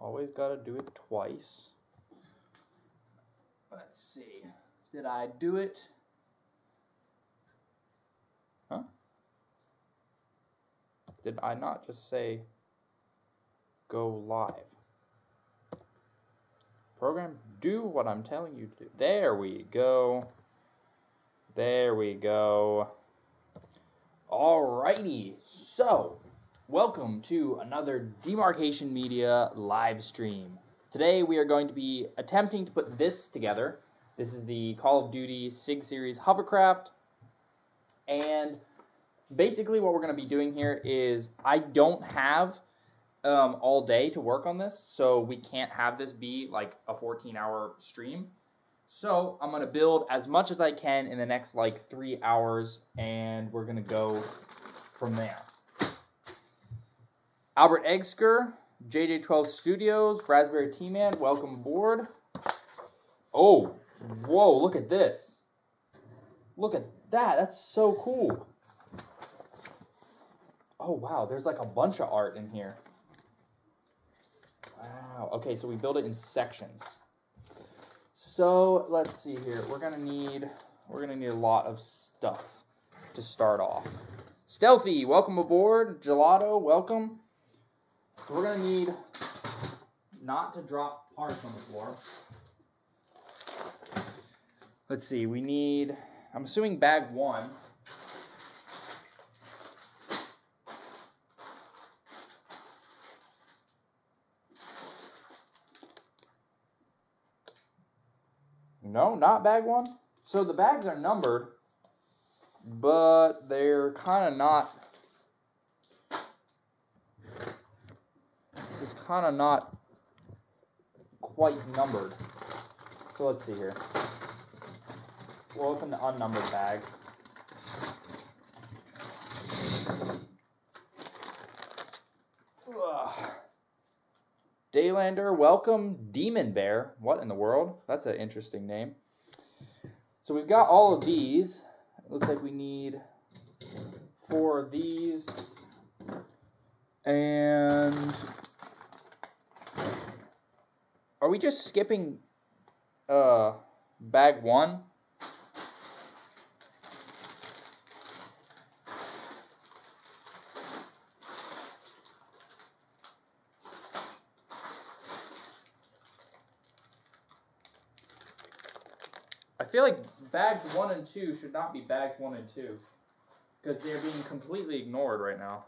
Always got to do it twice. Let's see. Did I do it? Huh? Did I not just say go live? Program, do what I'm telling you to do. There we go. There we go. Alrighty. So, welcome to another Demarcation Media live stream. Today we are going to be attempting to put this together. This is the Call of Duty SIG Series hovercraft. And basically what we're going to be doing here is I don't have um, all day to work on this, so we can't have this be like a 14 hour stream. So I'm gonna build as much as I can in the next like three hours, and we're gonna go from there. Albert Eggsker, JJ12 Studios, Raspberry T-Man, welcome aboard. Oh, whoa, look at this. Look at that, that's so cool. Oh wow, there's like a bunch of art in here. Wow. Okay, so we build it in sections. So let's see here. We're gonna need we're gonna need a lot of stuff to start off. Stealthy, welcome aboard. Gelato, welcome. We're gonna need not to drop parts on the floor. Let's see. We need. I'm assuming bag one. No, not bag one. So the bags are numbered, but they're kind of not. This is kind of not quite numbered. So let's see here. We'll open the unnumbered bags. Ugh. Daylander, welcome. Demon Bear. What in the world? That's an interesting name. So we've got all of these. It looks like we need four of these. And are we just skipping uh bag one? I feel like bags one and two should not be bags one and two because they're being completely ignored right now.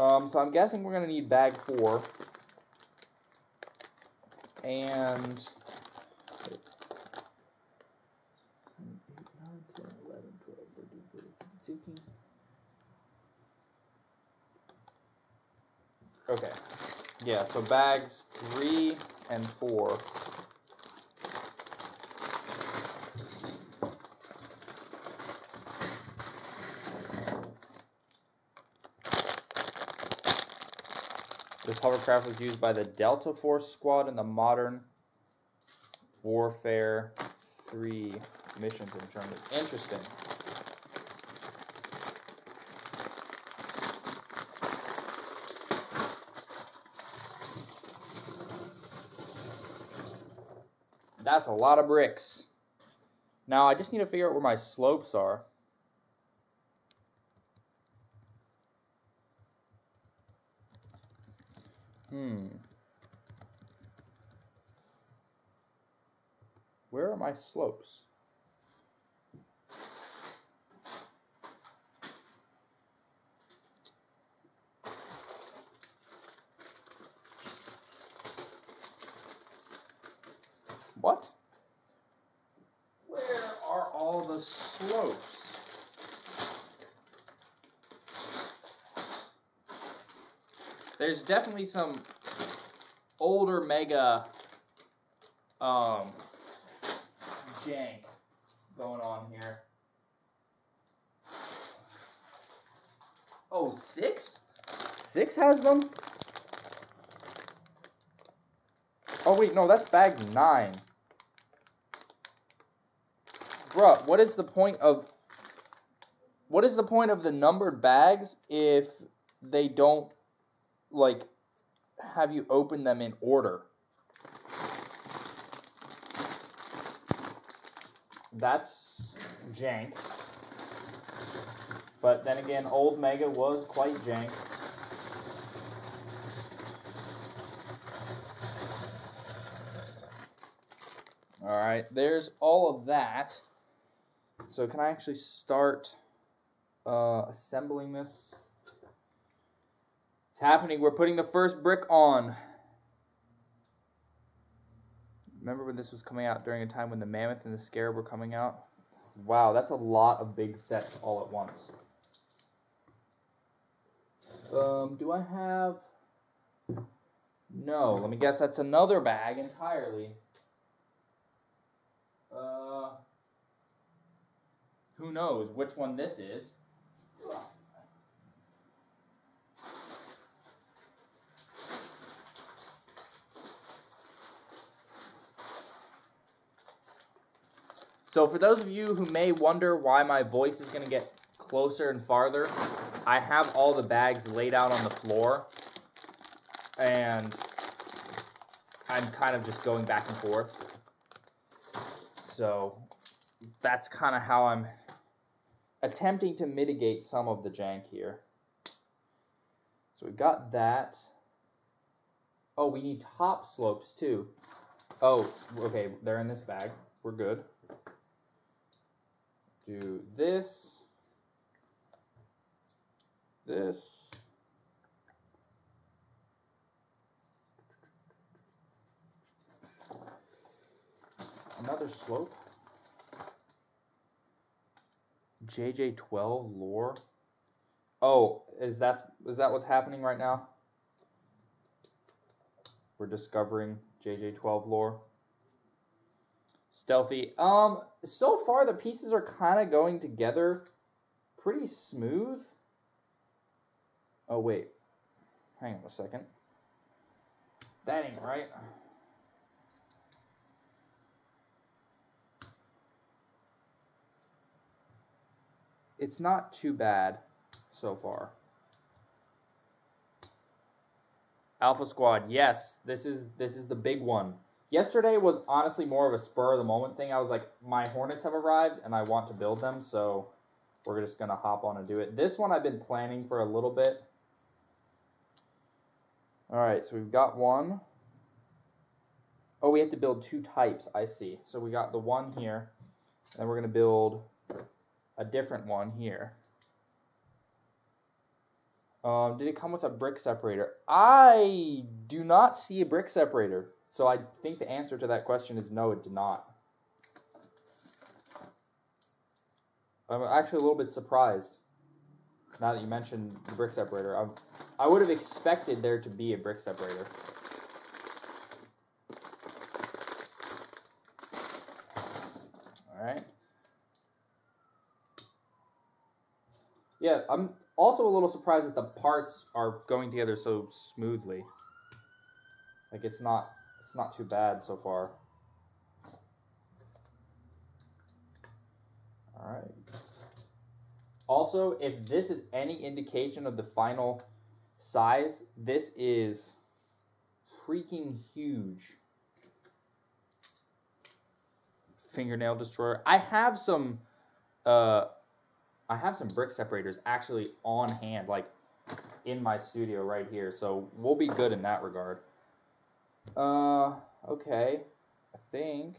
Um, so I'm guessing we're gonna need bag four and. 16. Okay. Yeah, so bags three and four. Hovercraft was used by the Delta Force Squad in the Modern Warfare 3 missions in Germany. Interesting. That's a lot of bricks. Now I just need to figure out where my slopes are. Hmm. Slopes? What? Where are all the slopes? There's definitely some older mega um jank going on here. Oh, six? Six has them? Oh wait, no, that's bag nine. Bruh, what is the point of what is the point of the numbered bags if they don't like have you open them in order. That's jank. But then again, old Mega was quite jank. Alright, there's all of that. So can I actually start uh, assembling this? It's happening. We're putting the first brick on. Remember when this was coming out during a time when the Mammoth and the Scarab were coming out? Wow, that's a lot of big sets all at once. Um, do I have... No, let me guess that's another bag entirely. Uh, who knows which one this is? So for those of you who may wonder why my voice is going to get closer and farther, I have all the bags laid out on the floor. And I'm kind of just going back and forth. So that's kind of how I'm attempting to mitigate some of the jank here. So we've got that. Oh, we need top slopes too. Oh, okay, they're in this bag. We're good do this, this, another slope, JJ12 lore. Oh, is that is that what's happening right now? We're discovering JJ12 lore. Stealthy. Um, so far the pieces are kind of going together pretty smooth. Oh, wait. Hang on a second. That ain't right. It's not too bad so far. Alpha Squad, yes, this is this is the big one. Yesterday was honestly more of a spur of the moment thing. I was like, my Hornets have arrived and I want to build them, so we're just gonna hop on and do it. This one I've been planning for a little bit. All right, so we've got one. Oh, we have to build two types. I see. So we got the one here, and we're gonna build a different one here. Um, did it come with a brick separator? I do not see a brick separator. So I think the answer to that question is no, it did not. I'm actually a little bit surprised now that you mentioned the brick separator. I'm, I would have expected there to be a brick separator. Alright. Yeah, I'm also a little surprised that the parts are going together so smoothly. Like it's not it's not too bad so far. Alright. Also, if this is any indication of the final size, this is freaking huge. Fingernail destroyer. I have some uh I have some brick separators actually on hand, like in my studio right here, so we'll be good in that regard. Uh, okay. I think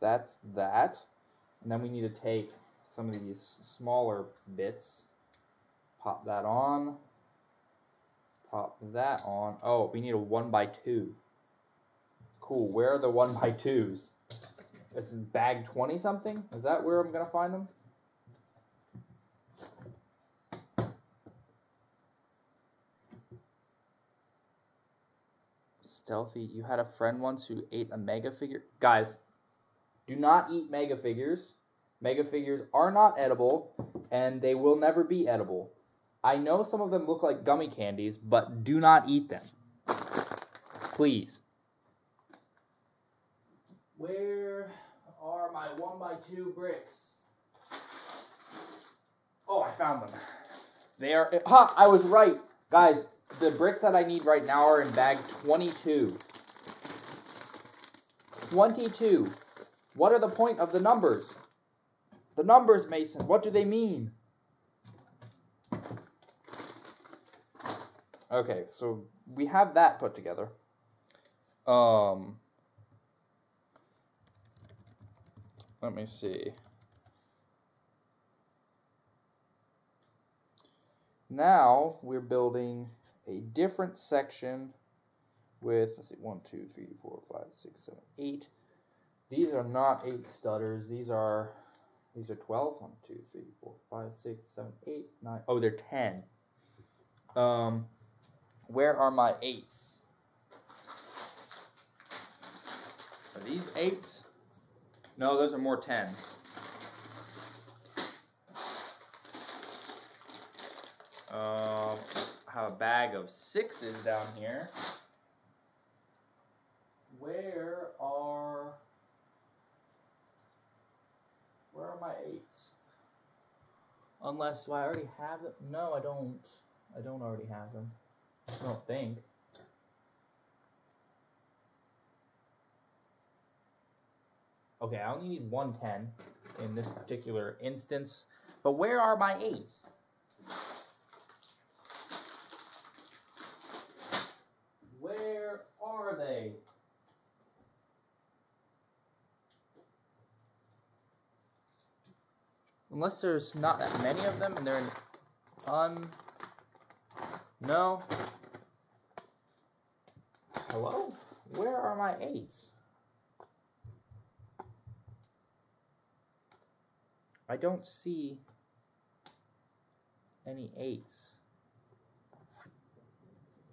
that's that. And then we need to take some of these smaller bits, pop that on, pop that on. Oh, we need a 1 by 2 Cool, where are the 1 by 2s This is bag 20 something? Is that where I'm going to find them? Stealthy, you had a friend once who ate a mega figure. Guys, do not eat mega figures. Mega figures are not edible, and they will never be edible. I know some of them look like gummy candies, but do not eat them. Please. Where are my one by two bricks? Oh, I found them. They are. Ha! I was right, guys. The bricks that I need right now are in bag 22. 22. What are the point of the numbers? The numbers, Mason. What do they mean? Okay, so we have that put together. Um, let me see. Now we're building a different section with, let's see, one, two, three, four, five, six, seven, eight. These are not eight stutters. These are, these are 12. One, two, three, four, five, six, seven, eight, nine. Oh, they're 10. Um, where are my eights? Are these eights? No, those are more tens. Uh, I have a bag of sixes down here. Where are where are my eights? Unless do I already have them? No, I don't. I don't already have them. I don't think. Okay, I only need 110 in this particular instance. But where are my eights? Where are they? Unless there's not that many of them and they're in un... No. Hello? Where are my eights? I don't see any eights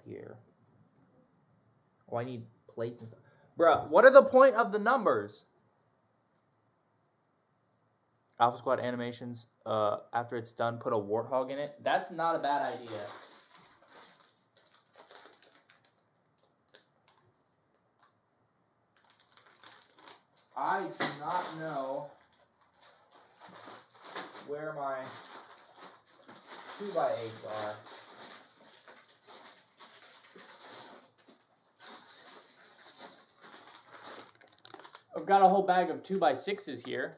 here. Oh, I need plates and stuff. Bruh, what are the point of the numbers? Alpha Squad animations, uh, after it's done, put a warthog in it. That's not a bad idea. I do not know where my 2 by 8s are. I've got a whole bag of 2 by 6s here.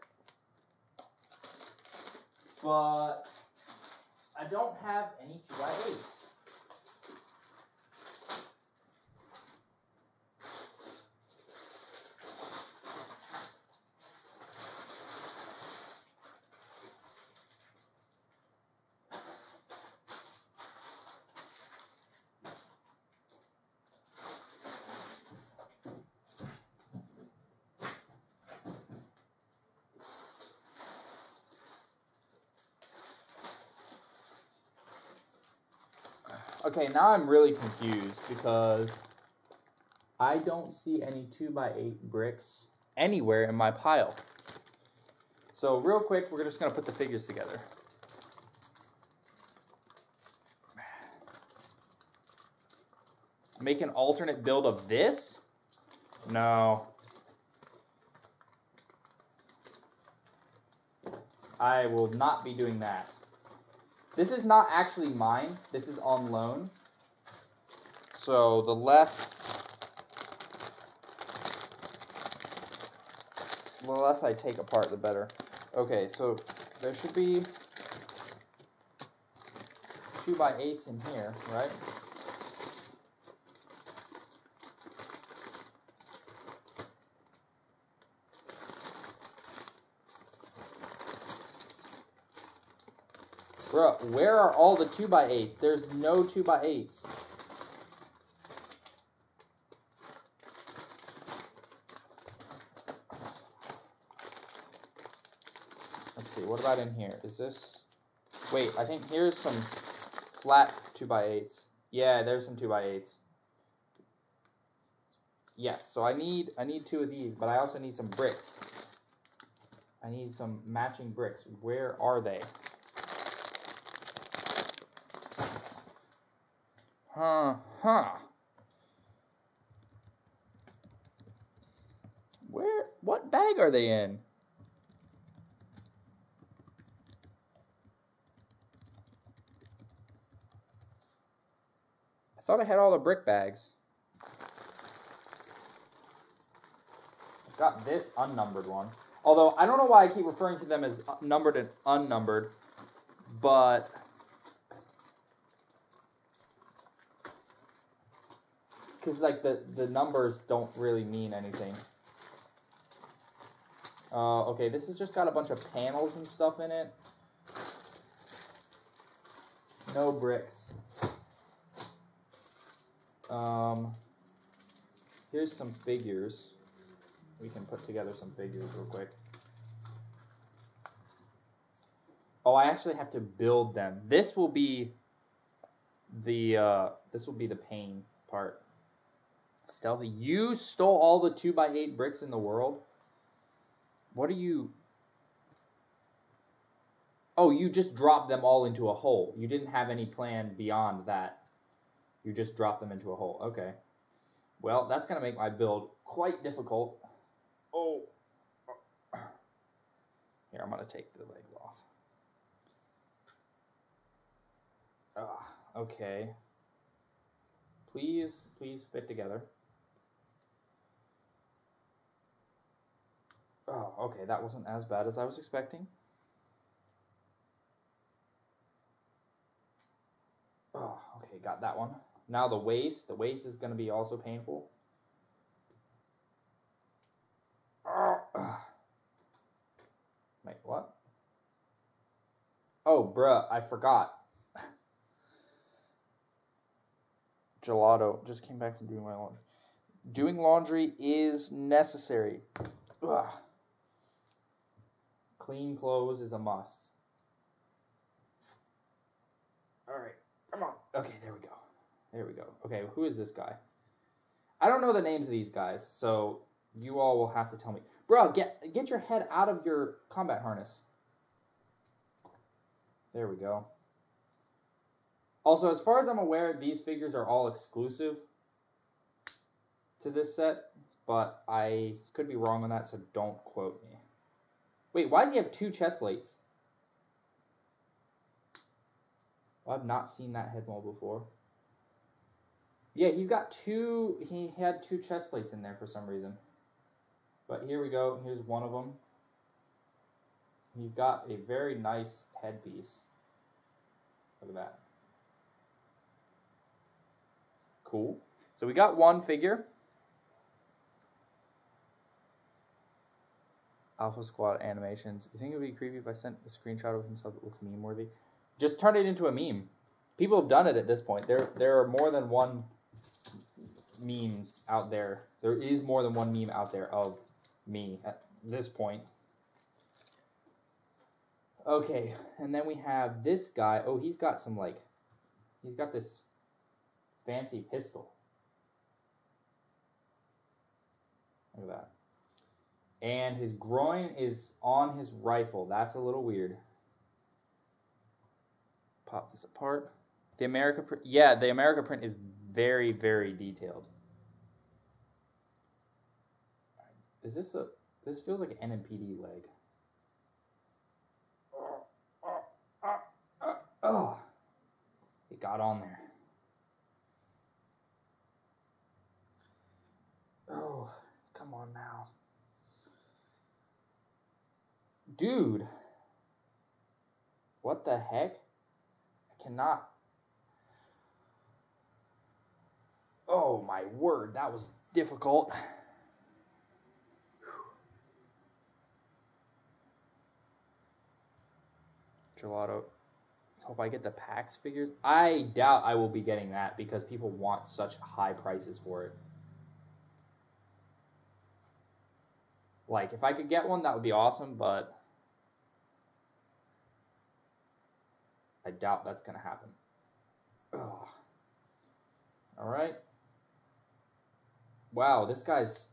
But I don't have any 2 by 8s. Okay, now I'm really confused because I don't see any 2x8 bricks anywhere in my pile. So real quick, we're just going to put the figures together. Make an alternate build of this? No. I will not be doing that. This is not actually mine. This is on loan. So the less the less I take apart, the better. Okay, so there should be two by eights in here, right? Bro, where are all the 2x8s? There's no 2x8s. Let's see, what about in here? Is this... Wait, I think here's some flat 2x8s. Yeah, there's some 2x8s. Yes, so I need I need two of these, but I also need some bricks. I need some matching bricks. Where are they? Huh. Where, what bag are they in? I thought I had all the brick bags. I've got this unnumbered one. Although, I don't know why I keep referring to them as numbered and unnumbered, but... Because, like, the, the numbers don't really mean anything. Uh, okay, this has just got a bunch of panels and stuff in it. No bricks. Um, here's some figures. We can put together some figures real quick. Oh, I actually have to build them. This will be the uh, this will be the pain part. Stealthy, you stole all the two by eight bricks in the world. What are you? Oh, you just dropped them all into a hole. You didn't have any plan beyond that. You just dropped them into a hole. Okay. Well, that's going to make my build quite difficult. Oh. Here, I'm going to take the legs off. Ah, okay. Please, please fit together. Oh, okay, that wasn't as bad as I was expecting. Oh, okay, got that one. Now the waist. The waist is going to be also painful. Wait, what? Oh, bruh, I forgot. Gelato just came back from doing my laundry. Doing laundry is necessary. Ugh. Clean clothes is a must. All right, come on. Okay, there we go. There we go. Okay, who is this guy? I don't know the names of these guys, so you all will have to tell me. Bro, get get your head out of your combat harness. There we go. Also, as far as I'm aware, these figures are all exclusive to this set, but I could be wrong on that, so don't quote me. Wait, why does he have two chest plates? Well, I've not seen that head mold before. Yeah, he's got two, he had two chest plates in there for some reason. But here we go, here's one of them. He's got a very nice headpiece. Look at that. Cool. So we got one figure. Alpha Squad animations. You think it would be creepy if I sent a screenshot of himself that looks meme worthy? Just turn it into a meme. People have done it at this point. There there are more than one meme out there. There is more than one meme out there of me at this point. Okay, and then we have this guy. Oh, he's got some like he's got this fancy pistol. Look at that and his groin is on his rifle. That's a little weird. Pop this apart. The America print, yeah, the America print is very, very detailed. Is this a, this feels like an NMPD leg. Oh, it got on there. Oh, come on now. Dude. What the heck? I cannot. Oh my word, that was difficult. Gelato. Hope I get the PAX figures. I doubt I will be getting that because people want such high prices for it. Like, if I could get one, that would be awesome, but I doubt that's going to happen. Ugh. All right. Wow, this guy's.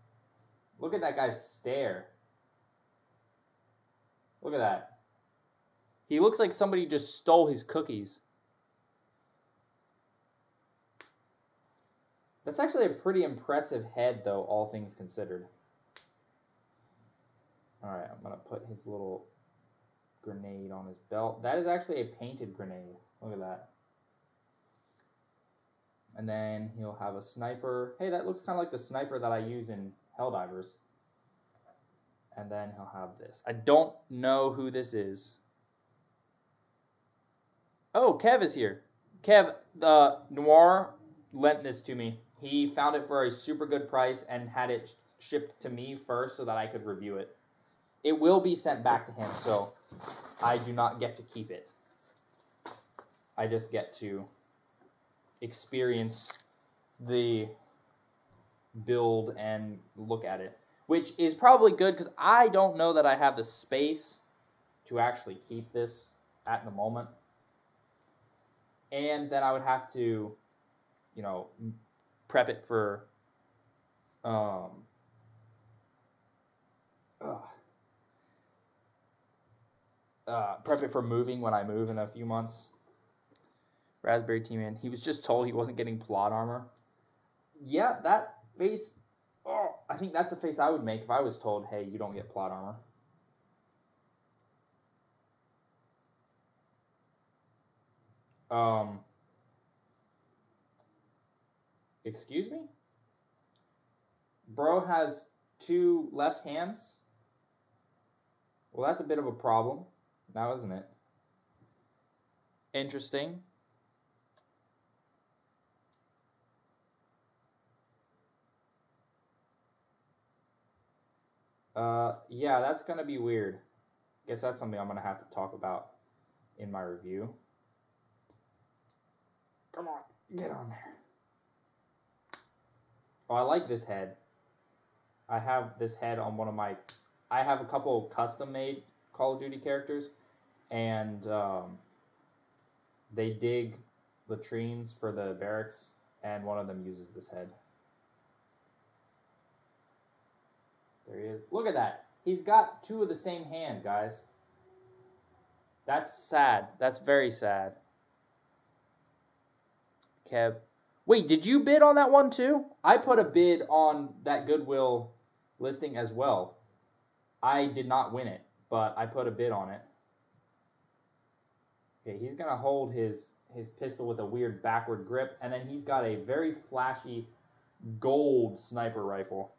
Look at that guy's stare. Look at that. He looks like somebody just stole his cookies. That's actually a pretty impressive head, though, all things considered. Alright, I'm going to put his little grenade on his belt. That is actually a painted grenade. Look at that. And then he'll have a sniper. Hey, that looks kind of like the sniper that I use in Helldivers. And then he'll have this. I don't know who this is. Oh, Kev is here. Kev, the Noir lent this to me. He found it for a super good price and had it shipped to me first so that I could review it. It will be sent back to him, so I do not get to keep it. I just get to experience the build and look at it, which is probably good because I don't know that I have the space to actually keep this at the moment. And then I would have to, you know, prep it for um, uh, prep it for moving when I move in a few months. Raspberry Team Man. He was just told he wasn't getting plot armor. Yeah, that face. Oh, I think that's the face I would make if I was told, "Hey, you don't get plot armor." Um. Excuse me? Bro has two left hands. Well, that's a bit of a problem now, isn't it? Interesting. Uh, yeah, that's going to be weird. Guess that's something I'm going to have to talk about in my review. Come on, get on there. Oh, I like this head. I have this head on one of my. I have a couple custom made Call of Duty characters, and um, they dig latrines for the barracks, and one of them uses this head. There he is. Look at that. He's got two of the same hand, guys. That's sad. That's very sad. Kev. Wait, did you bid on that one too? I put a bid on that Goodwill listing as well. I did not win it, but I put a bid on it. Okay, he's gonna hold his his pistol with a weird backward grip, and then he's got a very flashy gold sniper rifle.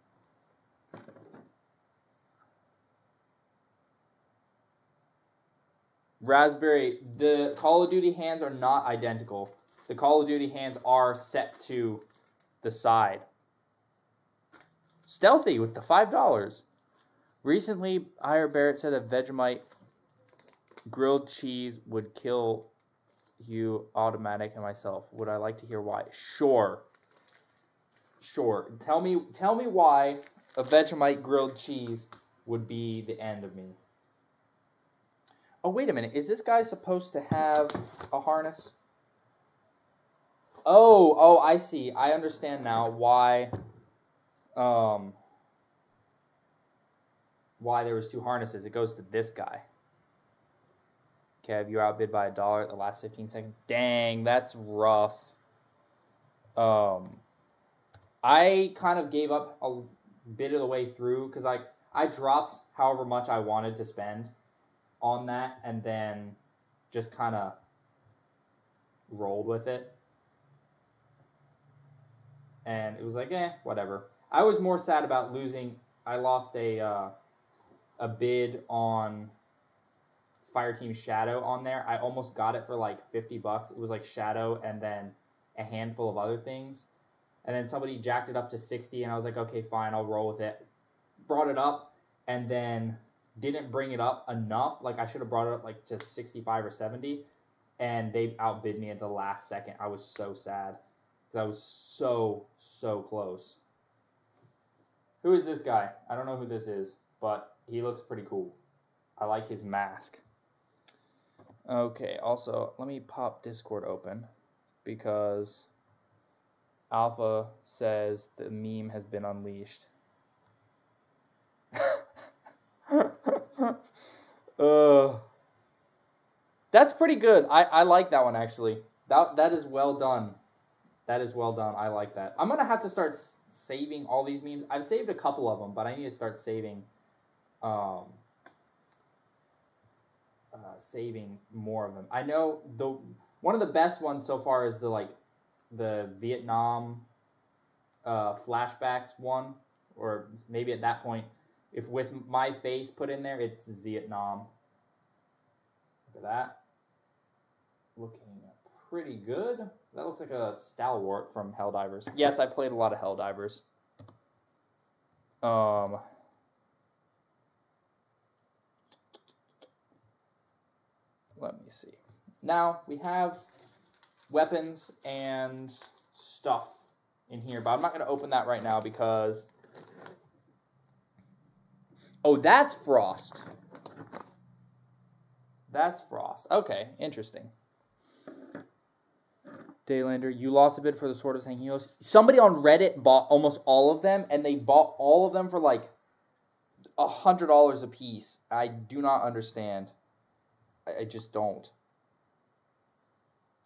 Raspberry, the Call of Duty hands are not identical. The Call of Duty hands are set to the side. Stealthy with the $5. Recently, Ira Barrett said that Vegemite grilled cheese would kill you automatic and myself. Would I like to hear why? Sure. Sure. Tell me tell me why a Vegemite grilled cheese would be the end of me. Oh, wait a minute. Is this guy supposed to have a harness? Oh, oh, I see. I understand now why um why there was two harnesses. It goes to this guy. Kev, you outbid by a dollar at the last 15 seconds. Dang, that's rough. Um, I kind of gave up a bit of the way through because like I dropped however much I wanted to spend on that, and then just kind of rolled with it. And it was like, eh, whatever. I was more sad about losing. I lost a uh, a bid on Fire Team Shadow on there. I almost got it for like 50 bucks. It was like Shadow and then a handful of other things. And then somebody jacked it up to 60 and I was like, "Okay, fine, I'll roll with it." Brought it up and then didn't bring it up enough. Like I should have brought it up like just 65 or 70 and they outbid me at the last second. I was so sad cuz I was so so close. Who is this guy? I don't know who this is, but he looks pretty cool. I like his mask. Okay, also, let me pop Discord open because Alpha says the meme has been unleashed. uh, that's pretty good. I, I like that one actually. That that is well done. That is well done. I like that. I'm gonna have to start saving all these memes. I've saved a couple of them, but I need to start saving um, uh, saving more of them. I know the one of the best ones so far is the like the Vietnam uh, flashbacks one, or maybe at that point, if with my face put in there, it's Vietnam. Look at that. Looking pretty good. That looks like a stalwart from Helldivers. Yes, I played a lot of Helldivers. Um, let me see. Now we have weapons and stuff in here, but I'm not going to open that right now because. Oh, that's Frost. That's Frost. Okay, interesting. Daylander, you lost a bid for the Sword of Sanghelios. Somebody on Reddit bought almost all of them, and they bought all of them for like a hundred dollars a piece. I do not understand. I, just don't.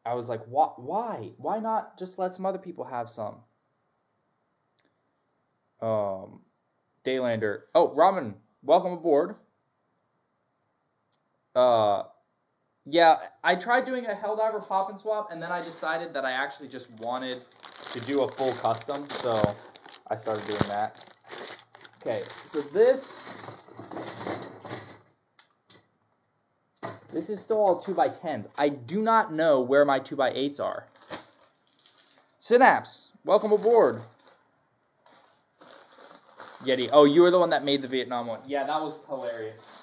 I was like, why? Why? Why not just let some other people have some? Um, Daylander. Oh, Ramen, welcome aboard. Uh, yeah, I tried doing a Helldiver pop and swap, and then I decided that I actually just wanted to do a full custom, so I started doing that. Okay, so this this is still all 2x10s. I do not know where my 2x8s are. Synapse, welcome aboard. Yeti, oh, you were the one that made the Vietnam one. Yeah, that was hilarious.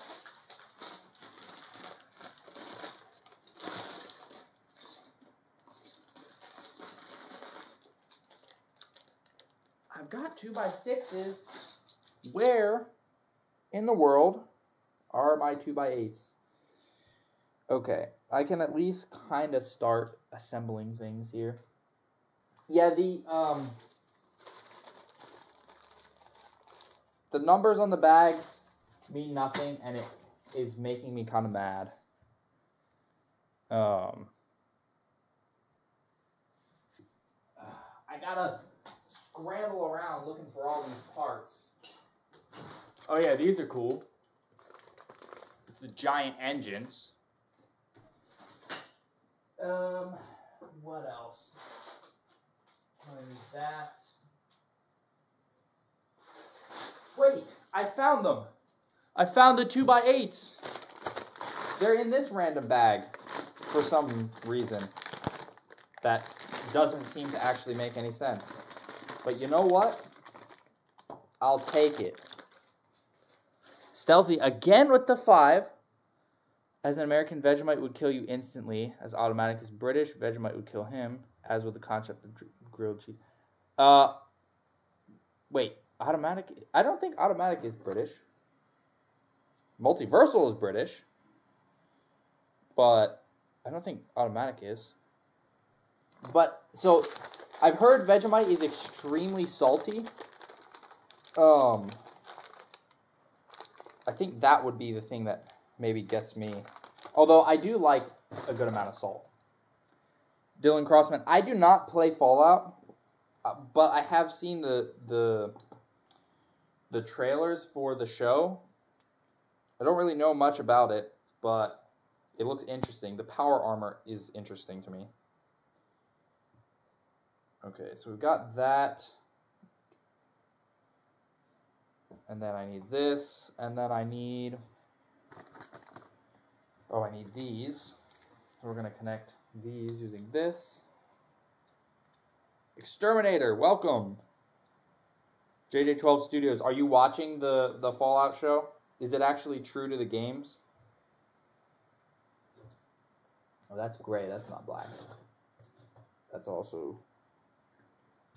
I've got two by sixes. Where in the world are my two by eights? Okay, I can at least kind of start assembling things here. Yeah, the um the numbers on the bags mean nothing, and it is making me kind of mad. Um, I gotta scramble around looking for all these parts. Oh yeah, these are cool. It's the giant engines. Um, what else? There's that. Wait, I found them. I found the 2x8s. They're in this random bag for some reason that doesn't seem to actually make any sense. But you know what? I'll take it. Stealthy again with the 5. As an American, Vegemite would kill you instantly. As automatic is British, Vegemite would kill him. As with the concept of grilled cheese. Uh, wait, automatic? I don't think automatic is British. Multiversal is British, but I don't think automatic is. But so, I've heard Vegemite is extremely salty. Um, I think that would be the thing that maybe gets me. Although I do like a good amount of salt. Dylan Crossman, I do not play Fallout, uh, but I have seen the the the trailers for the show. I don't really know much about it, but it looks interesting. The power armor is interesting to me. Okay, so we've got that. And then I need this, and then I need Oh, I need these. So we're going to connect these using this. Exterminator, welcome. JJ12 Studios, are you watching the, the Fallout show? Is it actually true to the games? Oh, that's gray. That's not black. That's also...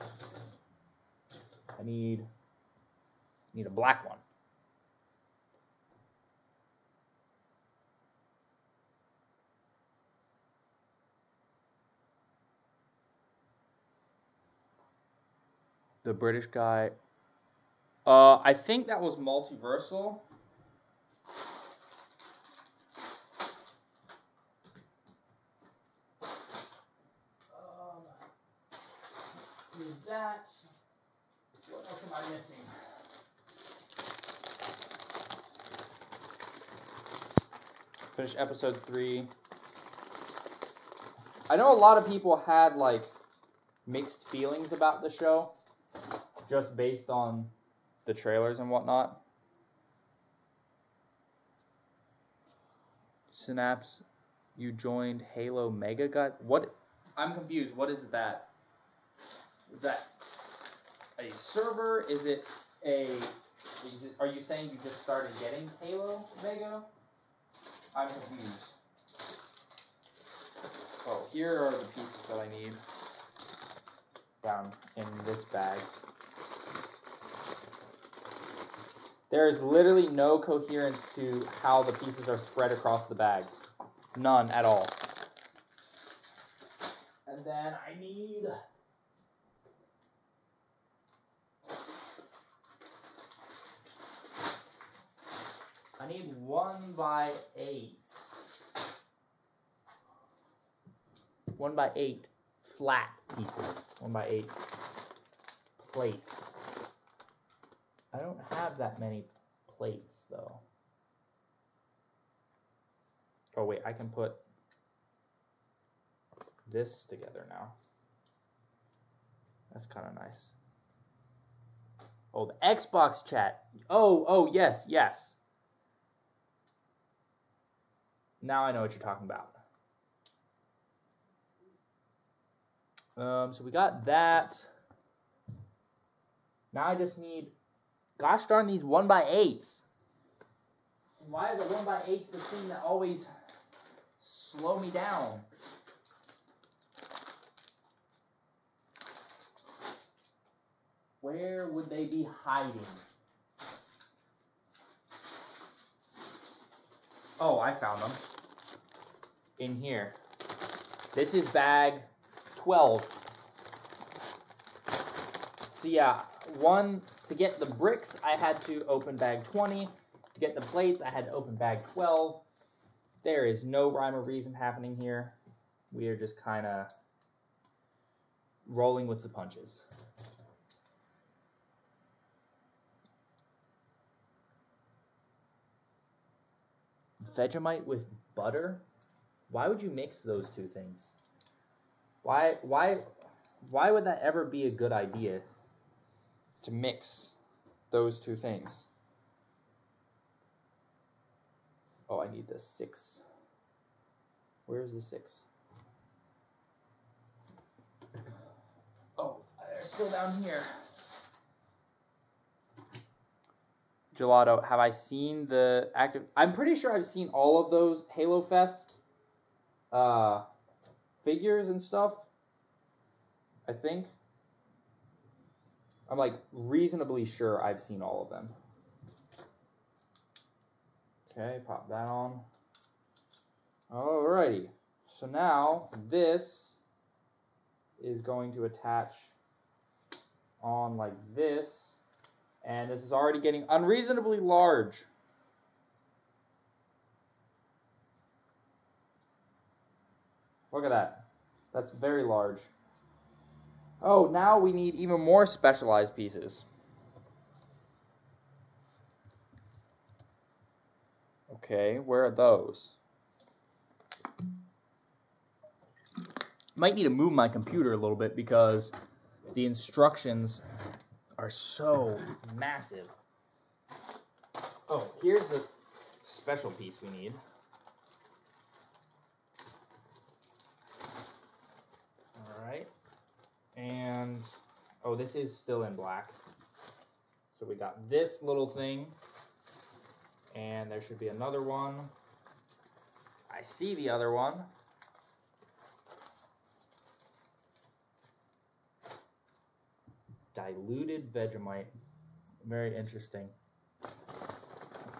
I need... need a black one. The British guy. Uh, I think that was multiversal. Um, that. What else am I missing? Finish episode three. I know a lot of people had like mixed feelings about the show, just based on the trailers and whatnot. Synapse, you joined Halo Mega Gut. What? I'm confused. What is that? Is that a server? Is it a? Is it, are you saying you just started getting Halo Mega? I'm confused. Oh, here are the pieces that I need down in this bag. There is literally no coherence to how the pieces are spread across the bags. None at all. And then I need I need one by eight. One by eight flat pieces. One by eight plates. I don't have that many plates though. Oh wait, I can put this together now. That's kind of nice. Oh, the Xbox chat. Oh, oh, yes, yes. Now I know what you're talking about. Um, so we got that. Now I just need, gosh darn these one by eights. Why are the one by eights the thing that always slow me down? Where would they be hiding? Oh, I found them. In here. This is bag 12. So yeah, one, to get the bricks, I had to open bag 20. To get the plates, I had to open bag 12. There is no rhyme or reason happening here. We are just kind of rolling with the punches. Vegemite with butter? Why would you mix those two things? Why why why would that ever be a good idea to mix those two things? Oh, I need the six. Where's the six? Oh, they're still down here. Gelato, have I seen the active? I'm pretty sure I've seen all of those Halo Fest uh, figures and stuff. I think. I'm like reasonably sure I've seen all of them. Okay, pop that on. Alrighty. So now this is going to attach on like this. And this is already getting unreasonably large. Look at that. That's very large. Oh, now we need even more specialized pieces. Okay, where are those? Might need to move my computer a little bit because the instructions are so massive. Oh, here's the special piece we need. Alright. And, oh, this is still in black. So we got this little thing. And there should be another one. I see the other one. Diluted Vegemite. Very interesting.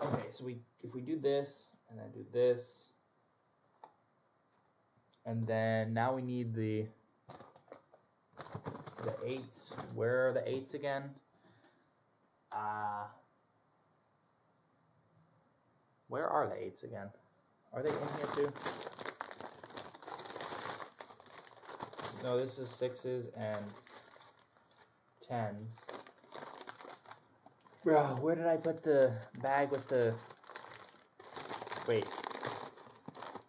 Okay, so we if we do this and then do this, and then now we need the the eights. Where are the eights again? Uh, where are the eights again? Are they in here too? No, this is sixes and tens. Bro, where did I put the bag with the... Wait.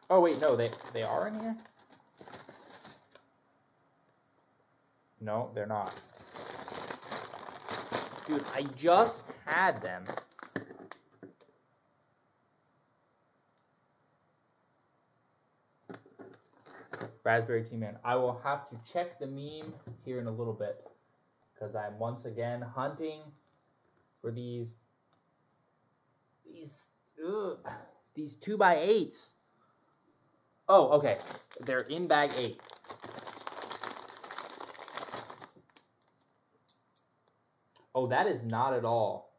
Oh, wait, no, they, they are in here? No, they're not. Dude, I just had them. Raspberry Tea Man. I will have to check the meme here in a little bit because I'm once again hunting for these these ugh, these two by eights. Oh, okay. They're in bag eight. Oh, that is not at all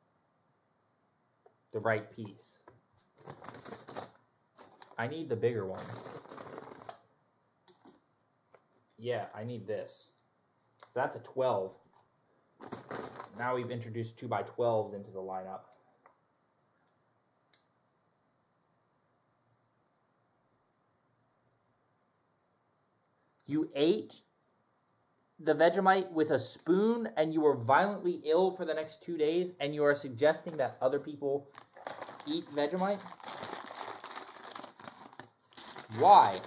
the right piece. I need the bigger one. Yeah, I need this. That's a 12. Now we've introduced 2 by 12s into the lineup. You ate the Vegemite with a spoon and you were violently ill for the next two days and you are suggesting that other people eat Vegemite? Why?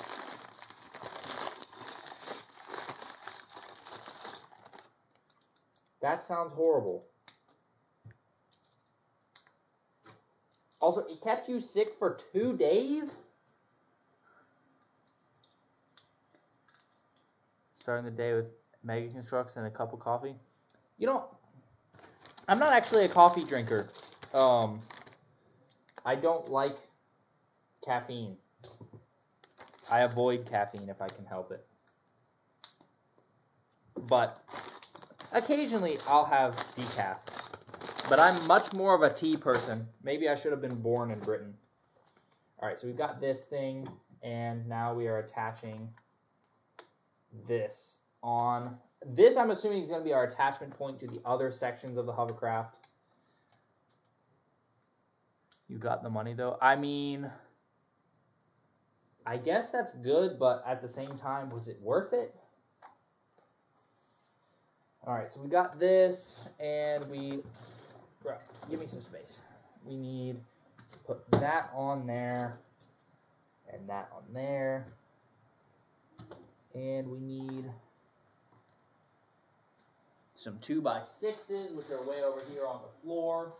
That sounds horrible. Also, it kept you sick for two days? Starting the day with Mega Construx and a cup of coffee. You know, I'm not actually a coffee drinker. Um, I don't like caffeine. I avoid caffeine if I can help it. But occasionally I'll have decaf. But I'm much more of a tea person. Maybe I should have been born in Britain. All right, so we've got this thing, and now we are attaching this on. This, I'm assuming, is going to be our attachment point to the other sections of the hovercraft. You got the money, though? I mean, I guess that's good, but at the same time, was it worth it? All right, so we got this, and we, bro, give me some space. We need to put that on there, and that on there, and we need some two by sixes, which are way over here on the floor.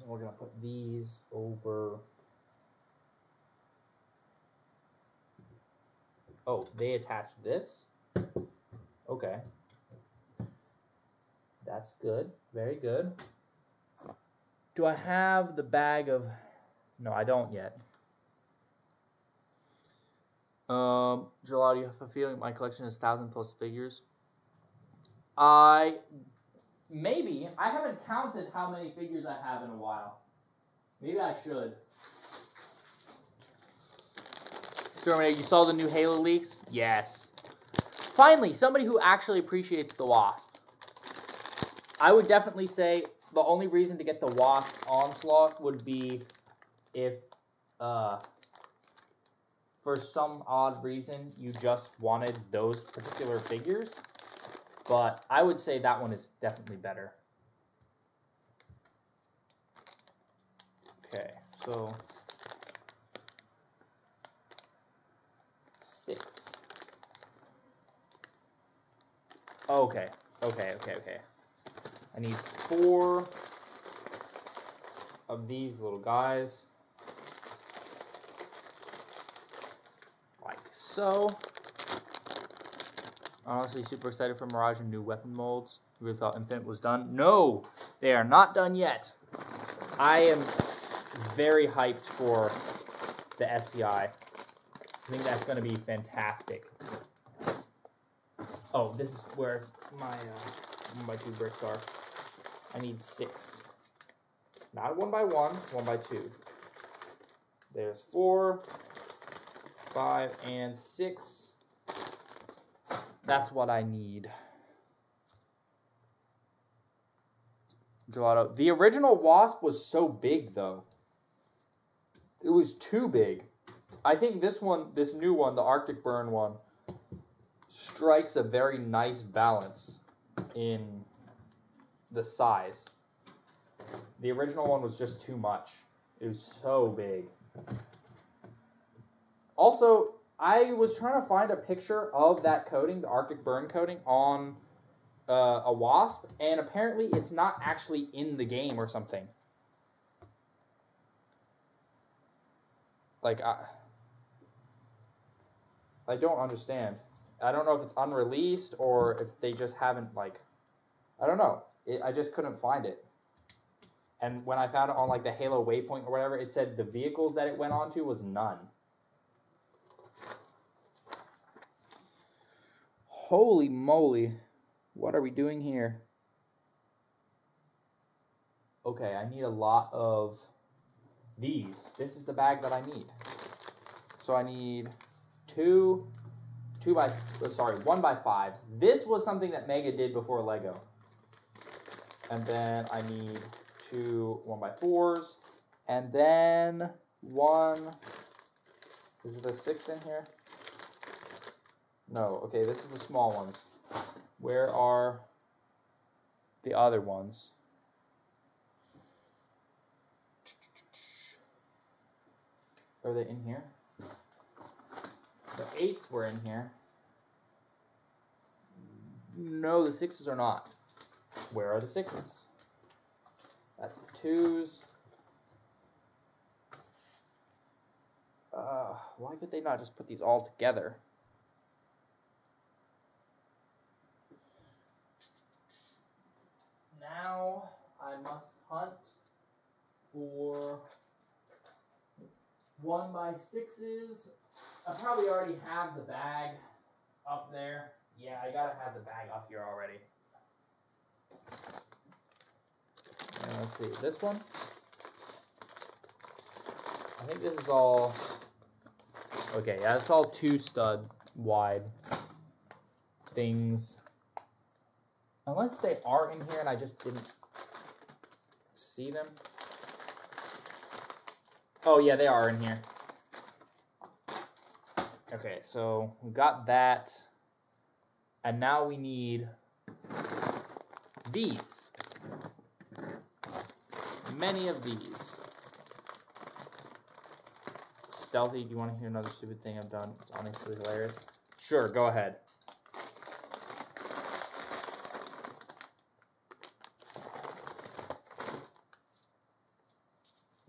And we're gonna put these over. Oh, they attach this. Okay. That's good. Very good. Do I have the bag of... No, I don't yet. Um, do you have a feeling my collection is 1,000 plus figures? I... Maybe. I haven't counted how many figures I have in a while. Maybe I should. Storminator, you saw the new Halo leaks? Yes. Finally, somebody who actually appreciates the Wasp. I would definitely say the only reason to get the Wasp Onslaught would be if, uh, for some odd reason, you just wanted those particular figures. But I would say that one is definitely better. Okay, so six. Oh, okay, okay, okay, okay. I need four of these little guys. Like so. Honestly, super excited for Mirage and new weapon molds. You really thought Infinite was done? No, they are not done yet. I am very hyped for the SDI. I think that's going to be fantastic. Oh, this is where my uh, by two bricks are. I need six. Not one by one, one by two. There's four, five, and six. That's what I need. Gelato. The original Wasp was so big, though. It was too big. I think this one, this new one, the Arctic Burn one, strikes a very nice balance in the size. The original one was just too much. It was so big. Also, I was trying to find a picture of that coating, the Arctic burn coating, on uh, a wasp, and apparently it's not actually in the game or something. Like I, I don't understand. I don't know if it's unreleased or if they just haven't like, I don't know. It, I just couldn't find it. And when I found it on like the Halo Waypoint or whatever, it said the vehicles that it went onto was none. Holy moly. What are we doing here? Okay, I need a lot of these. This is the bag that I need. So I need two, two by, oh, sorry, one by fives. This was something that Mega did before Lego. And then I need two one by fours, and then one. Is it a six in here? No. Okay, this is the small ones. Where are the other ones? Are they in here? The eights were in here. No, the sixes are not. Where are the sixes? That's the twos. Uh, why could they not just put these all together? Now I must hunt for one by sixes. I probably already have the bag up there. Yeah, I gotta have the bag up here already. And let's see, this one. I think this is all. Okay, yeah, it's all two stud wide things. Unless they are in here and I just didn't see them. Oh, yeah, they are in here. Okay, so we got that. And now we need these. Many of these. Stealthy, do you want to hear another stupid thing I've done? It's honestly hilarious. Sure, go ahead.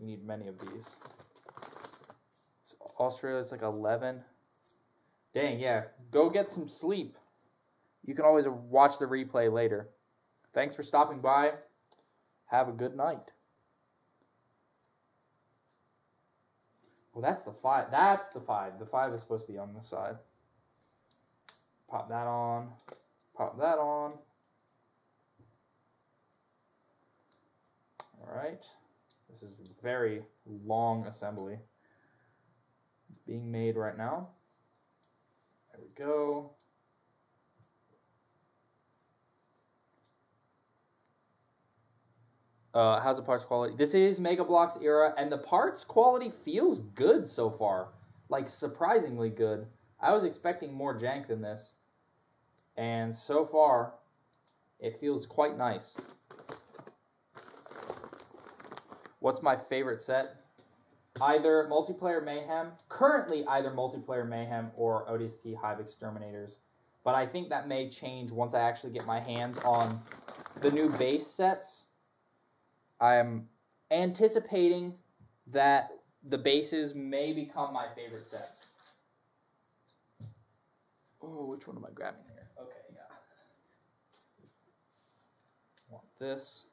Need many of these. So Australia's like 11. Dang, yeah. Go get some sleep. You can always watch the replay later. Thanks for stopping by. Have a good night. Well, that's the five. That's the five. The five is supposed to be on this side. Pop that on. Pop that on. All right. This is a very long assembly. Being made right now. There we go. Uh, how's the parts quality? This is Mega Bloks era, and the parts quality feels good so far. Like, surprisingly good. I was expecting more jank than this. And so far, it feels quite nice. What's my favorite set? Either Multiplayer Mayhem, currently either Multiplayer Mayhem or ODST Hive Exterminators. But I think that may change once I actually get my hands on the new base sets I'm anticipating that the bases may become my favorite sets. Oh, which one am I grabbing here? Okay, yeah. Want this.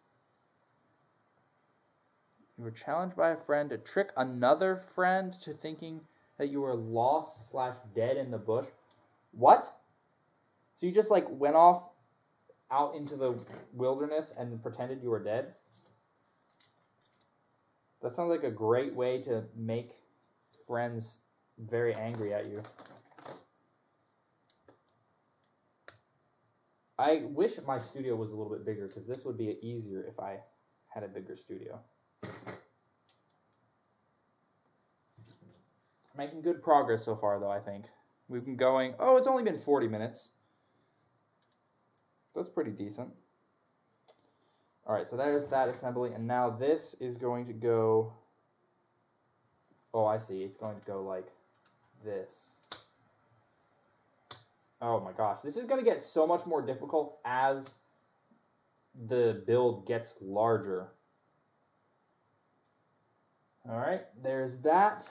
You were challenged by a friend to trick another friend to thinking that you were lost slash dead in the bush. What? So you just like went off out into the wilderness and pretended you were dead? That sounds like a great way to make friends very angry at you. I wish my studio was a little bit bigger because this would be easier if I had a bigger studio. Making good progress so far, though, I think. We've been going, oh, it's only been 40 minutes. That's pretty decent. All right, so that is that assembly, and now this is going to go, oh, I see, it's going to go like this. Oh my gosh, this is going to get so much more difficult as the build gets larger. All right, there's that.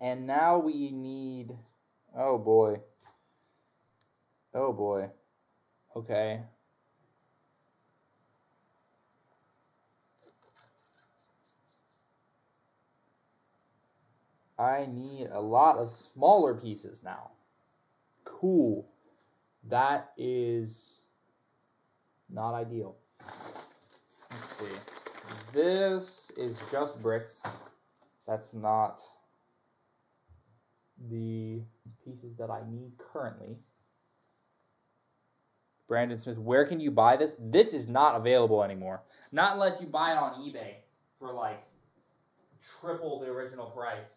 And now we need, oh boy. Oh boy. Okay. I need a lot of smaller pieces now. Cool. That is not ideal. Let's see. This is just bricks. That's not the pieces that I need currently. Brandon Smith, where can you buy this? This is not available anymore. Not unless you buy it on eBay for like triple the original price.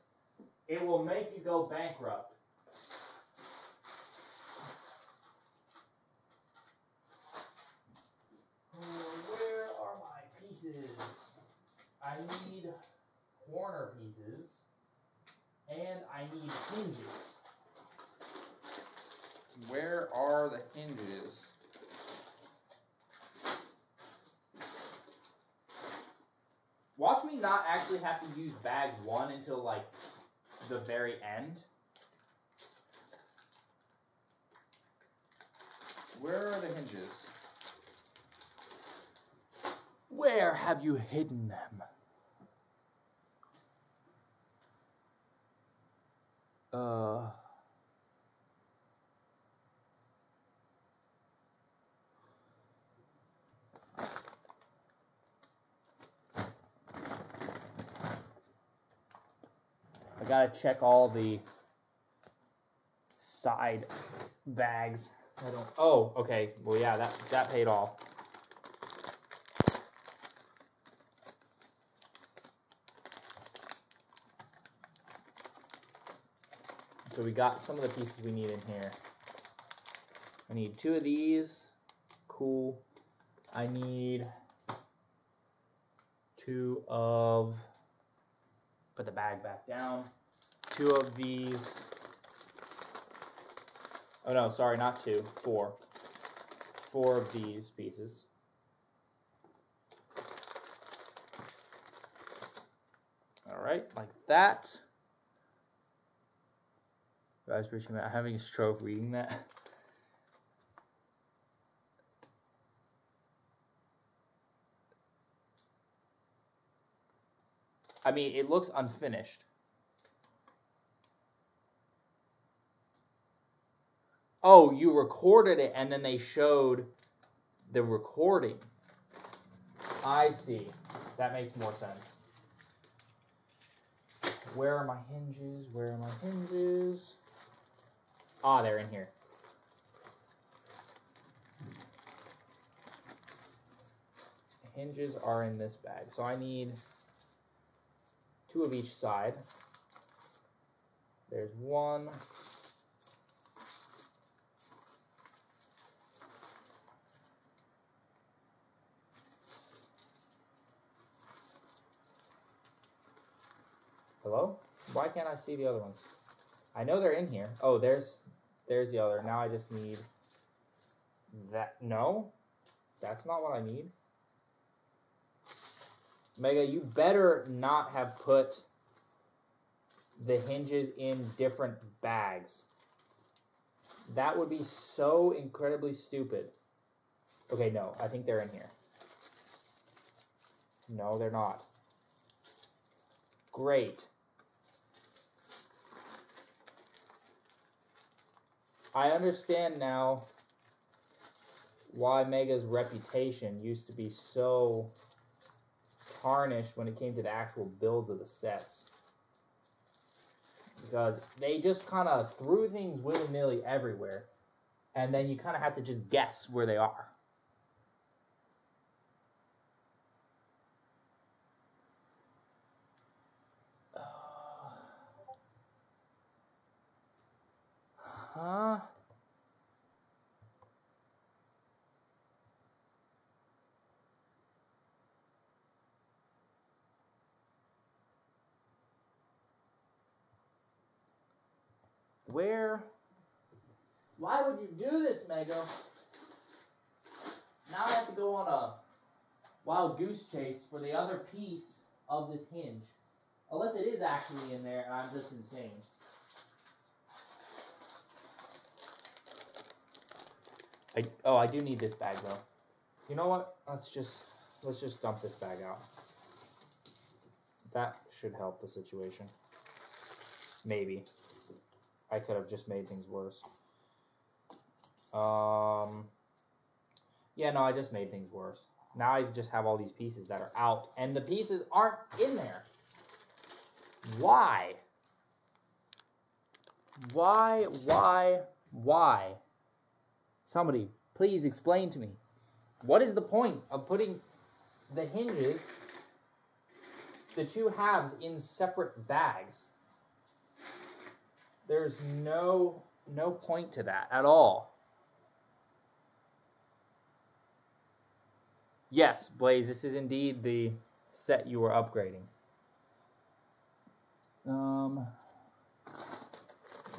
It will make you go bankrupt. Where are my pieces? I need corner pieces and I need hinges. Where are the hinges? Watch me not actually have to use bag one until like the very end. Where are the hinges? Where have you hidden them? Uh. I gotta check all the side bags. I don't. Oh, okay. Well, yeah, that that paid off. So we got some of the pieces we need in here. I need two of these. Cool. I need two of, put the bag back down. Two of these. Oh no, sorry, not two, four. Four of these pieces. All right, like that. Raspberry I'm having a stroke reading that. I mean, it looks unfinished. Oh, you recorded it and then they showed the recording. I see. That makes more sense. Where are my hinges? Where are my hinges? Ah, they're in here. Hinges are in this bag. So I need two of each side. There's one. Hello? Why can't I see the other ones? I know they're in here. Oh, there's there's the other. Now I just need that. No, that's not what I need. Mega, you better not have put the hinges in different bags. That would be so incredibly stupid. Okay, no, I think they're in here. No, they're not. Great. I understand now why Mega's reputation used to be so tarnished when it came to the actual builds of the sets. Because they just kind of threw things willy nilly everywhere, and then you kind of have to just guess where they are. Huh? Where? Why would you do this, Mega? Now I have to go on a wild goose chase for the other piece of this hinge. Unless it is actually in there I'm just insane. I, oh, I do need this bag though. You know what? Let's just let's just dump this bag out. That should help the situation. Maybe. I could have just made things worse. Um. Yeah, no, I just made things worse. Now I just have all these pieces that are out, and the pieces aren't in there. Why? Why, why, why? Somebody, please explain to me. What is the point of putting the hinges, the two halves, in separate bags? There's no no point to that at all. Yes, Blaze, this is indeed the set you were upgrading. Um,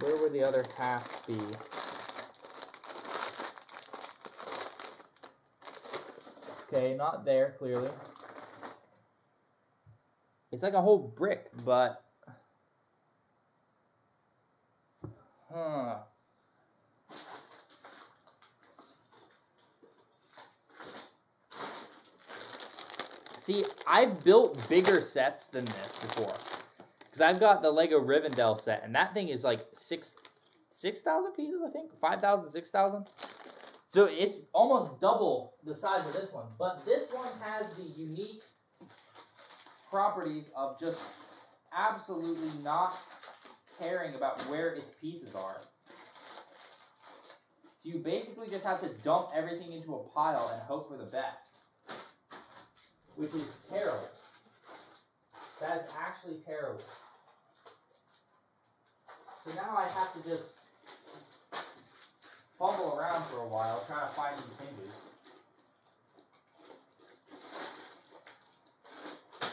where would the other half be? Okay, not there, clearly. It's like a whole brick, but... Huh. See, I've built bigger sets than this before. Because I've got the Lego Rivendell set, and that thing is like six, 6,000 pieces, I think? 5,000, 6,000? So it's almost double the size of this one. But this one has the unique properties of just absolutely not caring about where its pieces are. So you basically just have to dump everything into a pile and hope for the best. Which is terrible. That is actually terrible. So now I have to just fumble around for a while trying to find these hinges.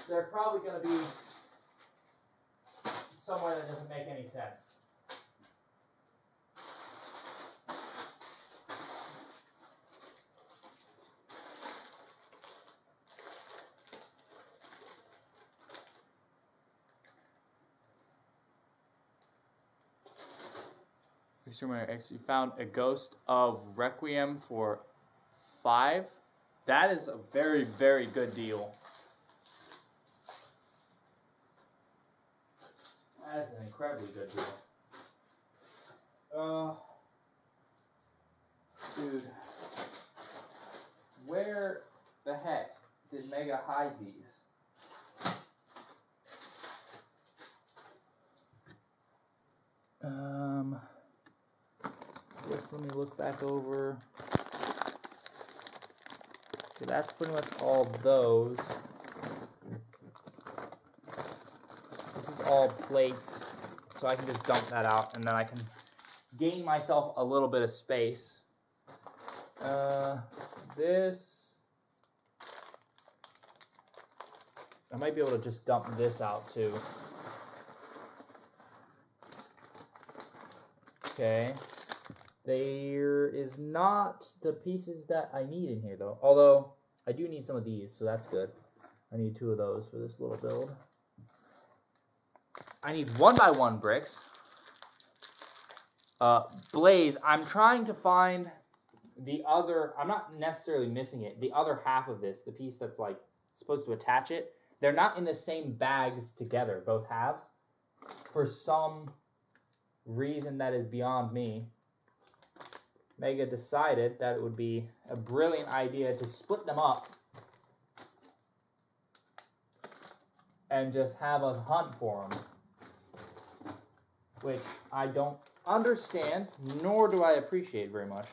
They're probably going to be somewhere that doesn't make any sense. Exterminator X, you found a ghost of Requiem for five. That is a very, very good deal. That is an incredibly good deal. Uh, dude, where the heck did Mega hide these? Um, let me look back over. So that's pretty much all those. This is all plates, so I can just dump that out, and then I can gain myself a little bit of space. Uh, this, I might be able to just dump this out too. Okay. There is not the pieces that I need in here though. Although I do need some of these, so that's good. I need two of those for this little build. I need one by one bricks. Uh, Blaze, I'm trying to find the other, I'm not necessarily missing it, the other half of this, the piece that's like supposed to attach it. They're not in the same bags together, both halves. For some reason that is beyond me. Mega decided that it would be a brilliant idea to split them up and just have us hunt for them. Which I don't understand, nor do I appreciate very much.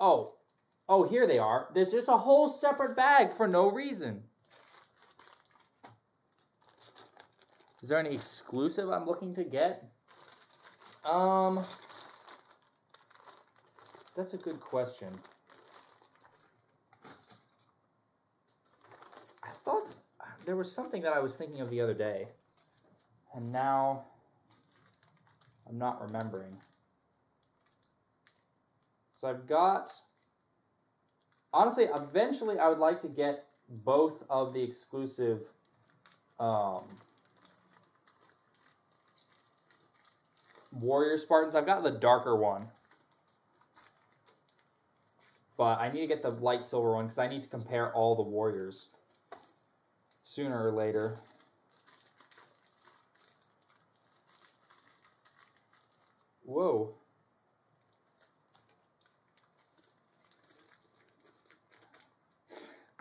Oh, oh, here they are. There's just a whole separate bag for no reason. Is there any exclusive I'm looking to get? Um, that's a good question. I thought there was something that I was thinking of the other day, and now I'm not remembering. So I've got, honestly, eventually I would like to get both of the exclusive um, Warrior Spartans. I've got the darker one. But I need to get the light silver one because I need to compare all the warriors sooner or later. Whoa.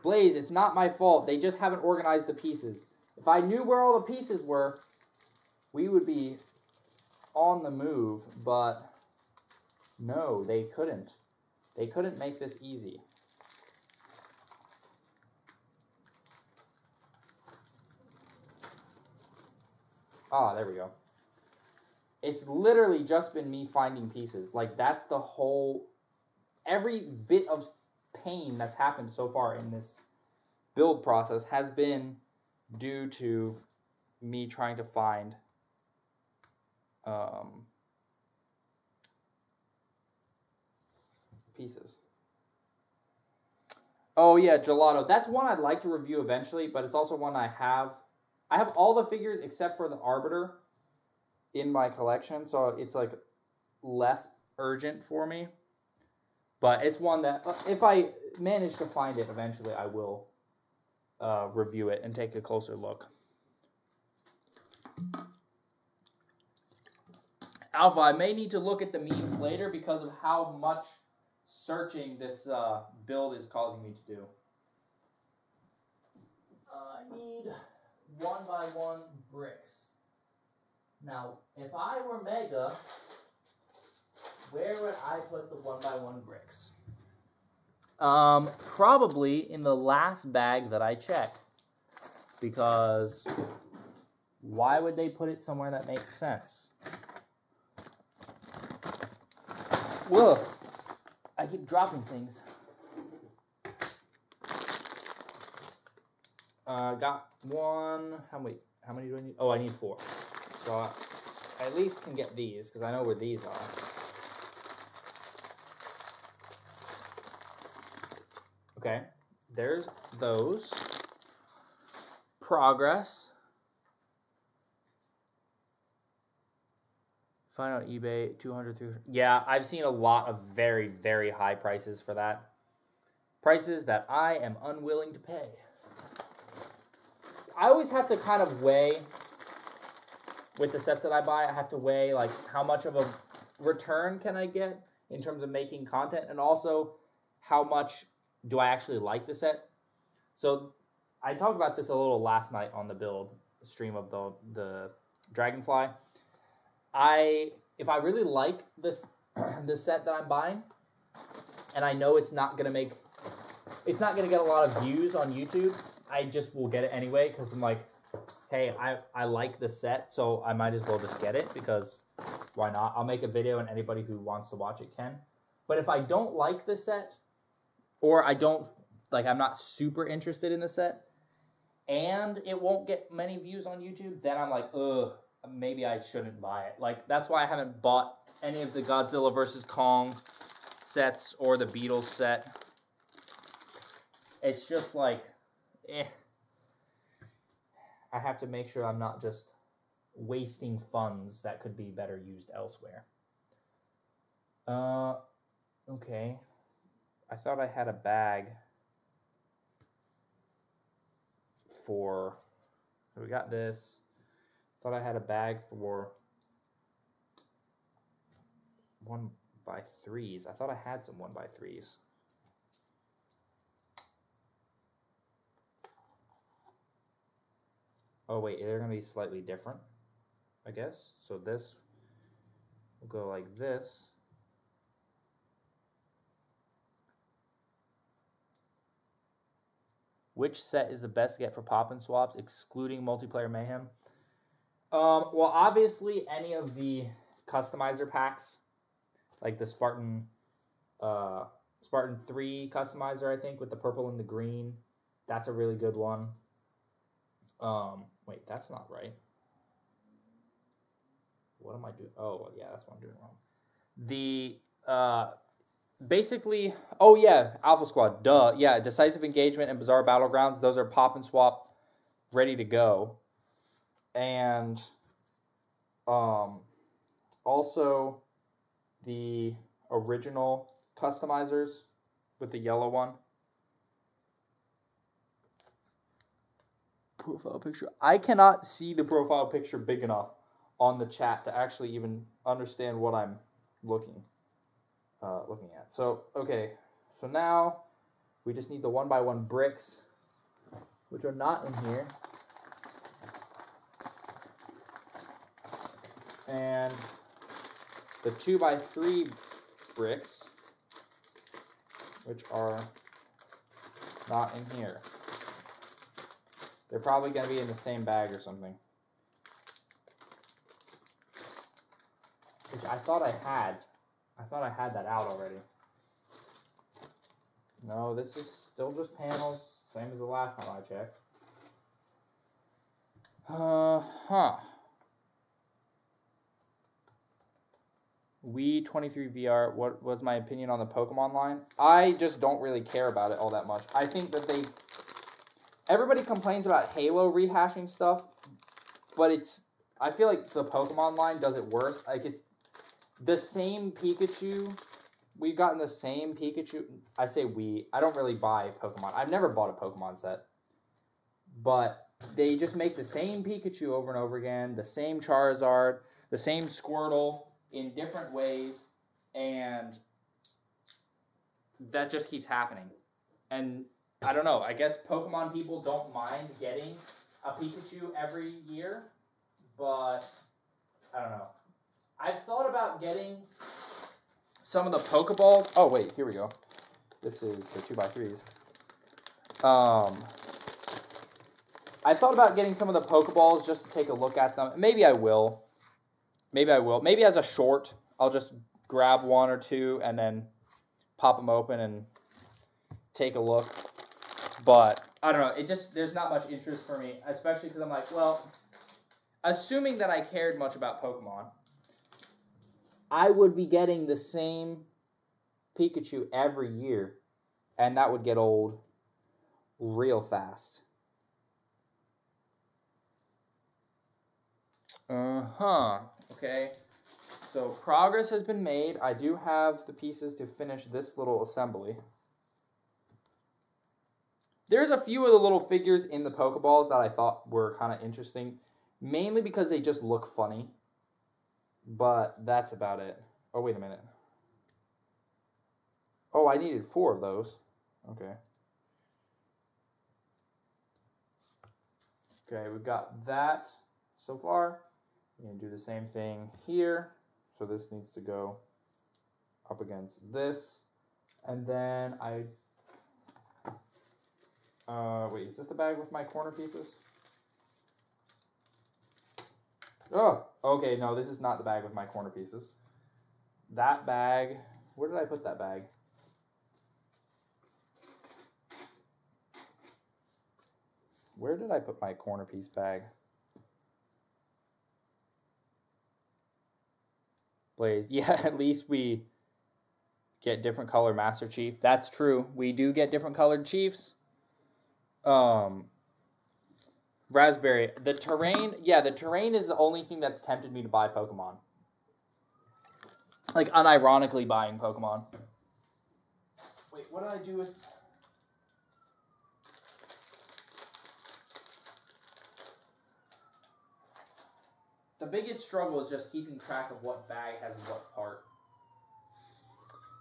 Blaze, it's not my fault. They just haven't organized the pieces. If I knew where all the pieces were, we would be on the move, but no, they couldn't. They couldn't make this easy. Ah, there we go. It's literally just been me finding pieces. Like, that's the whole... Every bit of pain that's happened so far in this build process has been due to me trying to find um, pieces. Oh yeah, gelato. That's one I'd like to review eventually, but it's also one I have. I have all the figures except for the Arbiter in my collection, so it's like less urgent for me. But it's one that uh, if I manage to find it eventually, I will uh, review it and take a closer look. Alpha, I may need to look at the memes later because of how much searching this uh, build is causing me to do. I need one by one bricks. Now, if I were Mega, where would I put the one by one bricks? Um, probably in the last bag that I checked. Because why would they put it somewhere that makes sense? Whoa. I keep dropping things. Uh, got one. How many? How many do I need? Oh, I need four. So I at least can get these because I know where these are. Okay, there's those. Progress. Find out eBay 200 300. Yeah, I've seen a lot of very very high prices for that. Prices that I am unwilling to pay. I always have to kind of weigh with the sets that I buy. I have to weigh like how much of a return can I get in terms of making content and also how much do I actually like the set. So I talked about this a little last night on the build stream of the the Dragonfly. I if I really like this this set that I'm buying, and I know it's not gonna make it's not gonna get a lot of views on YouTube, I just will get it anyway because I'm like, hey, I I like the set, so I might as well just get it because why not? I'll make a video and anybody who wants to watch it can. But if I don't like the set, or I don't like, I'm not super interested in the set, and it won't get many views on YouTube, then I'm like, ugh, maybe I shouldn't buy it. Like that's why I haven't bought any of the Godzilla vs Kong sets or the Beatles set. It's just like, eh. I have to make sure I'm not just wasting funds that could be better used elsewhere. Uh, okay. I thought I had a bag for. We got this. Thought I had a bag for one by threes. I thought I had some one by threes. Oh wait, they're gonna be slightly different, I guess. So this will go like this. Which set is the best to get for pop and swaps, excluding multiplayer mayhem? Um, well, obviously, any of the customizer packs, like the Spartan, uh, Spartan Three customizer, I think with the purple and the green, that's a really good one. Um, wait, that's not right. what am I doing? Oh, yeah, that's what I'm doing wrong. The uh, basically, oh yeah, Alpha Squad, duh, yeah, decisive engagement and bizarre battlegrounds. Those are pop and swap, ready to go, and um, also the original customizers with the yellow one. Profile picture. I cannot see the profile picture big enough on the chat to actually even understand what I'm looking uh, looking at. So okay, so now we just need the one by one bricks, which are not in here. And the two by three bricks, which are not in here. They're probably going to be in the same bag or something. Which I thought I had. I thought I had that out already. No, this is still just panels, same as the last time I checked. Uh huh. Wii 23 VR, what was my opinion on the Pokemon line? I just don't really care about it all that much. I think that they. Everybody complains about Halo rehashing stuff, but it's. I feel like the Pokemon line does it worse. Like, it's the same Pikachu. We've gotten the same Pikachu. I say we. I don't really buy Pokemon. I've never bought a Pokemon set. But they just make the same Pikachu over and over again, the same Charizard, the same Squirtle in different ways, and that just keeps happening. And I don't know. I guess Pokemon people don't mind getting a Pikachu every year, but I don't know. I've thought about getting some of the Pokeballs. Oh wait, here we go. This is the two by threes. Um, I thought about getting some of the Pokeballs just to take a look at them. Maybe I will. Maybe I will. Maybe as a short, I'll just grab one or two and then pop them open and take a look. But I don't know. It just there's not much interest for me, especially because I'm like, well, assuming that I cared much about Pokemon, I would be getting the same Pikachu every year, and that would get old real fast. Uh huh. Okay. So progress has been made. I do have the pieces to finish this little assembly. There's a few of the little figures in the Pokeballs that I thought were kind of interesting, mainly because they just look funny. But that's about it. Oh, wait a minute. Oh, I needed four of those. Okay. Okay, we've got that so far. We're going to do the same thing here. So this needs to go up against this. And then I... Uh, wait, is this the bag with my corner pieces? Oh, okay, no, this is not the bag with my corner pieces. That bag, where did I put that bag? Where did I put my corner piece bag? Blaze, yeah, at least we get different color Master Chief. That's true. We do get different colored Chiefs. Um, Raspberry. The terrain, yeah, the terrain is the only thing that's tempted me to buy Pokemon. Like unironically buying Pokemon. Wait, what did I do with The biggest struggle is just keeping track of what bag has what part.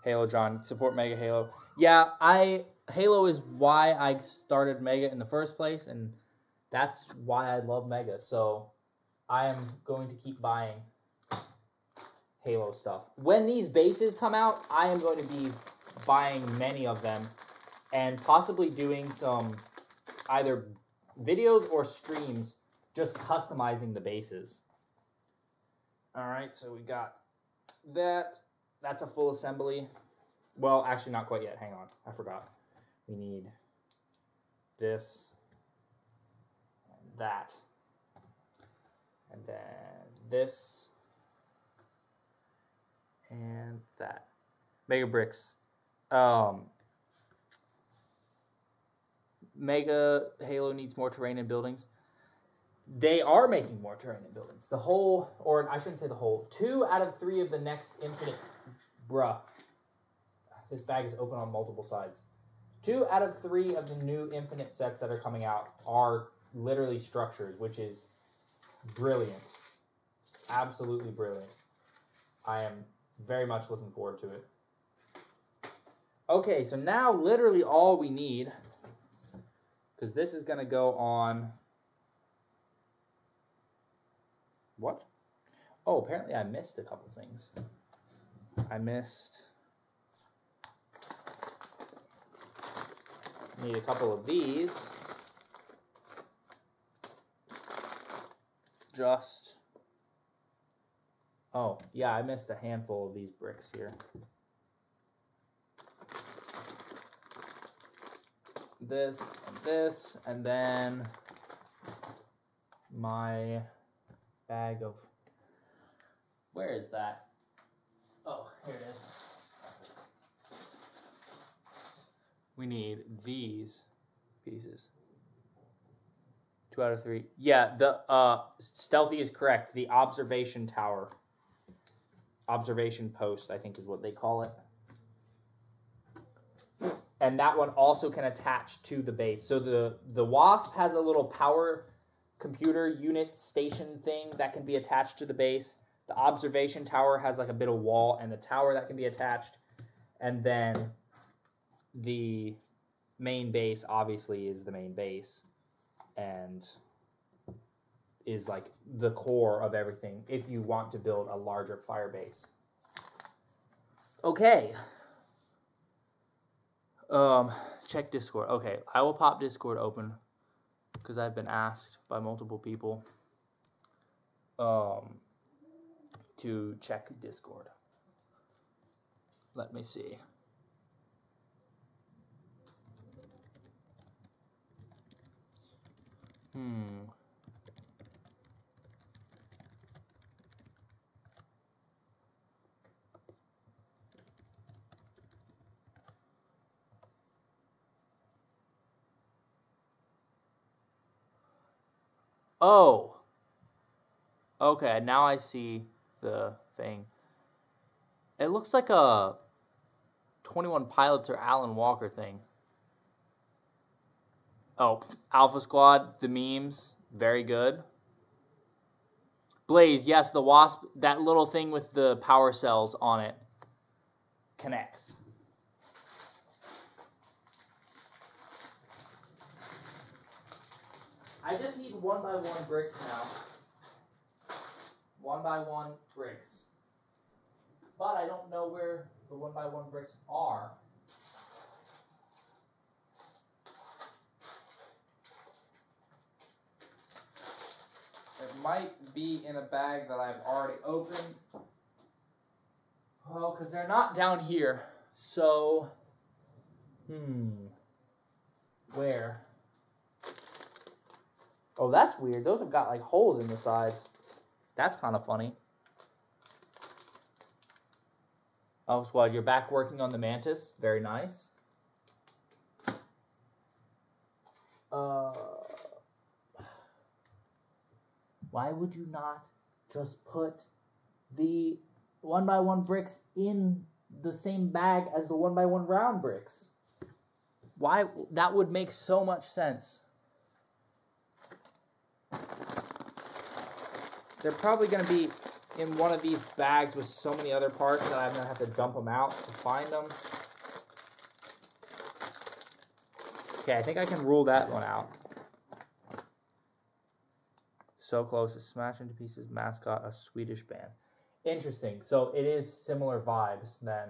Halo John, support Mega Halo. Yeah, I Halo is why I started Mega in the first place and that's why I love Mega. So I am going to keep buying Halo stuff. When these bases come out, I am going to be buying many of them and possibly doing some either videos or streams just customizing the bases. All right, so we got that. That's a full assembly. Well, actually, not quite yet. Hang on, I forgot. We need this and that, and then this and that. Mega bricks. Um, Mega Halo needs more terrain and buildings. They are making more and buildings. The whole, or I shouldn't say the whole, two out of three of the next Infinite. Bruh. This bag is open on multiple sides. Two out of three of the new Infinite sets that are coming out are literally structures, which is brilliant. Absolutely brilliant. I am very much looking forward to it. Okay, so now literally all we need, because this is going to go on. What? Oh, apparently I missed a couple things. I missed. Need a couple of these. Just. Oh, yeah, I missed a handful of these bricks here. This and this, and then my bag of. Where is that? Oh, here it is. We need these pieces. Two out of three. Yeah, the uh, stealthy is correct. The observation tower, observation post, I think is what they call it. And that one also can attach to the base. So the the wasp has a little power computer unit station thing that can be attached to the base. The observation tower has like a bit of wall and the tower that can be attached. And then the main base obviously is the main base and is like the core of everything if you want to build a larger fire base. Okay. Um, check Discord. Okay, I will pop Discord open because I've been asked by multiple people um, to check Discord. Let me see. Hmm. Oh. Okay, now I see the thing. It looks like a 21 Pilots or Alan Walker thing. Oh, Alpha Squad, the memes, very good. Blaze, yes, the Wasp, that little thing with the power cells on it connects. I just need one by one bricks now. One by one bricks. But I don't know where the one by one bricks are. It might be in a bag that I've already opened. Well, because they're not down here. So, hmm. Where? Oh, that's weird. Those have got like holes in the sides. That's kind of funny. Oh, Squad, you're back working on the Mantis. Very nice. Uh, why would you not just put the one by one bricks in the same bag as the one by one round bricks? Why? That would make so much sense. They're probably going to be in one of these bags with so many other parts that I'm going to have to dump them out to find them. Okay, I think I can rule that one out. So close to Smash into Pieces mascot, a Swedish band. Interesting. So it is similar vibes then.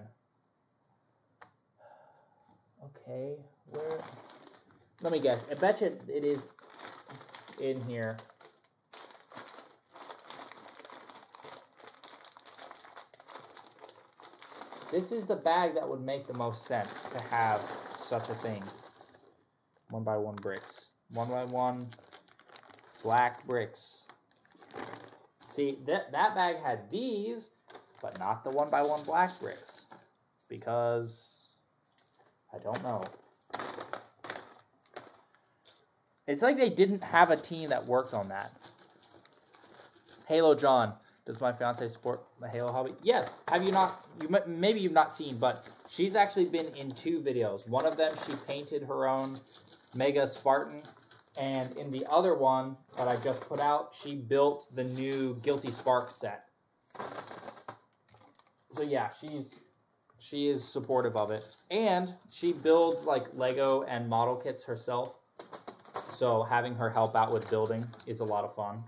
Okay, where? Let me guess. I bet you it is in here. This is the bag that would make the most sense to have such a thing. One by one bricks. One by one black bricks. See, that, that bag had these, but not the one by one black bricks because I don't know. It's like they didn't have a team that worked on that. Halo John, does my fiance support the Halo hobby? Yes. Have you not? You maybe you've not seen, but she's actually been in two videos. One of them, she painted her own Mega Spartan, and in the other one that I just put out, she built the new Guilty Spark set. So yeah, she's she is supportive of it, and she builds like Lego and model kits herself. So having her help out with building is a lot of fun.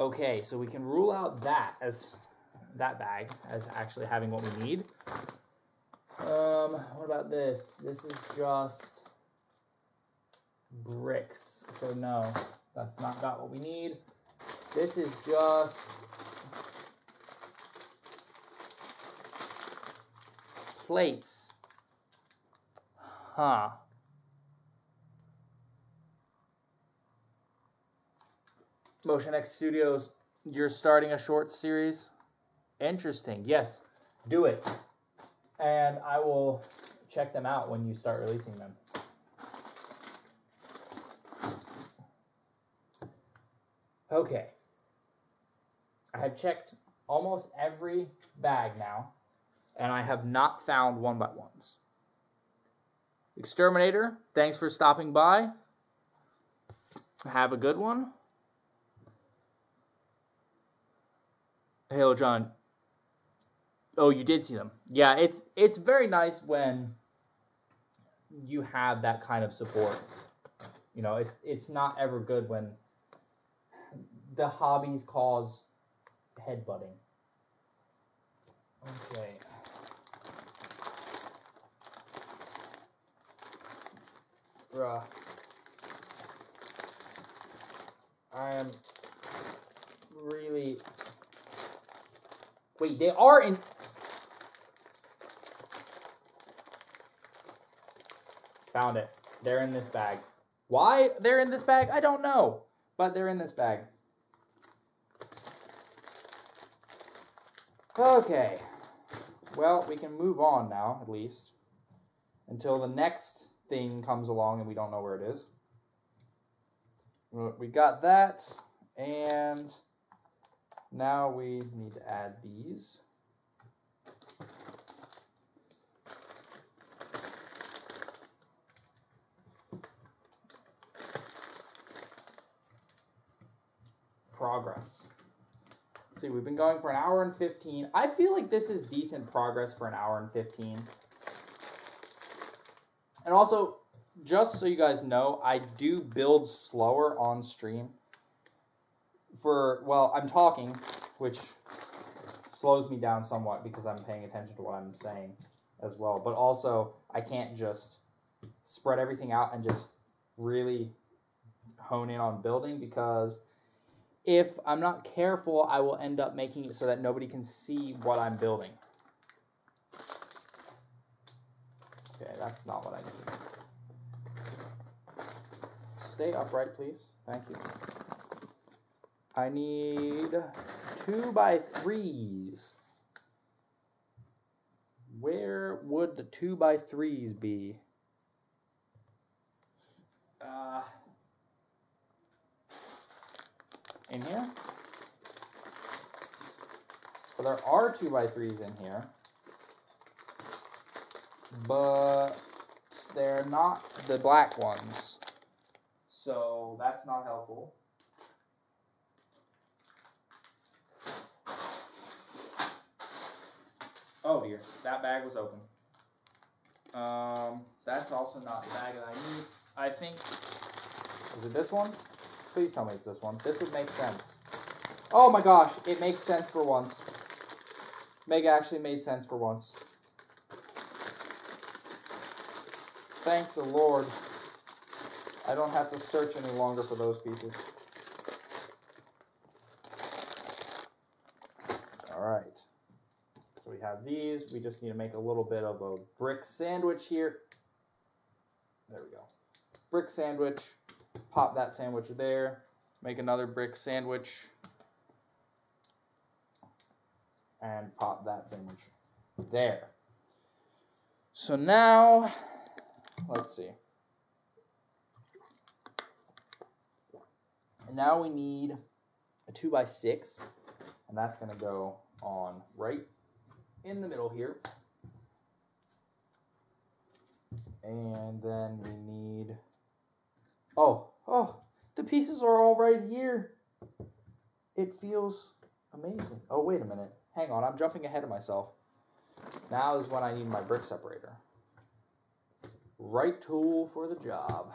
Okay, so we can rule out that as that bag as actually having what we need. Um, what about this? This is just bricks. So no, that's not got what we need. This is just plates. Huh. Motion X Studios, you're starting a short series. Interesting. Yes, do it. And I will check them out when you start releasing them. Okay. I have checked almost every bag now, and I have not found one by ones. Exterminator, thanks for stopping by. Have a good one. Halo John. Oh, you did see them. Yeah, it's it's very nice when you have that kind of support. You know, it's it's not ever good when the hobbies cause headbutting. Okay. Bruh. I am really Wait, they are in... Found it. They're in this bag. Why they're in this bag, I don't know. But they're in this bag. Okay. Well, we can move on now, at least. Until the next thing comes along and we don't know where it is. We got that. And... Now we need to add these. Progress. see, we've been going for an hour and 15. I feel like this is decent progress for an hour and 15. And also, just so you guys know, I do build slower on stream for, well, I'm talking, which slows me down somewhat because I'm paying attention to what I'm saying as well. But also, I can't just spread everything out and just really hone in on building because if I'm not careful, I will end up making it so that nobody can see what I'm building. Okay, that's not what I need. Stay upright, please. Thank you. I need two by threes. Where would the two by threes be? Uh, in here? So there are two by threes in here, but they're not the black ones. So that's not helpful. Oh dear, that bag was open. Um, that's also not the bag that I need. I think, is it this one? Please tell me it's this one. This would make sense. Oh my gosh, it makes sense for once. Mega actually made sense for once. Thank the Lord. I don't have to search any longer for those pieces. All right. So we have these. We just need to make a little bit of a brick sandwich here. There we go. brick sandwich, pop that sandwich there, make another brick sandwich, and pop that sandwich there. So now, let's see. And now we need a 2 by 6 and that's going to go on right in the middle here. And then we need, oh, oh, the pieces are all right here. It feels amazing. Oh, wait a minute. Hang on, I'm jumping ahead of myself. Now is when I need my brick separator. Right tool for the job.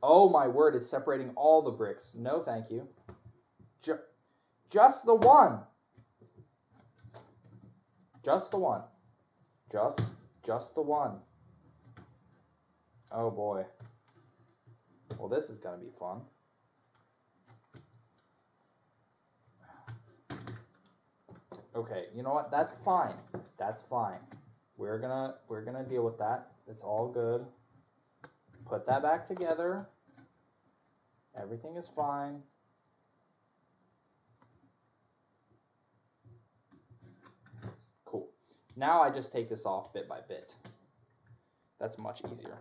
Oh my word, it's separating all the bricks. No, thank you. Ju just the one. Just the one. Just, just the one. Oh boy. Well, this is going to be fun. Okay, you know what? That's fine. That's fine. We're gonna we're gonna deal with that. It's all good. Put that back together. Everything is fine. Cool. Now I just take this off bit by bit. That's much easier.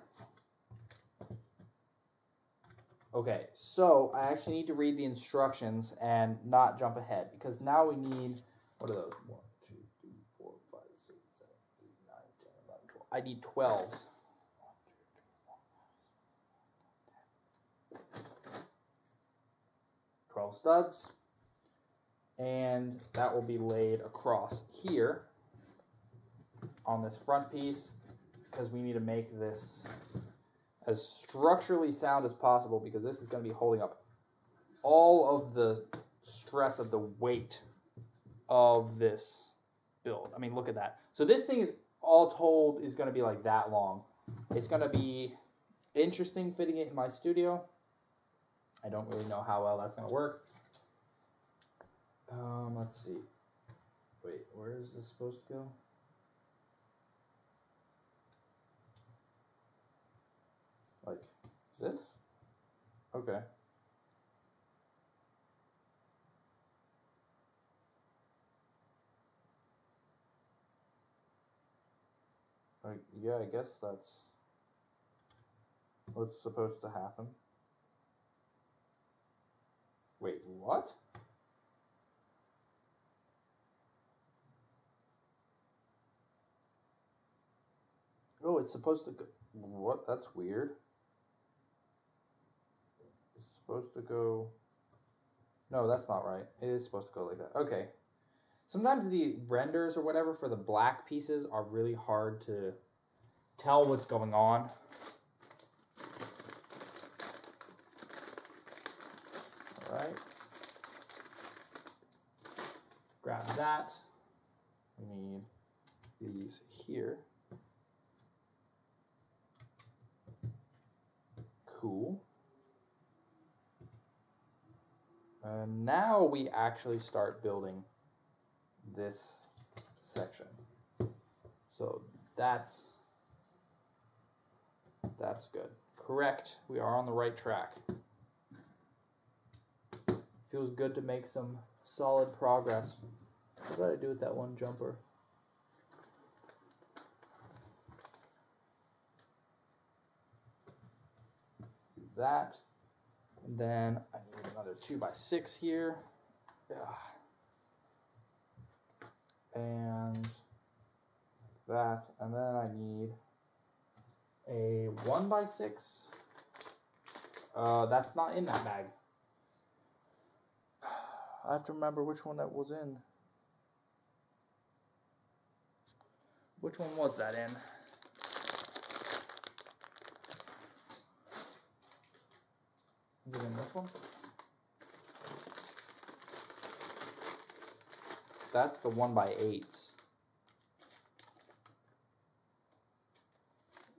Okay, so I actually need to read the instructions and not jump ahead because now we need, what are those? 1, 2, 3, 4, 5, 6, 7, 8, 9, 10, 11, 12. I need 12. 12 studs. And that will be laid across here on this front piece because we need to make this as structurally sound as possible because this is going to be holding up all of the stress of the weight of this build. I mean, look at that. So this thing is all told is going to be like that long. It's going to be interesting fitting it in my studio. I don't really know how well that's going to work. Um, let's see. Wait, where is this supposed to go? Like this? Okay. Like, yeah, I guess that's what's supposed to happen. Wait, what? Oh, it's supposed to go. What? That's weird. It's supposed to go. No, that's not right. It is supposed to go like that. Okay. Sometimes the renders or whatever for the black pieces are really hard to tell what's going on. Alright. Grab that. We need these here. Cool. And now we actually start building this section. So that's that's good. Correct. We are on the right track. Feels good to make some solid progress. What did I do with that one jumper? that. And then I need another 2 by 6 here. And that. And then I need a 1 by 6 uh, That's not in that bag. I have to remember which one that was in. Which one was that in? Is it in this one? That's the one by eights.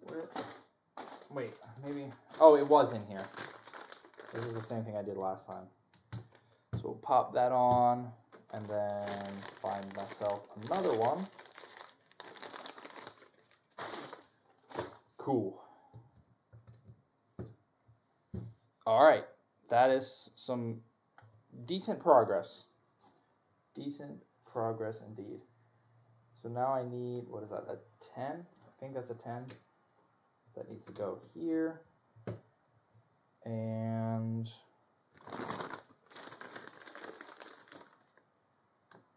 Where? Wait, maybe. Oh, it was in here. This is the same thing I did last time. So we'll pop that on and then find myself another one. Cool. All right, that is some decent progress. Decent progress indeed. So now I need, what is that, a 10? I think that's a 10. That needs to go here. And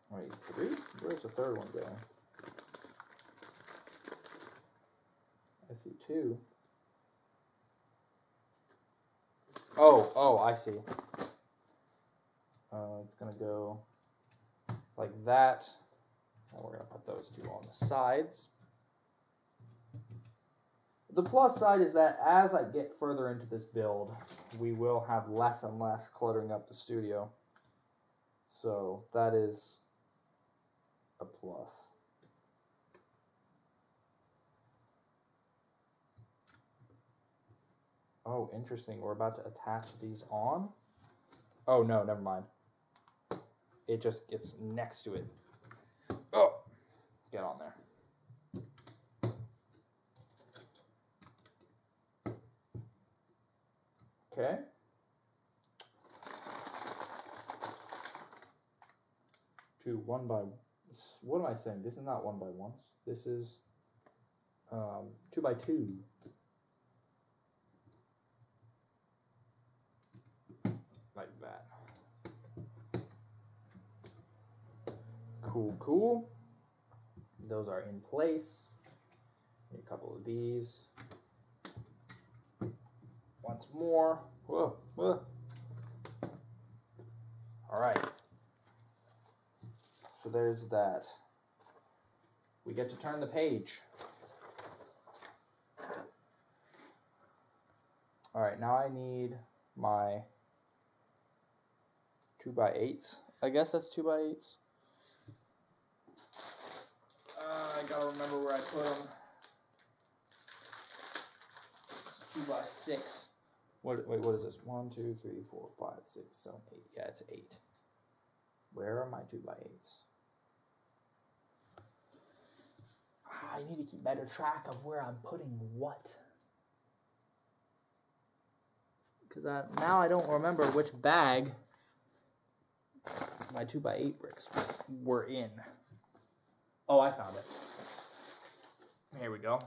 wait, three? Where's the third one going? I see two. Oh, oh, I see. Uh, it's gonna go like that. And we're gonna put those two on the sides. The plus side is that as I get further into this build, we will have less and less cluttering up the studio. So that is a plus. Oh, interesting. We're about to attach these on. Oh, no, never mind. It just gets next to it. Oh, get on there. Okay. To one by, what am I saying? This is not one by ones. This is um, two by two. Like that. Cool, cool. Those are in place. A couple of these. Once more. Whoa, whoa. All right. So there's that. We get to turn the page. All right, now I need my two by eights. I guess that's two by eights. Uh, I gotta remember where I put them. Two by six. What? Wait, what is this? One, two, three, four, five, six, seven, eight. Yeah, it's eight. Where are my two by eights? Ah, I need to keep better track of where I'm putting what. Because now I don't remember which bag my two by eight bricks were in. Oh, I found it. Here we go.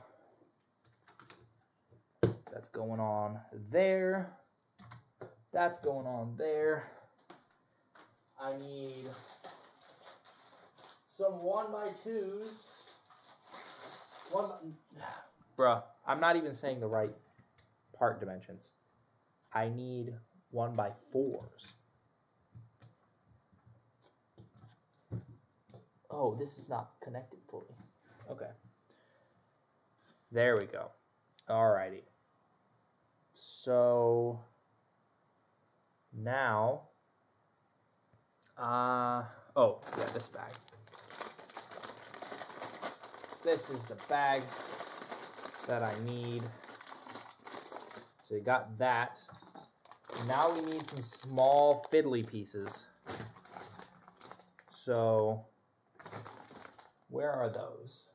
That's going on there. That's going on there. I need some one by twos. One, by, bruh. I'm not even saying the right part dimensions. I need one by fours. Oh, this is not connected fully. Okay. There we go. Alrighty. So now, uh, oh, yeah, this bag. This is the bag that I need. So you got that. Now we need some small fiddly pieces. So where are those?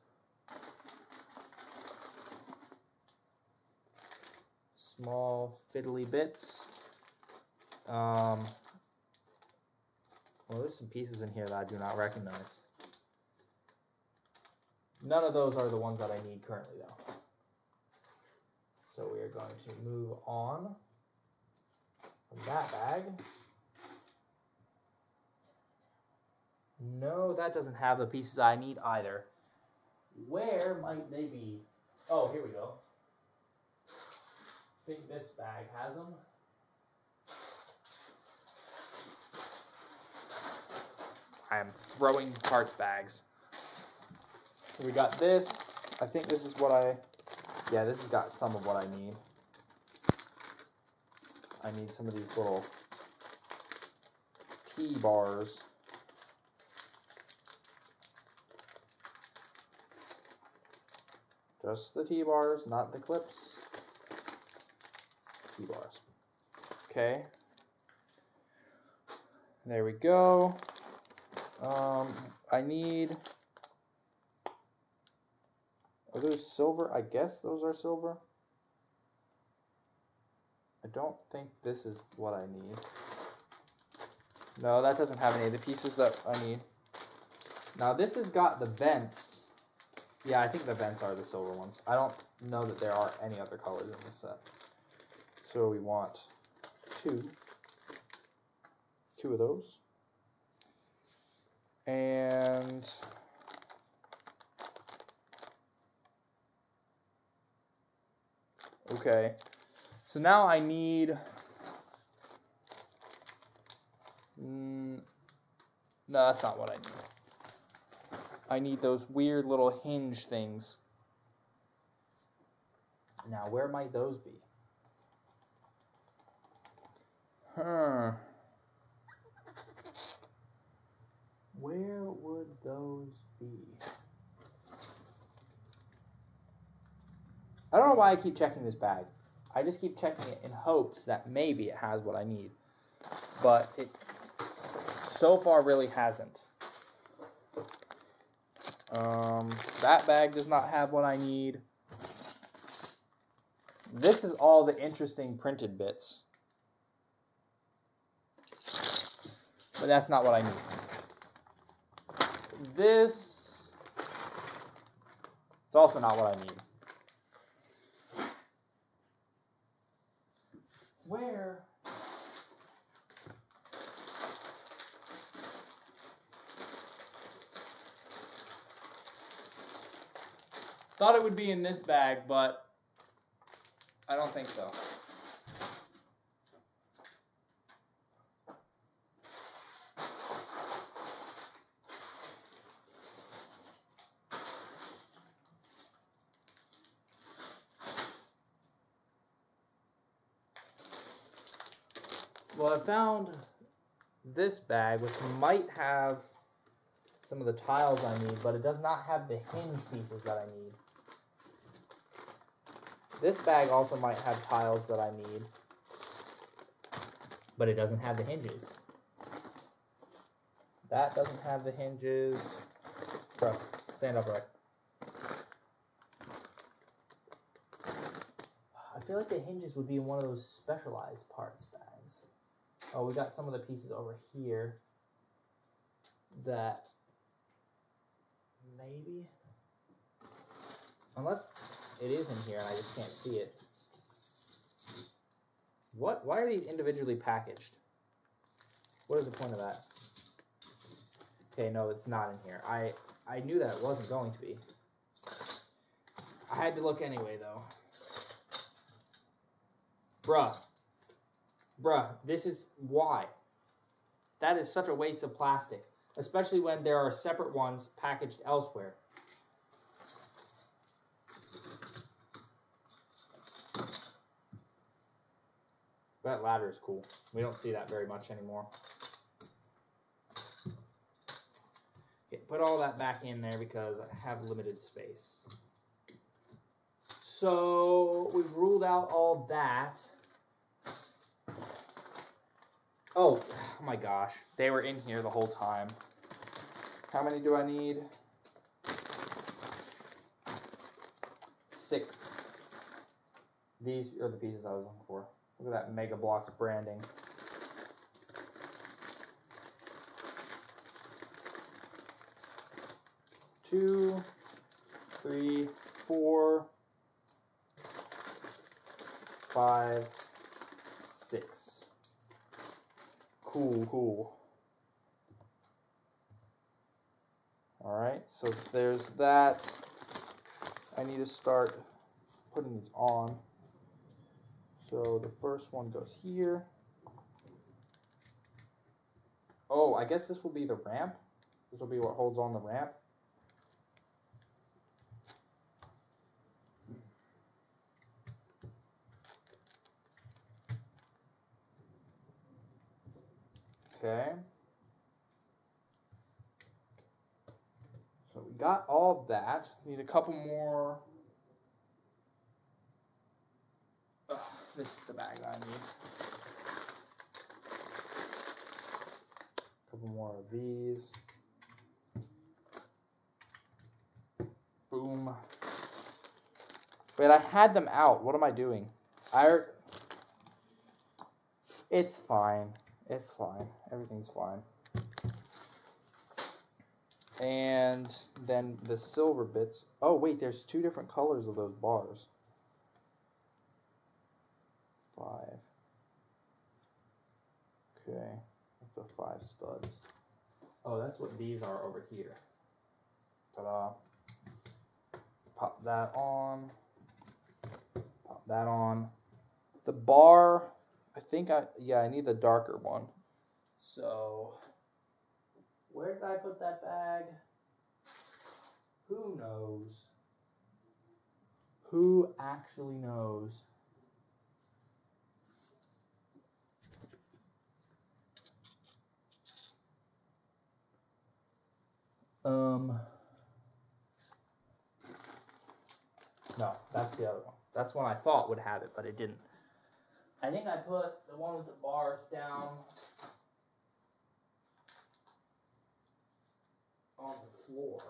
Small fiddly bits. Um, well, there's some pieces in here that I do not recognize. None of those are the ones that I need currently, though. So we are going to move on from that bag. No, that doesn't have the pieces I need either. Where might they be? Oh, here we go. I think this bag has them. I am throwing parts bags. We got this. I think this is what I... Yeah, this has got some of what I need. I need some of these little T-bars. Just the T-bars, not the clips. T-bars. Okay. There we go. Um, I need... Are those silver? I guess those are silver. I don't think this is what I need. No, that doesn't have any of the pieces that I need. Now this has got the vents. Yeah, I think the vents are the silver ones. I don't know that there are any other colors in this set. So we want two. Two of those. And okay. So now I need mm, no, that's not what I need. I need those weird little hinge things. Now, where might those be? Huh. Where would those be? I don't know why I keep checking this bag. I just keep checking it in hopes that maybe it has what I need. But it so far really hasn't. Um, that bag does not have what I need. This is all the interesting printed bits. But that's not what I need. This, it's also not what I need. Where I thought it would be in this bag, but I don't think so. Well, I found this bag, which might have some of the tiles I need, but it does not have the hinge pieces that I need. This bag also might have tiles that I need, but it doesn't have the hinges. That doesn't have the hinges. Bro, stand upright. I feel like the hinges would be in one of those specialized parts bags. Oh, we got some of the pieces over here that maybe unless it is in here and I just can't see it. What? Why are these individually packaged? What is the point of that? Okay, no, it's not in here. I I knew that it wasn't going to be. I had to look anyway, though. Bruh. Bruh, this is why. That is such a waste of plastic, especially when there are separate ones packaged elsewhere. That ladder is cool. We don't see that very much anymore. Okay, put all that back in there because I have limited space. So we've ruled out all that. Oh, oh my gosh. They were in here the whole time. How many do I need? Six. These are the pieces I was looking for. Look at that Mega Bloks branding. Two, three, four, five, six. Cool, cool. Alright, so there's that. I need to start putting these on. So the first one goes here. Oh, I guess this will be the ramp. This will be what holds on the ramp. Okay. So we got all that. Need a couple more This is the bag I need. A couple more of these. Boom. Wait, I had them out. What am I doing? I It's fine. It's fine. Everything's fine. And then the silver bits. Oh, wait, there's two different colors of those bars. Five. Okay, the five studs. Oh, that's what these are over here. Ta-da. Pop that on. Pop that on. The bar, I think I, yeah, I need the darker one. So, where did I put that bag? Who knows? Who actually knows? Um, no, that's the other one. That's one I thought would have it, but it didn't. I think I put the one with the bars down on the floor.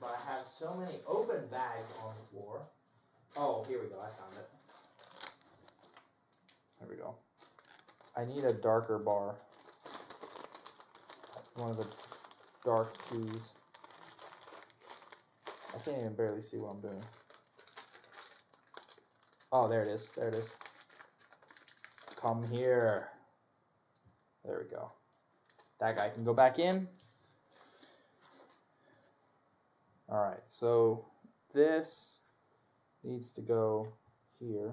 But I have so many open bags on the floor. Oh, here we go. I found it. There we go. I need a darker bar. One of the dark twos. I can't even barely see what I'm doing. Oh, there it is. There it is. Come here. There we go. That guy can go back in. Alright, so this needs to go here.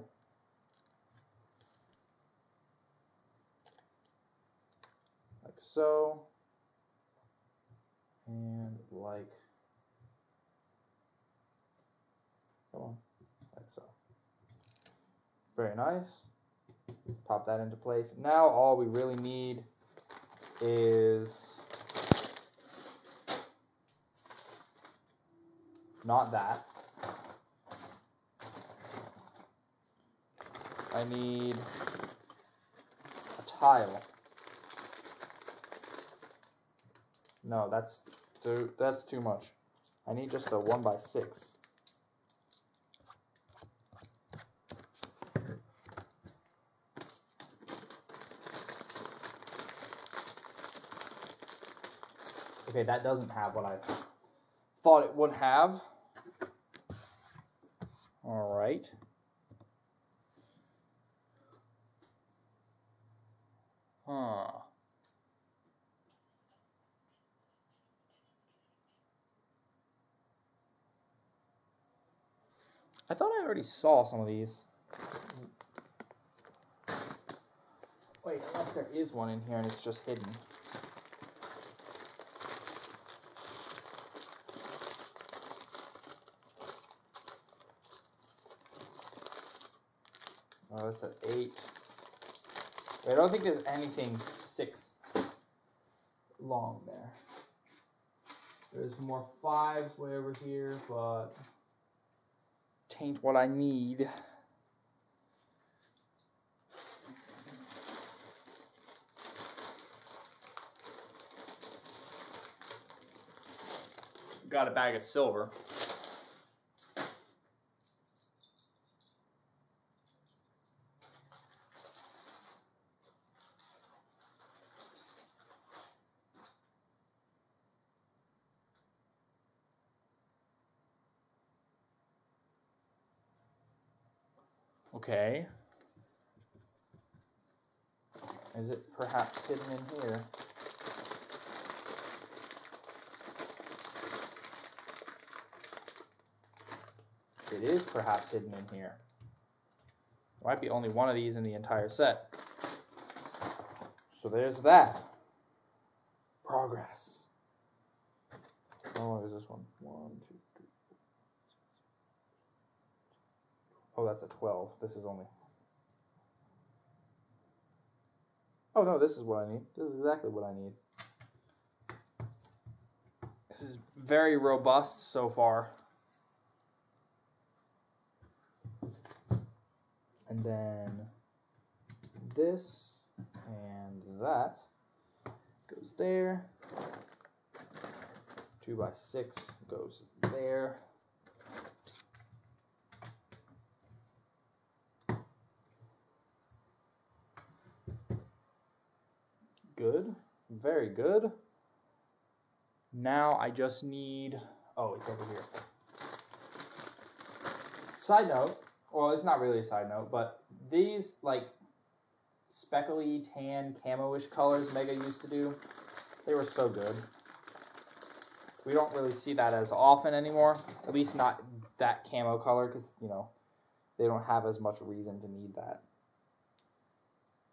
Like so. And like, come on, like so. Very nice. Pop that into place. Now all we really need is not that. I need a tile. No, that's too, that's too much. I need just a one by six. Okay, that doesn't have what I thought it would have. All right. Huh. I thought I already saw some of these. Wait, unless there is one in here and it's just hidden. Oh, that's an eight. Wait, I don't think there's anything six long there. There's more fives way over here, but taint what I need. Got a bag of silver. Okay. Is it perhaps hidden in here? It is perhaps hidden in here. There might be only one of these in the entire set. So there's that. Progress. Long is this one? One, two, three. Oh, that's a 12. This is only. Oh, no, this is what I need. This is exactly what I need. This is very robust so far. And then this and that goes there. Two by six goes there. Good. Very good. Now I just need, oh, it's over here. Side note, well, it's not really a side note, but these like speckly tan camo-ish colors Mega used to do, they were so good. We don't really see that as often anymore, at least not that camo color, because, you know, they don't have as much reason to need that.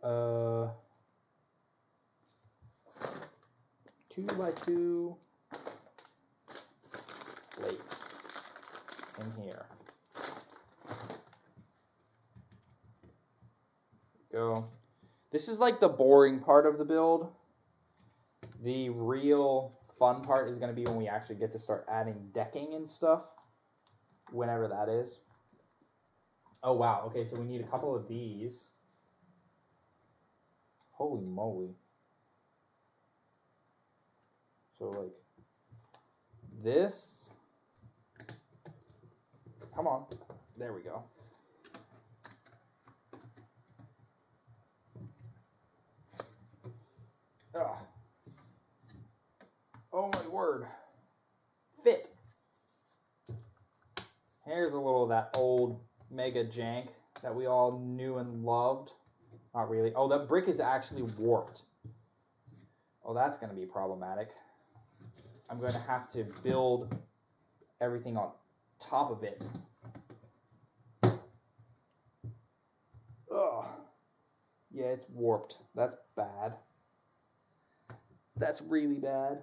Uh, two by two plate in here. Go. This is like the boring part of the build. The real fun part is going to be when we actually get to start adding decking and stuff. Whenever that is. Oh, wow. Okay, so we need a couple of these. Holy moly. So, like, this. Come on. There we go. Ugh. Oh my word. Fit. Here's a little of that old mega jank that we all knew and loved. Not really. Oh, that brick is actually warped. Oh, that's going to be problematic. I'm going to have to build everything on top of it. Ugh. Yeah, it's warped. That's bad. That's really bad.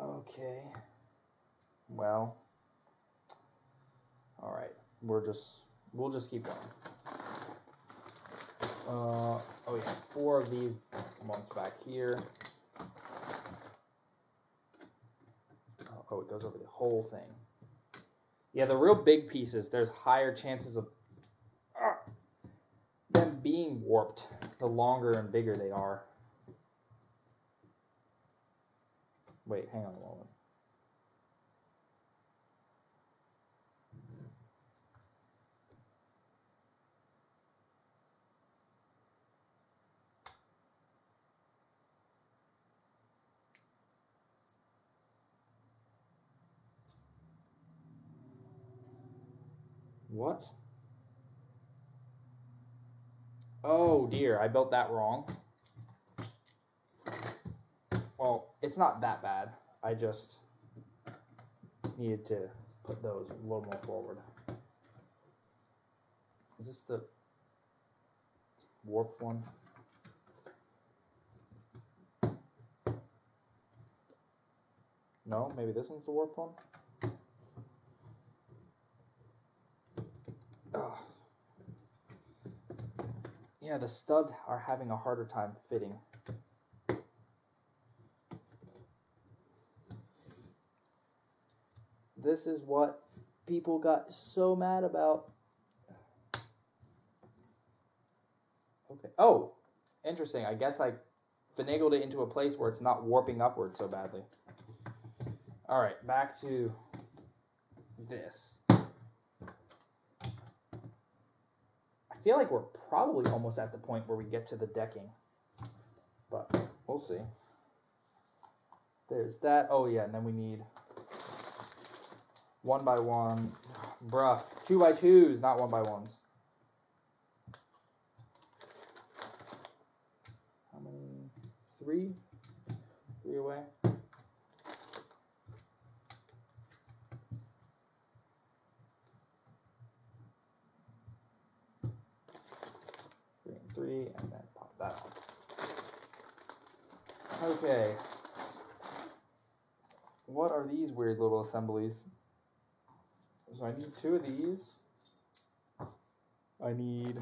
Okay. Well. All right. We're just we'll just keep going. Uh, oh yeah, four of these ones back here. Oh, oh, it goes over the whole thing. Yeah, the real big pieces, there's higher chances of uh, them being warped the longer and bigger they are. Wait, hang on a moment. What? Oh dear, I built that wrong. Well, it's not that bad. I just needed to put those a little more forward. Is this the warped one? No, maybe this one's the warped one? Ugh. Yeah, the studs are having a harder time fitting. This is what people got so mad about. Okay. Oh, interesting. I guess I finagled it into a place where it's not warping upwards so badly. All right, back to this. Feel like we're probably almost at the point where we get to the decking. But we'll see. There's that. Oh, yeah, and then we need one by one. Bruh, two by twos, not one by ones. How many? Three? Three away. three, and then pop that on. Okay. What are these weird little assemblies? So I need two of these. I need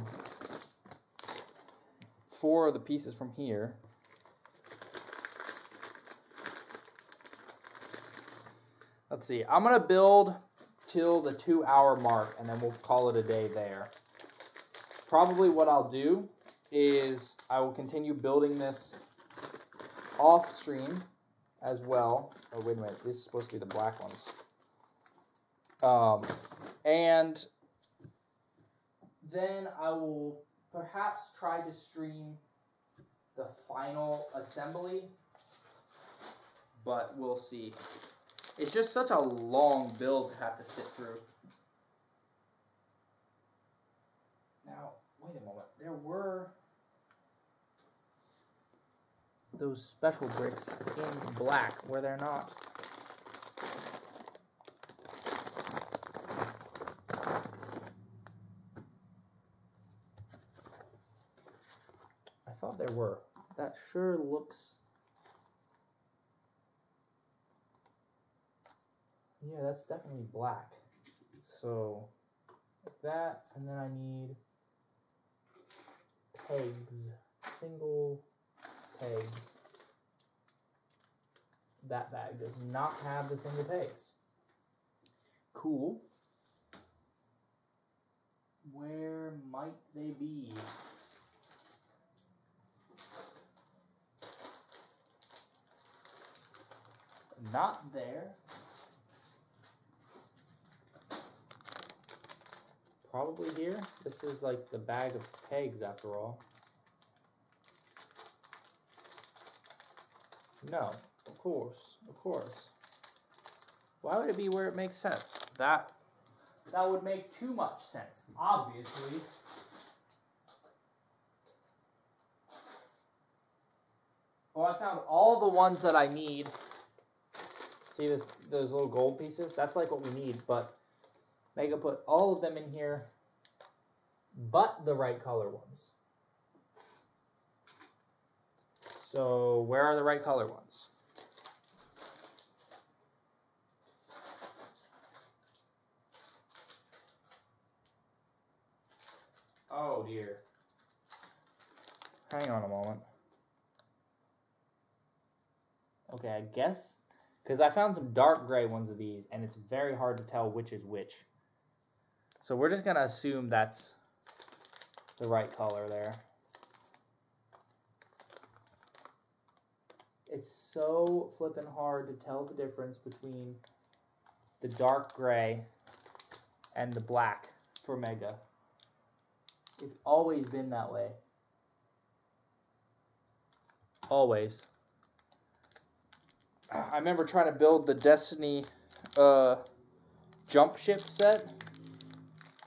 four of the pieces from here. Let's see. I'm going to build till the two hour mark and then we'll call it a day there. Probably what I'll do is I will continue building this off stream as well. Oh, wait a minute. This is supposed to be the black ones. Um, and then I will perhaps try to stream the final assembly, but we'll see. It's just such a long build to have to sit through. Now, wait a moment. There were those special bricks in black, where they're not? I thought there were. That sure looks. Yeah, that's definitely black. So, like that, and then I need pegs, single pegs. That bag does not have the single pegs. Cool. Where might they be? Not there. Probably here. This is like the bag of pegs after all. No, of course, of course. Why would it be where it makes sense? That that would make too much sense, obviously. Well, I found all the ones that I need. See this those little gold pieces? That's like what we need, but Mega put all of them in here, but the right color ones. So where are the right color ones? Oh dear. Hang on a moment. Okay, I guess because I found some dark gray ones of these, and it's very hard to tell which is which. So we're just gonna assume that's the right color there. It's so flippin' hard to tell the difference between the dark gray and the black for Mega. It's always been that way. Always. I remember trying to build the Destiny uh, jump ship set,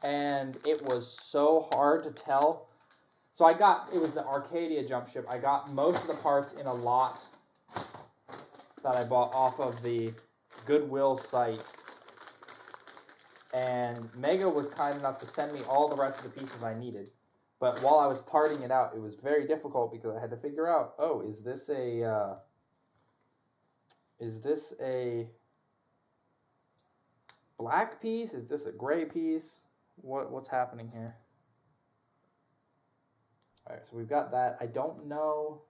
and it was so hard to tell. So I got it was the Arcadia jump ship. I got most of the parts in a lot that I bought off of the Goodwill site. And Mega was kind enough to send me all the rest of the pieces I needed. But while I was parting it out, it was very difficult because I had to figure out, oh, is this a uh, is this a black piece? Is this a gray piece? What what's happening here? All right, so we've got that. I don't know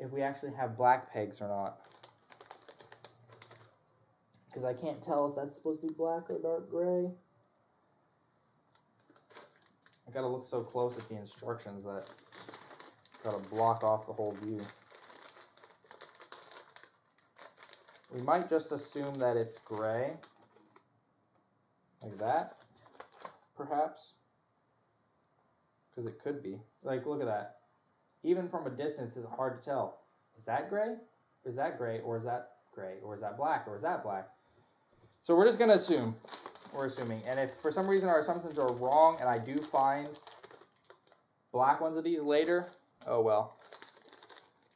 if we actually have black pegs or not. Because I can't tell if that's supposed to be black or dark gray. I gotta look so close at the instructions that gotta block off the whole view. We might just assume that it's gray. Like that, perhaps. Because it could be. Like, look at that. Even from a distance, it's hard to tell. Is that gray? Is that gray? Or is that gray? Or is that black? Or is that black? So we're just going to assume. We're assuming. And if for some reason our assumptions are wrong and I do find black ones of these later, oh well.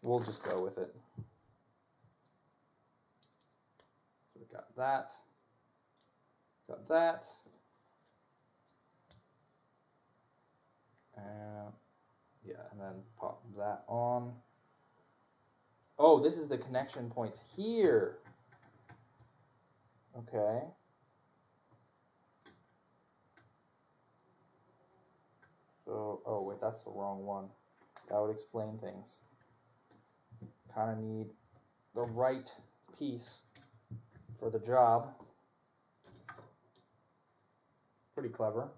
We'll just go with it. So we got that. Got that. And yeah, and then pop that on. Oh, this is the connection points here. Okay. So, oh wait, that's the wrong one. That would explain things. Kind of need the right piece for the job. Pretty clever.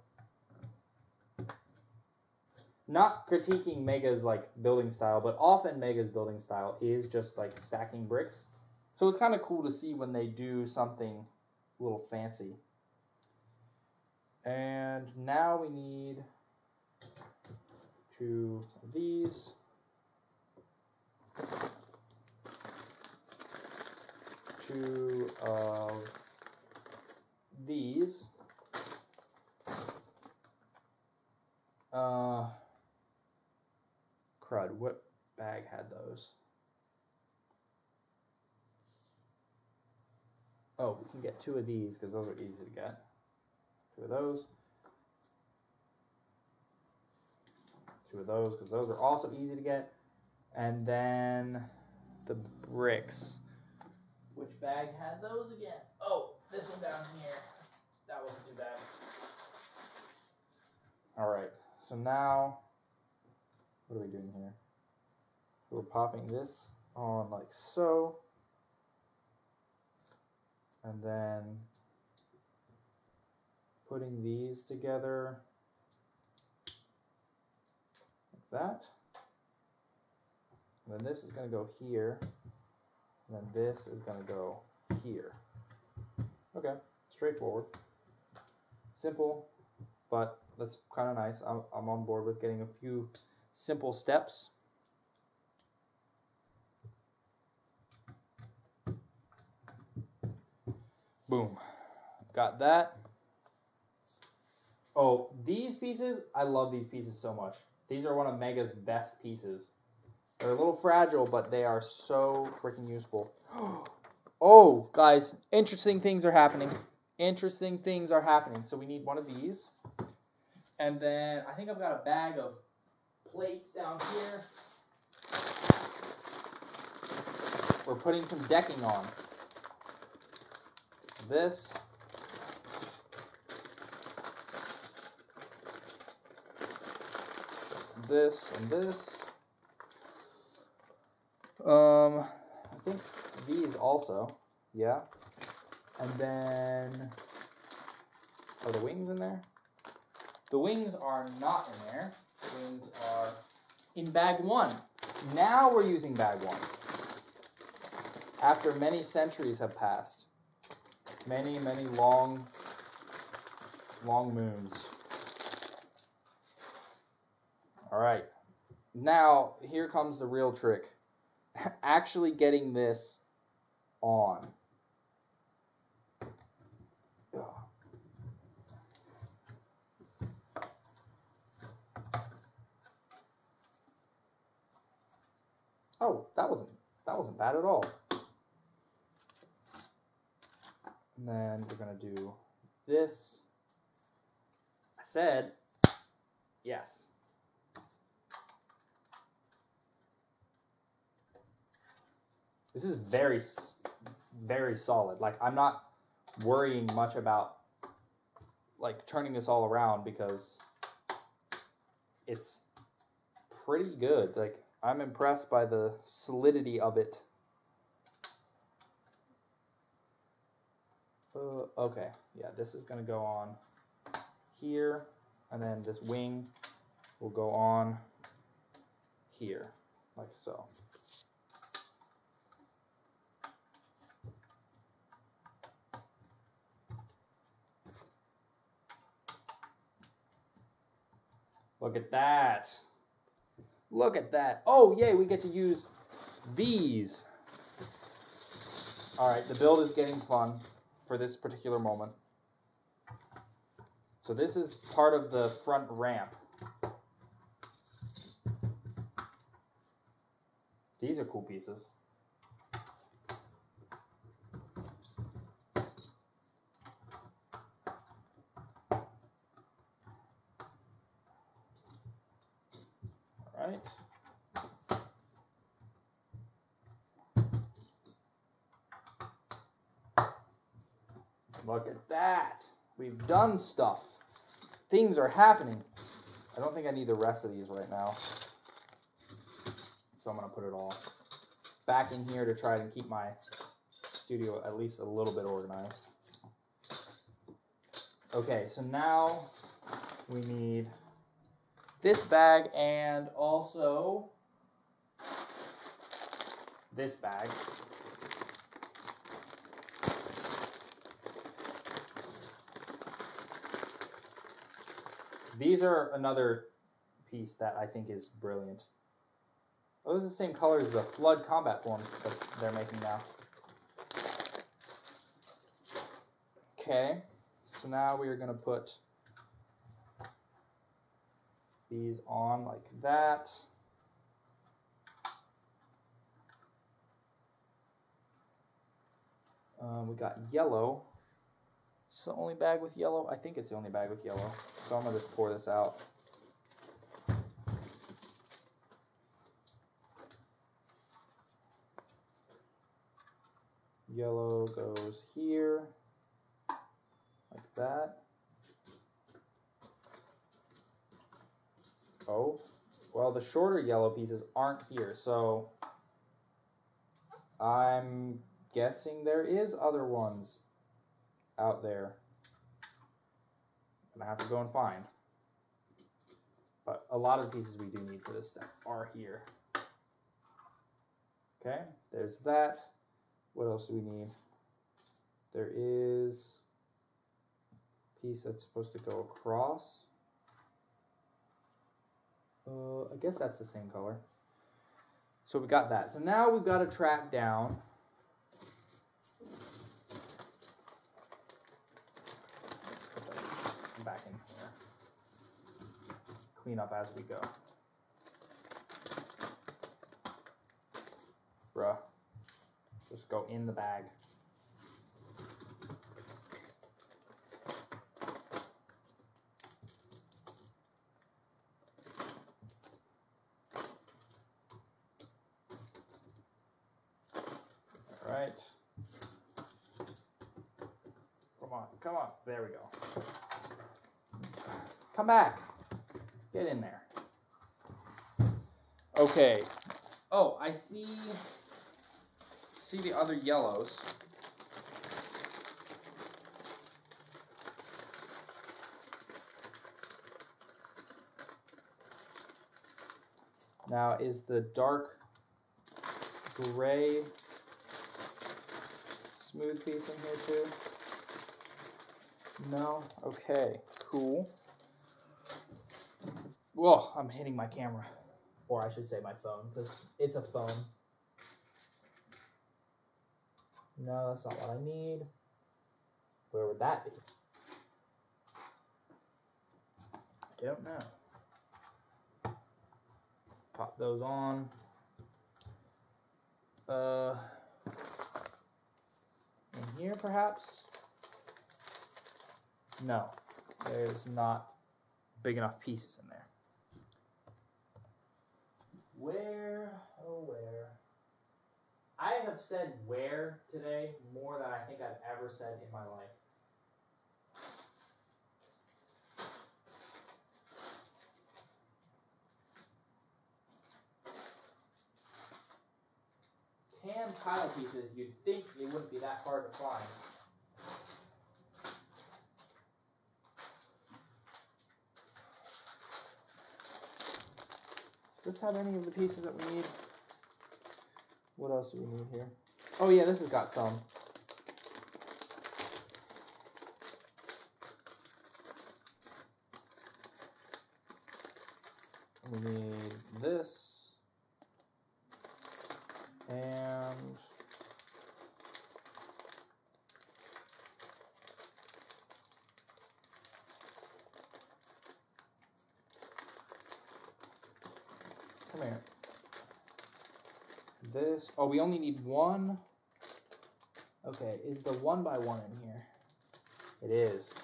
Not critiquing Mega's like building style, but often Mega's building style is just like stacking bricks. So it's kind of cool to see when they do something a little fancy. And now we need two of these. Two of these. Uh, crud. What bag had those? Oh, we can get two of these because those are easy to get. Two of those. Two of those because those are also easy to get. And then the bricks. Which bag had those again? Oh, this one down here. That wasn't too bad. All right. So now, what are we doing here? We're popping this on like so. And then putting these together like that. And then this is going to go here. And then this is going to go here. Okay, straightforward. Simple, but that's kind of nice. I'm, I'm on board with getting a few simple steps. Boom. Got that. Oh, these pieces, I love these pieces so much. These are one of Mega's best pieces. They're a little fragile, but they are so freaking useful. Oh, guys, interesting things are happening. Interesting things are happening. So we need one of these. And then I think I've got a bag of plates down here. We're putting some decking on. This. This and this. Um, I think these also. Yeah. And then, are the wings in there? The wings are not in there. Are in bag one. Now we're using bag one. After many centuries have passed. Many, many long, long moons. All right. Now, here comes the real trick. Actually getting this on. Ugh. Oh, that wasn't that wasn't bad at all. And then we're gonna do this. I said yes. This is very, very solid. Like I'm not worrying much about like turning this all around because it's pretty good. Like I'm impressed by the solidity of it. Uh, okay, yeah, this is gonna go on here, and then this wing will go on here, like so. Look at that. Look at that. Oh, yay, we get to use these. All right, the build is getting fun for this particular moment. So this is part of the front ramp. These are cool pieces. All right. Look at that. We've done stuff. Things are happening. I don't think I need the rest of these right now. So I'm going to put it all back in here to try and keep my studio at least a little bit organized. Okay, so now we need this bag and also this bag. These are another piece that I think is brilliant. Those is the same color as the Flood combat forms that they're making now. Okay, so now we are going to put these on like that. Um, we got yellow. It's the only bag with yellow. I think it's the only bag with yellow. So I'm gonna just pour this out. Yellow goes here, like that. Oh, well, the shorter yellow pieces aren't here, so I'm guessing there is other ones out there. And gonna have to go and find. But a lot of pieces we do need for this are here. Okay, there's that. What else do we need? There is a piece that's supposed to go across. Uh, I guess that's the same color. So we got that. So now we've got to track down back in here. Clean up as we go. Bruh. Just go in the bag. All right. Come on, come on. There we go. Come back. Get in there. Okay. Oh, I see see the other yellows. Now, is the dark gray smooth piece in here too? No? Okay, cool. Whoa, I'm hitting my camera. Or I should say my phone, because it's a phone. No, that's not what I need. Where would that be? I don't know. Pop those on. Uh, in here, perhaps? No, there's not big enough pieces in there. Where, oh where? I have said where today more than I think I've ever said in my life. Tan tile pieces, you'd think it wouldn't be that hard to find. Does this have any of the pieces that we need? What else do we need here? Oh yeah, this has got some. We need this. And come here. This. Oh, we only need one. Okay, is the one by one in here? It is.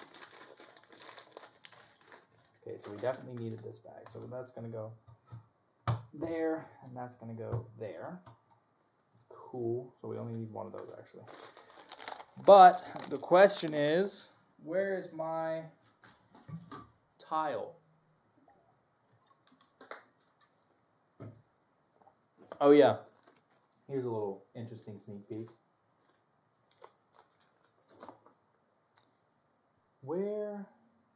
Okay, so we definitely needed this bag. So that's going to go there, and that's going to go there. Cool. So we only need one of those, actually. But the question is, where is my tile? Oh, yeah. Here's a little interesting sneak peek. Where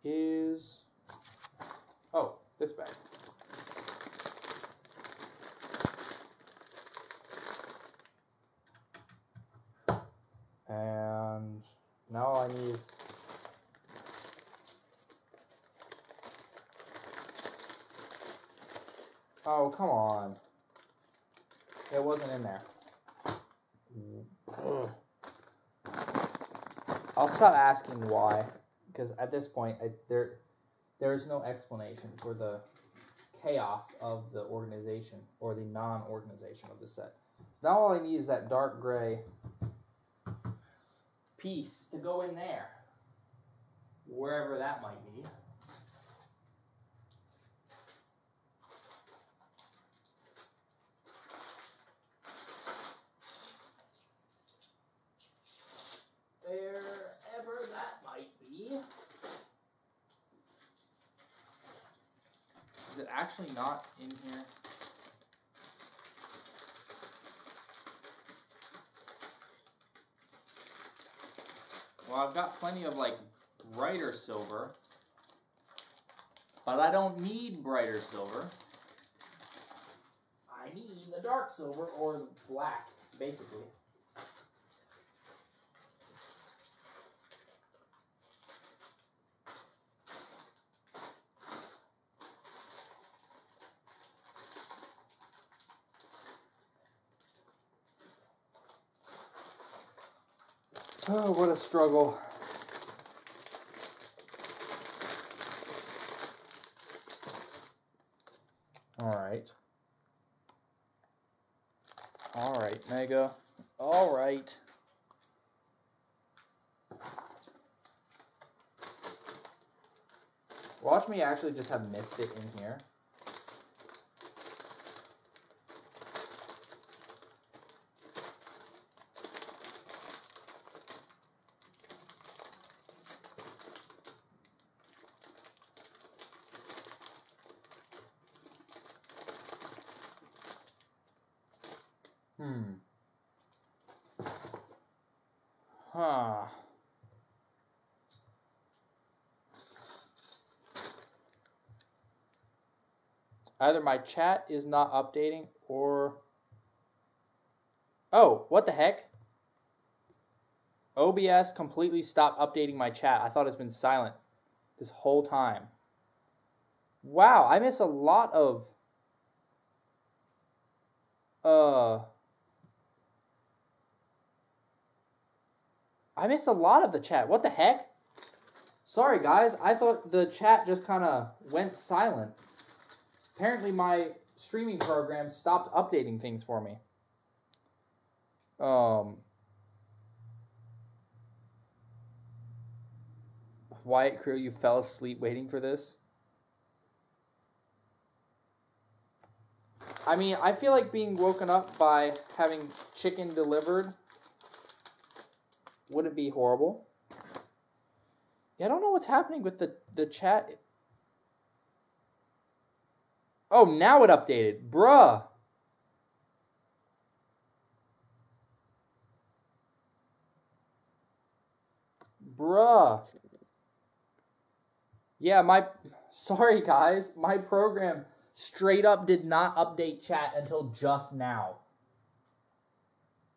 is... Oh, this bag. And now I need Oh, come on. It wasn't in there. Ugh. I'll stop asking why, because at this point, I, there, there is no explanation for the chaos of the organization or the non-organization of the set. Now all I need is that dark gray piece to go in there, wherever that might be. Wherever that might be. Is it actually not in here? Well, I've got plenty of like brighter silver, but I don't need brighter silver. I need the dark silver or the black, basically. Oh, what a struggle. All right. All right, Mega. All right. Watch me actually just have missed it in here. Either my chat is not updating or. Oh, what the heck? OBS completely stopped updating my chat. I thought it's been silent this whole time. Wow, I miss a lot of. Uh. I missed a lot of the chat. What the heck? Sorry, guys. I thought the chat just kind of went silent. Apparently, my streaming program stopped updating things for me. Um. Wyatt Crew, you fell asleep waiting for this? I mean, I feel like being woken up by having chicken delivered wouldn't be horrible. Yeah, I don't know what's happening with the, the chat. Oh, now it updated. Bruh. Bruh. Yeah, my. Sorry, guys. My program straight up did not update chat until just now.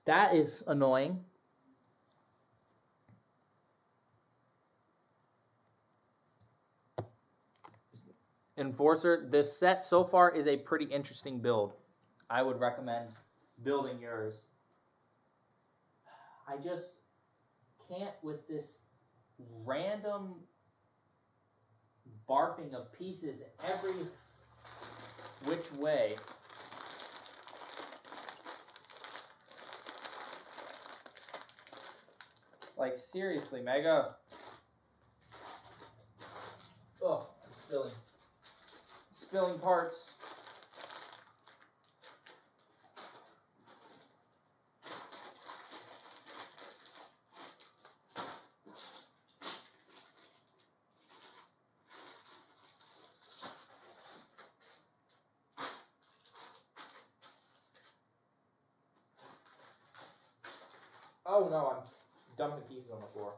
That is annoying. Enforcer, this set so far is a pretty interesting build. I would recommend building yours. I just can't with this random barfing of pieces every which way. Like seriously, Mega. Oh, I'm spilling spilling parts. Oh no, I'm dumping pieces on the floor.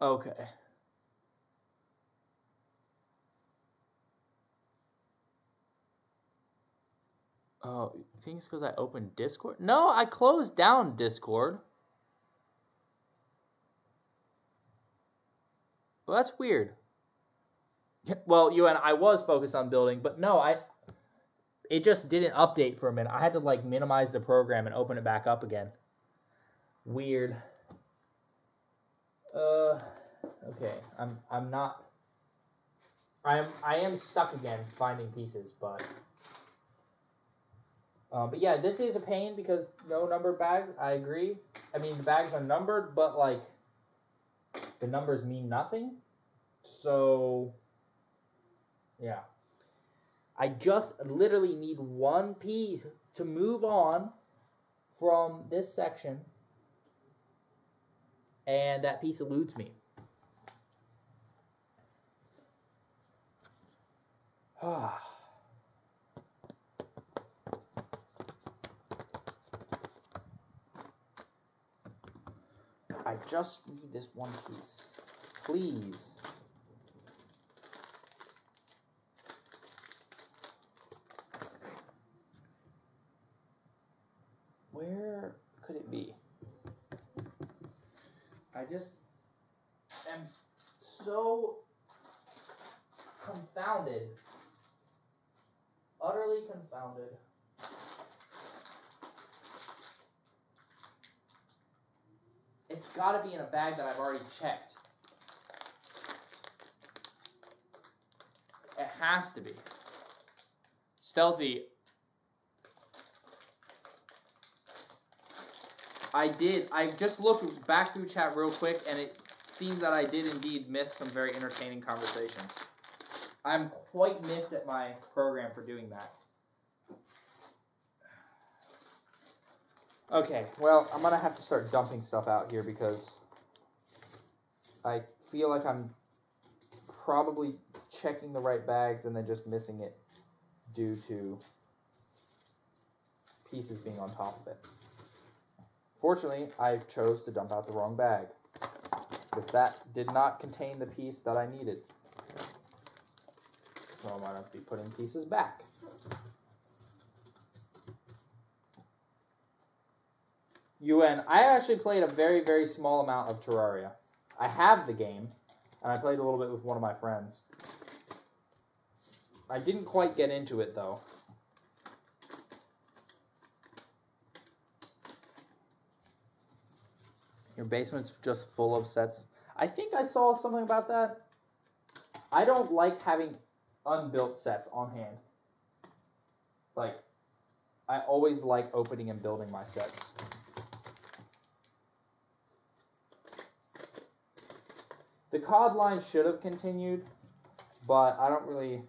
Okay. You think it's because I opened Discord? No, I closed down Discord. Well, that's weird. Well, you and I was focused on building, but no, I. It just didn't update for a minute. I had to like minimize the program and open it back up again. Weird. Uh, okay. I'm I'm not. I'm I am stuck again finding pieces, but. Uh, but yeah, this is a pain because no numbered bag. I agree. I mean, the bags are numbered, but like, the numbers mean nothing. So, yeah. I just literally need one piece to move on from this section, and that piece eludes me. Ah. I just need this one piece. Please. Where could it be? I just am so confounded. Utterly confounded. It's got to be in a bag that I've already checked. It has to be. Stealthy. I did. I just looked back through chat real quick, and it seems that I did indeed miss some very entertaining conversations. I'm quite miffed at my program for doing that. Okay, well, I'm gonna have to start dumping stuff out here because I feel like I'm probably checking the right bags and then just missing it due to pieces being on top of it. Fortunately, I chose to dump out the wrong bag because that did not contain the piece that I needed. So I'm gonna be putting pieces back. UN. I actually played a very, very small amount of Terraria. I have the game, and I played a little bit with one of my friends. I didn't quite get into it, though. Your basement's just full of sets. I think I saw something about that. I don't like having unbuilt sets on hand. Like, I always like opening and building my sets. The COD line should have continued, but I don't really,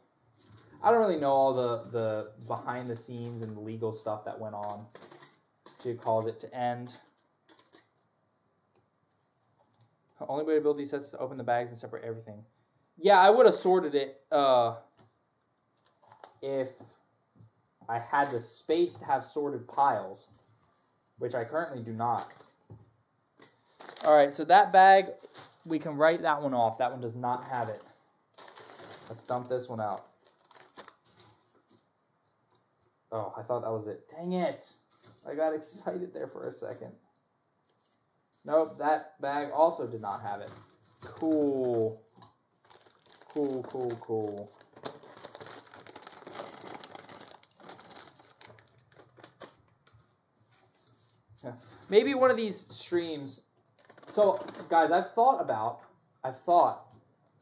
I don't really know all the the behind the scenes and legal stuff that went on to cause it to end. The only way to build these sets is to open the bags and separate everything. Yeah, I would have sorted it uh, if I had the space to have sorted piles, which I currently do not. All right, so that bag we can write that one off. That one does not have it. Let's dump this one out. Oh, I thought that was it. Dang it. I got excited there for a second. Nope, that bag also did not have it. Cool. Cool, cool, cool. Maybe one of these streams so, guys, I've thought about, I've thought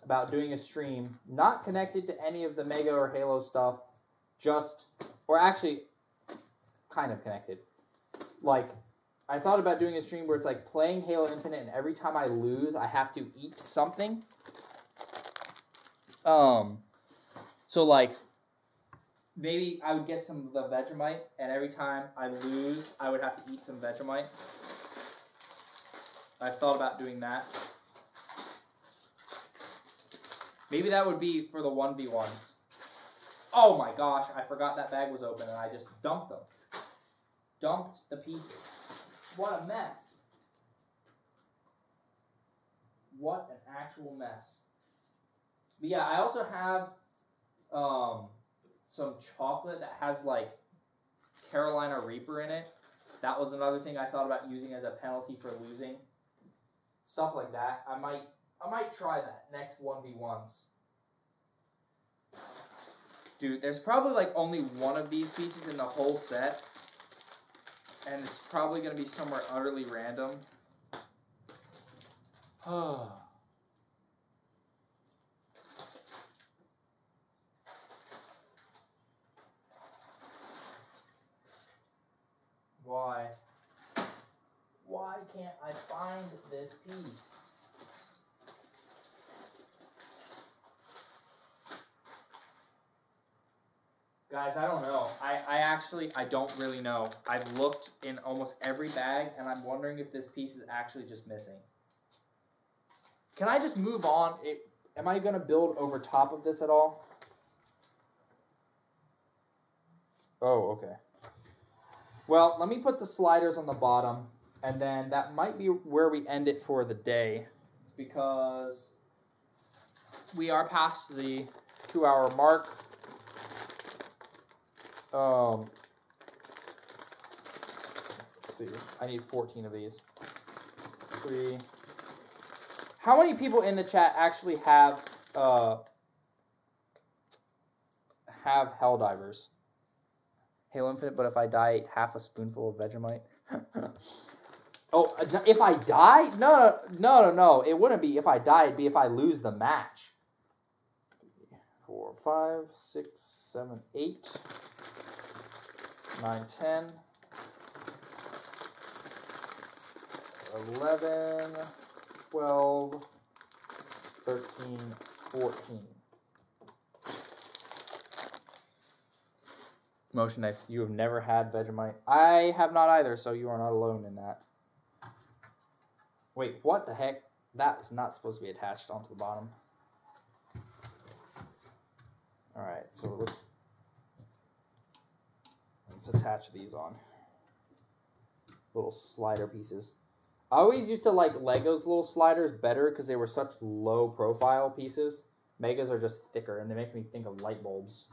about doing a stream not connected to any of the Mega or Halo stuff, just, or actually, kind of connected. Like, I thought about doing a stream where it's like playing Halo Infinite, and every time I lose, I have to eat something. Um, so like, maybe I would get some of the Vegemite, and every time I lose, I would have to eat some Vegemite. I thought about doing that. Maybe that would be for the 1v1. Oh my gosh, I forgot that bag was open and I just dumped them. Dumped the pieces. What a mess. What an actual mess. But yeah, I also have um, some chocolate that has like Carolina Reaper in it. That was another thing I thought about using as a penalty for losing stuff like that. I might I might try that next one v ones. Dude, there's probably like only one of these pieces in the whole set. And it's probably going to be somewhere utterly random. Why? Why can't I find this piece? Guys, I don't know. I, I actually, I don't really know. I've looked in almost every bag, and I'm wondering if this piece is actually just missing. Can I just move on? It, am I going to build over top of this at all? Oh, okay. Well, let me put the sliders on the bottom, and then that might be where we end it for the day, because we are past the two-hour mark. Um, see, I need 14 of these. Three. How many people in the chat actually have uh, have Helldivers? Halo Infinite, but if I die, half a spoonful of Vegemite. oh, uh, if I die? No, no, no, no. It wouldn't be if I die. It'd be if I lose the match. Four, five, six, seven, eight. 9, 10, 11, 12, 13, 14. Motion X, you have never had Vegemite. I have not either, so you are not alone in that. Wait, what the heck? That is not supposed to be attached onto the bottom. Alright, so let's let's attach these on. Little slider pieces. I always used to like Lego's little sliders better because they were such low profile pieces. Megas are just thicker and they make me think of light bulbs.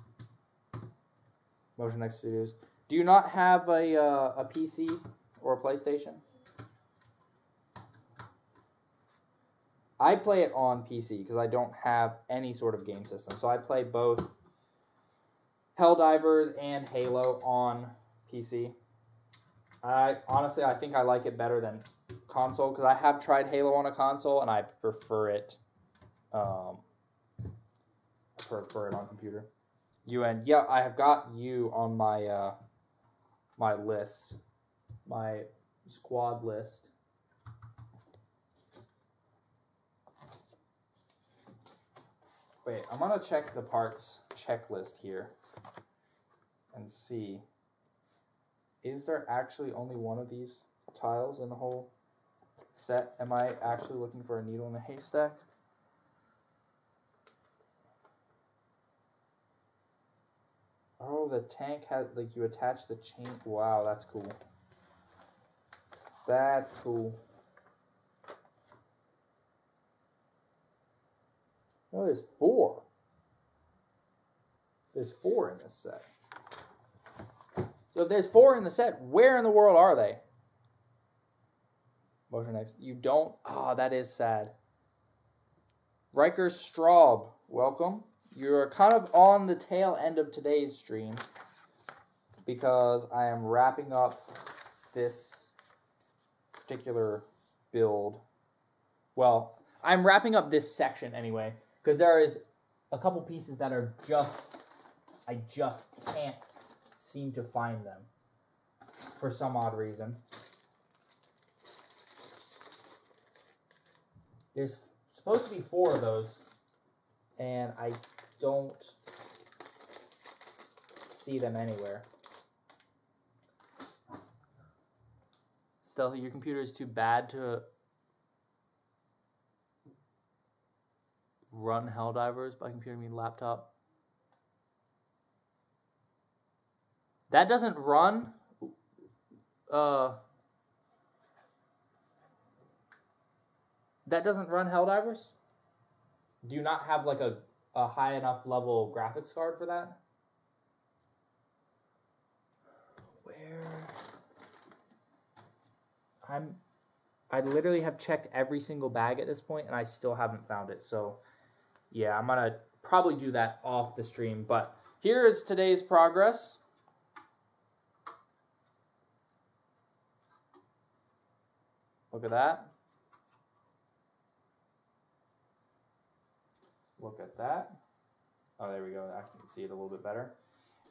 Motion X Studios. Do you not have a, uh, a PC or a PlayStation? I play it on PC because I don't have any sort of game system. So I play both Helldivers and Halo on PC. I honestly I think I like it better than console because I have tried Halo on a console and I prefer it. Um, I prefer it on computer. UN, yeah, I have got you on my uh, my list, my squad list. Wait, I'm gonna check the parts checklist here and see. Is there actually only one of these tiles in the whole set? Am I actually looking for a needle in a haystack? Oh, the tank has, like, you attach the chain. Wow, that's cool. That's cool. Oh, there's four. There's four in this set. So if there's four in the set, where in the world are they? Motion X. You don't? Ah, oh, that is sad. Riker Straub, welcome you're kind of on the tail end of today's stream because I am wrapping up this particular build. Well, I'm wrapping up this section anyway because there is a couple pieces that are just I just can't seem to find them for some odd reason. There's supposed to be four of those, and I don't see them anywhere. Stealthy, your computer is too bad to run Helldivers. By computer, I mean laptop. That doesn't run. Uh, that doesn't run Helldivers. Do you not have like a a high enough level graphics card for that? Where? I'm. I literally have checked every single bag at this point, and I still haven't found it. So, yeah, I'm gonna probably do that off the stream. But here is today's progress. Look at that. Look at that. Oh, there we go. I can see it a little bit better.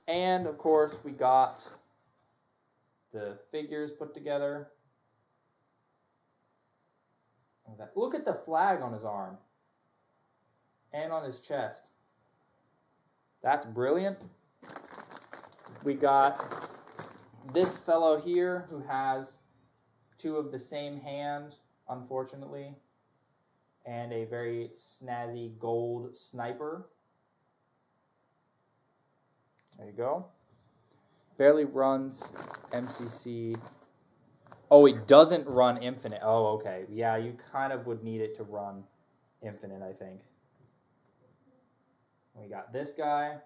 And of course, we got the figures put together. Look at the flag on his arm and on his chest. That's brilliant. We got this fellow here who has two of the same hand, unfortunately, and a very snazzy gold sniper. There you go. Barely runs MCC. Oh, it doesn't run infinite. Oh, okay. Yeah, you kind of would need it to run infinite, I think. We got this guy.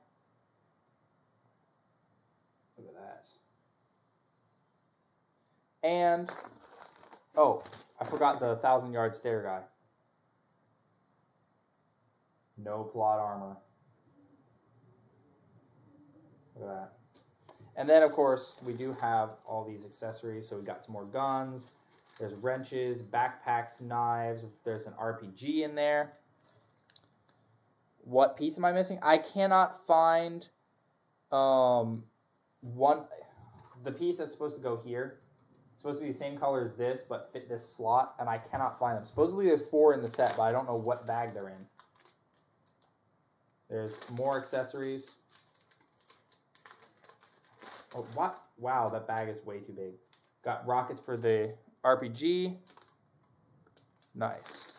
Look at that. And, oh, I forgot the thousand yard stare guy. No plot armor. Look at that. And then, of course, we do have all these accessories. So we got some more guns. There's wrenches, backpacks, knives. There's an RPG in there. What piece am I missing? I cannot find um, one. The piece that's supposed to go here. It's supposed to be the same color as this, but fit this slot, and I cannot find them. Supposedly there's four in the set, but I don't know what bag they're in. There's more accessories. Oh, what? Wow, that bag is way too big. Got rockets for the RPG. Nice.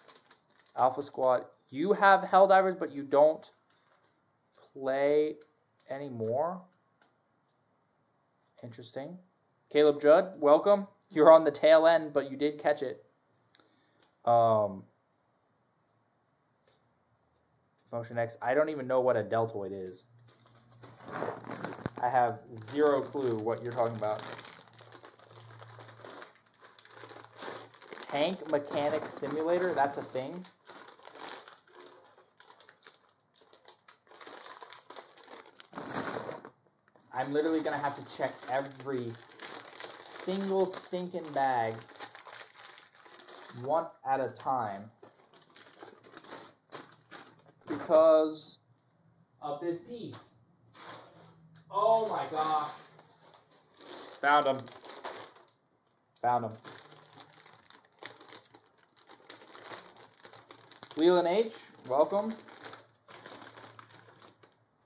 Alpha Squad. You have Helldivers, but you don't play anymore. Interesting. Caleb Judd, welcome. You're on the tail end, but you did catch it. Um, Motion X. I don't even know what a deltoid is. I have zero clue what you're talking about. Tank Mechanic Simulator? That's a thing? I'm literally going to have to check every single stinking bag one at a time because of this piece. Oh my gosh. Found him. Found him. Leland H, welcome.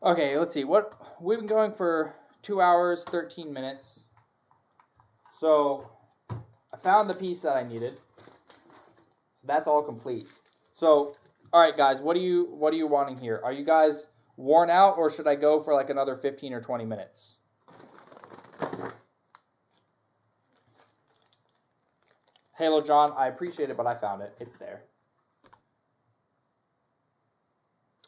Okay, let's see. What we've been going for two hours, 13 minutes. So I found the piece that I needed. So that's all complete. So, all right, guys, what do you what are you wanting here? Are you guys worn out, or should I go for like another 15 or 20 minutes? Halo John, I appreciate it, but I found it. It's there.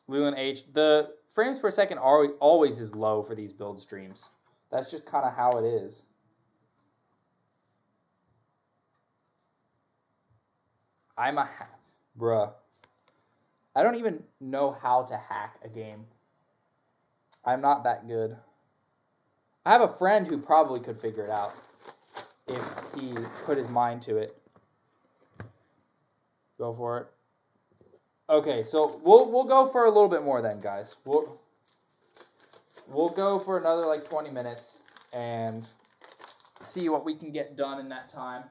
Leland H. The frames per second always is low for these build streams. That's just kind of how it is. I'm a bruh. I don't even know how to hack a game. I'm not that good. I have a friend who probably could figure it out if he put his mind to it. Go for it. Okay, so we'll we'll go for a little bit more then, guys. We'll we'll go for another like 20 minutes and see what we can get done in that time.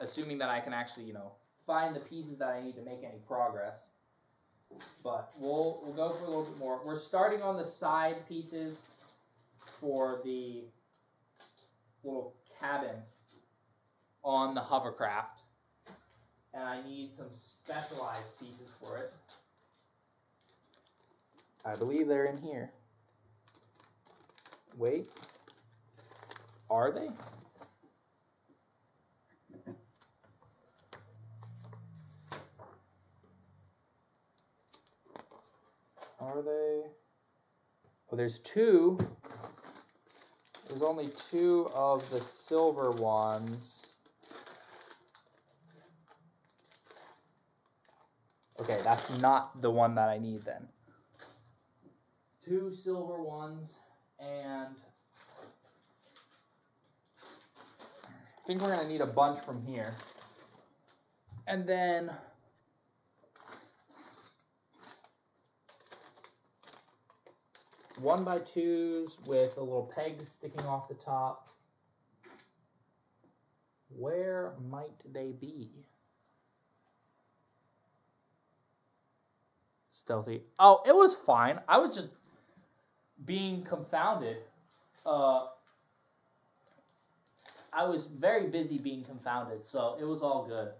Assuming that I can actually, you know, find the pieces that I need to make any progress. But we'll we'll go for a little bit more. We're starting on the side pieces for the little cabin on the hovercraft and I need some specialized pieces for it. I believe they're in here. Wait. Are they? Are they? Oh, there's two. There's only two of the silver ones. Okay, that's not the one that I need then. Two silver ones and I think we're gonna need a bunch from here. And then one by twos with a little peg sticking off the top. Where might they be? Stealthy. Oh, it was fine. I was just being confounded. Uh, I was very busy being confounded, so it was all good.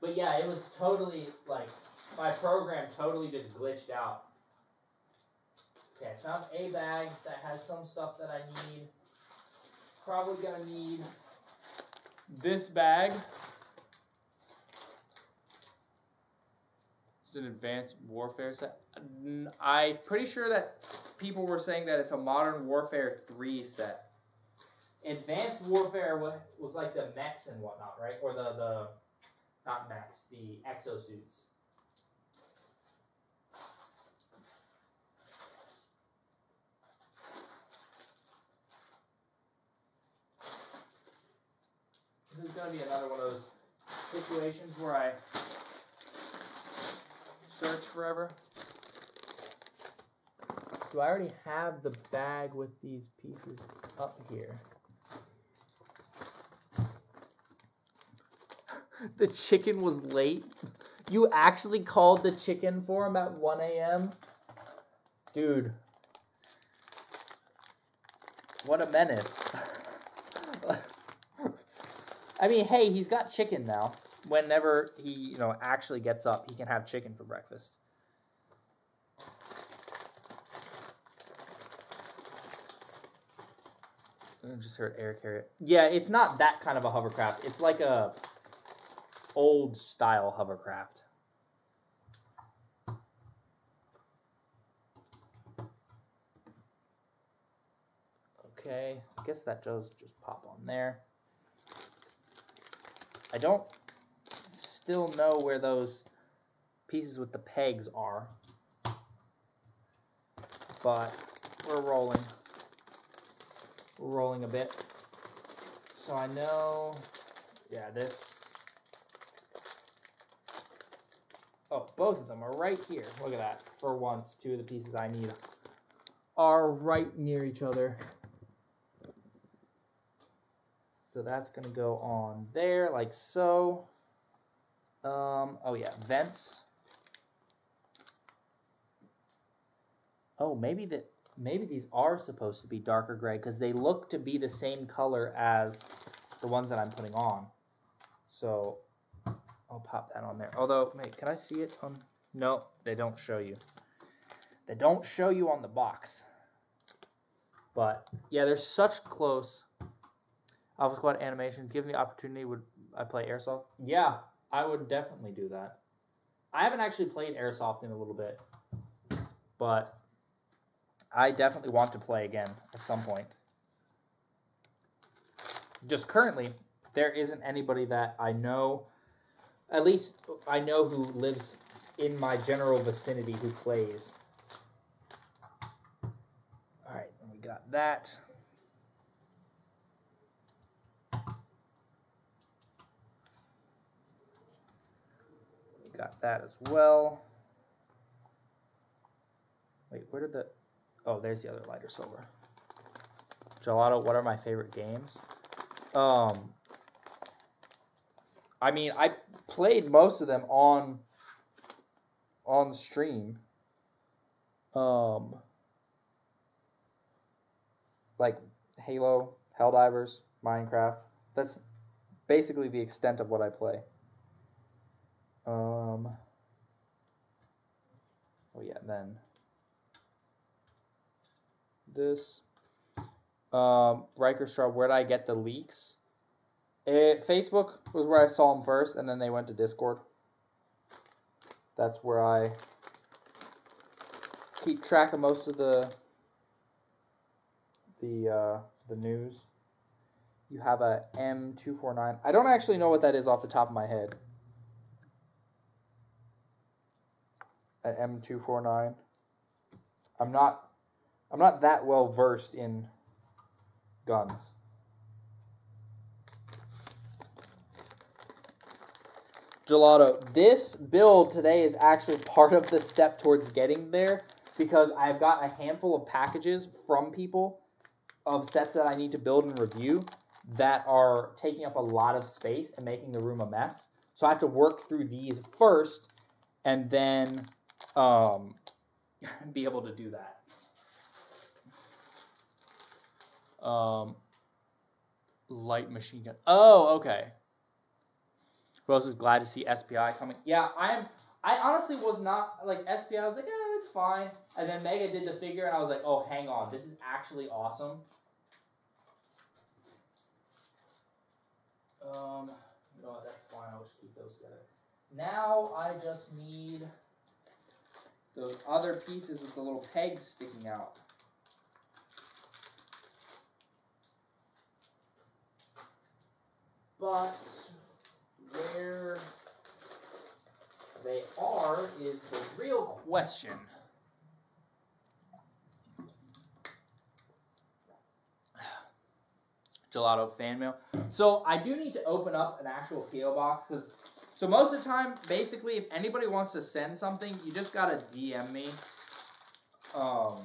But yeah, it was totally like my program totally just glitched out. Okay, I found a bag that has some stuff that I need. Probably gonna need this bag. It's an advanced warfare set. I'm pretty sure that people were saying that it's a modern warfare 3 set. Advanced warfare was, like the mechs and whatnot, right? Or the, the not mechs, the exosuits. This is going to be another one of those situations where I search forever. Do I already have the bag with these pieces up here? the chicken was late. You actually called the chicken for him at 1 a.m.? Dude. What a menace. I mean, hey, he's got chicken now. Whenever he, you know, actually gets up, he can have chicken for breakfast. I just heard air carrier. Yeah, it's not that kind of a hovercraft. It's like a old style hovercraft. Okay, I guess that does just pop on there. I don't still know where those pieces with the pegs are, but we're rolling. We're rolling a bit. So I know, yeah, this Oh, both of them are right here. Look at that. For once, two of the pieces I need are right near each other. So that's going to go on there, like so. Um, oh, yeah, vents. Oh, maybe that maybe these are supposed to be darker gray because they look to be the same color as the ones that I'm putting on. So I'll pop that on there. Although, wait, can I see it on? No, they don't show you. They don't show you on the box. But yeah, there's such close Alpha Squad animations. Given the opportunity, would I play Airsoft? Yeah, I would definitely do that. I haven't actually played Airsoft in a little bit, but I definitely want to play again at some point. Just currently, there isn't anybody that I know at least I know who lives in my general vicinity who plays. All right, we got that. Got that as well. Wait, where did the... Oh, there's the other lighter silver. Gelato, what are my favorite games? Um, I mean, I played most of them on on stream. Um, like Halo, Helldivers, Minecraft. That's basically the extent of what I play. Um, oh yeah, then this um, Riker Straw. Where did I get the leaks? It, Facebook was where I saw them first, and then they went to Discord. That's where I keep track of most of the the uh, the news. You have a M249. I don't actually know what that is off the top of my head. An M249. I'm not I'm not that well versed in guns. Gelato, this build today is actually part of the step towards getting there because I've got a handful of packages from people of sets that I need to build and review that are taking up a lot of space and making the room a mess. So I have to work through these first and then um, be able to do that. Um, light machine gun. Oh, okay. Who else is glad to see SPI coming? Yeah, I'm. I honestly was not like SPI. I was like, yeah, it's fine. And then Mega did the figure, and I was like, oh, hang on, this is actually awesome. Um, no, that's fine. I'll just keep those together. Now I just need those other pieces with the little pegs sticking out. But where they are is the real question. Gelato fan mail. So I do need to open up an actual PO box because so most of the time, basically, if anybody wants to send something, you just gotta DM me um,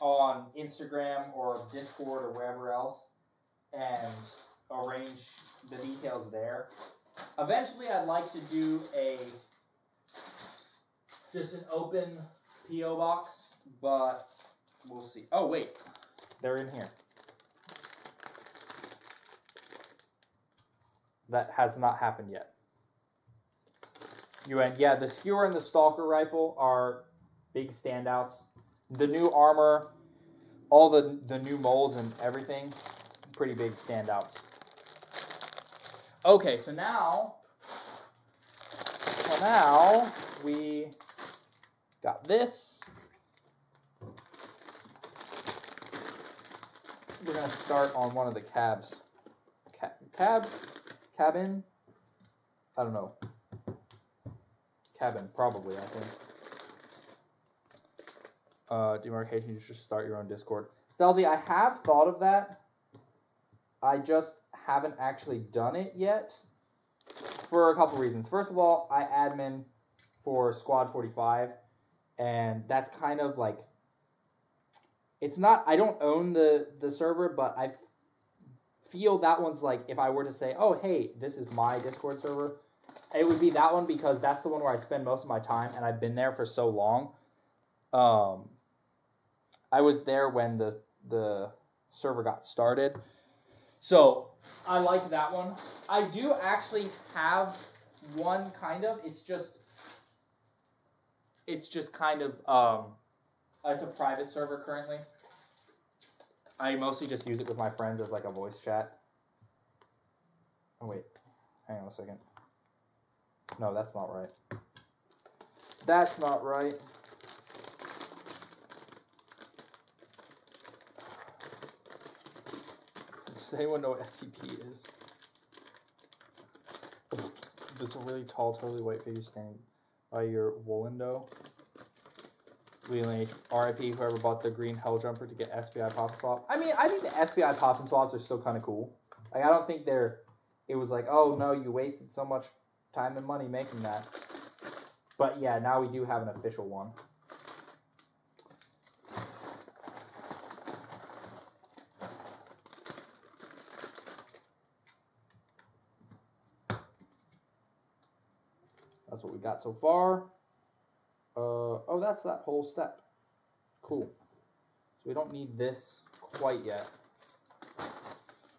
on Instagram or Discord or wherever else, and arrange the details there. Eventually, I'd like to do a just an open PO box, but we'll see. Oh wait, they're in here. That has not happened yet. UN, yeah, the skewer and the stalker rifle are big standouts. The new armor, all the the new molds and everything, pretty big standouts. Okay, so now, so now we got this. We're gonna start on one of the cabs. Cab, cab, cabin. I don't know. Cabin, probably. I think. Uh, demarcation. You should start your own Discord. Stealthy. I have thought of that. I just haven't actually done it yet for a couple reasons. First of all, I admin for Squad 45, and that's kind of like it's not. I don't own the the server, but I feel that one's like if I were to say, oh hey, this is my Discord server, it would be that one because that's the one where I spend most of my time, and I've been there for so long. Um, I was there when the the server got started. So I like that one. I do actually have one kind of. It's just it's just kind of um it's a private server currently. I mostly just use it with my friends as like a voice chat. Oh wait. Hang on a second. No, that's not right. That's not right. Does anyone know what SCP is? This a really tall, totally white figure standing by your window. Leland H. RIP, whoever bought the green hell jumper to get SPI pop and swap. I mean, I think the SPI pop and swaps are still kind of cool. Like, I don't think they're. It was like, oh no, you wasted so much time and money making that. But yeah, now we do have an official one. That's what we got so far. Uh, oh, that's that whole step. Cool. So we don't need this quite yet.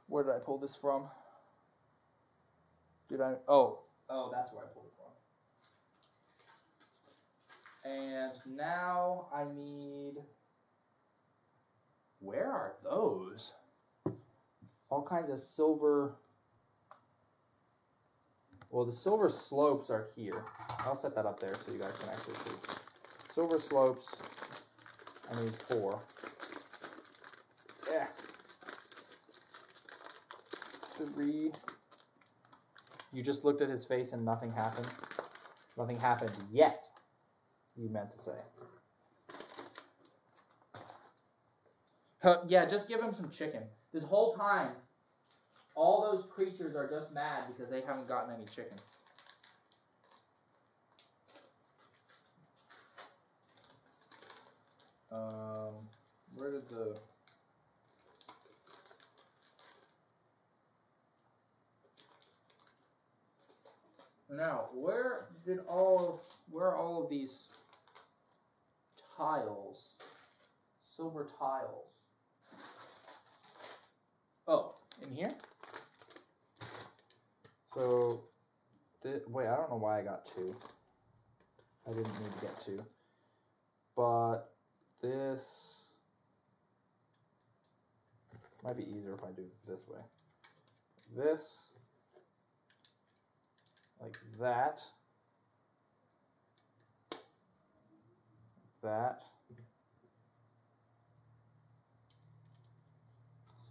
Where did I pull this from? Did I? Oh, oh, that's where I pulled it from. And now I need. Where are those? All kinds of silver. Well, the silver slopes are here. I'll set that up there so you guys can actually see. Silver slopes. I need four. Yeah. Three. You just looked at his face and nothing happened. Nothing happened yet. you meant to say. Huh, yeah, just give him some chicken. This whole time, all those creatures are just mad because they haven't gotten any chicken. Um, where did the Now, where did all where are all of these tiles? Silver tiles. Oh, in here? So, wait, I don't know why I got two. I didn't need to get two. But this might be easier if I do it this way. This like that, that,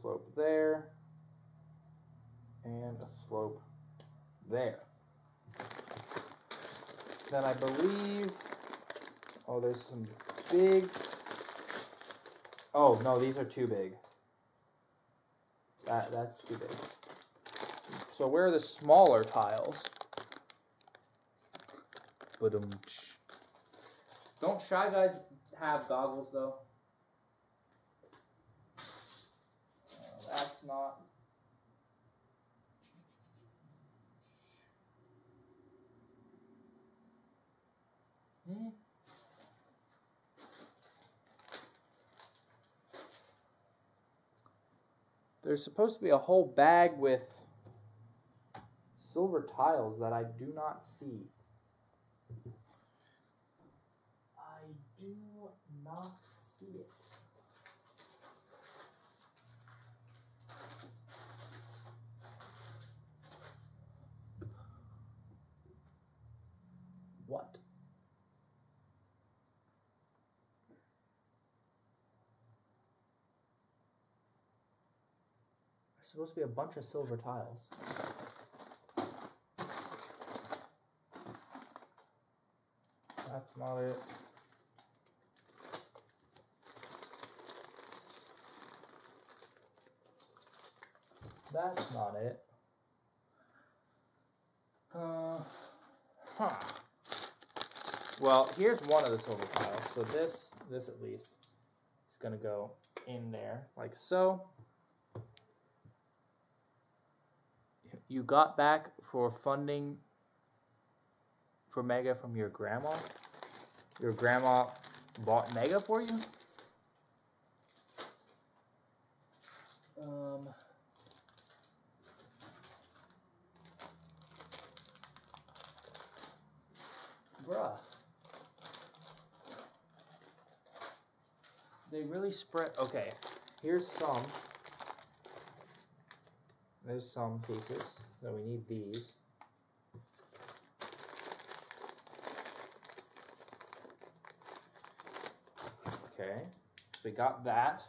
slope there, and a slope there. Then I believe, oh, there's some big, oh, no, these are too big. That, that's too big. So where are the smaller tiles? But um, don't shy guys have goggles though? That's not. Hmm. There's supposed to be a whole bag with silver tiles that I do not see. I do not see it. What? There's supposed to be a bunch of silver tiles. That's not it. That's not it. Uh, huh. Well, here's one of the silver tiles. So this, this at least, is gonna go in there, like so. You got back for funding for Mega from your grandma? Your grandma bought Mega for you? Um. Bruh. They really spread. Okay, here's some. There's some pieces. So we need these. Okay, so we got that.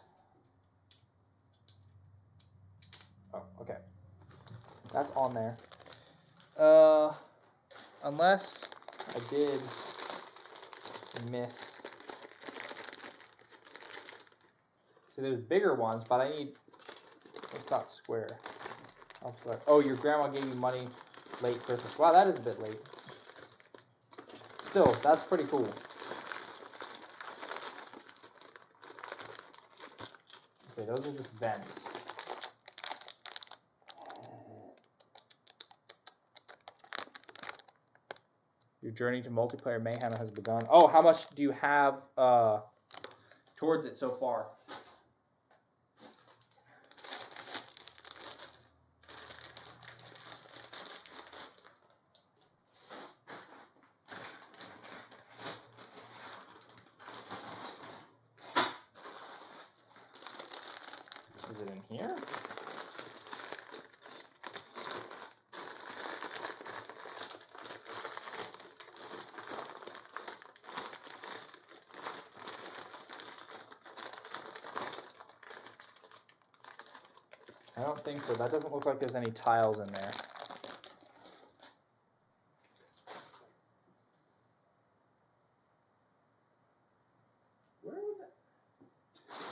Oh, okay. That's on there. Uh, unless I did miss. See, there's bigger ones, but I need. It's not square. Oh, your grandma gave you money late Christmas. Wow, that is a bit late. Still, that's pretty cool. Okay, those are just vents. Your journey to multiplayer mayhem has begun. Oh, how much do you have uh, towards it so far? so that doesn't look like there's any tiles in there.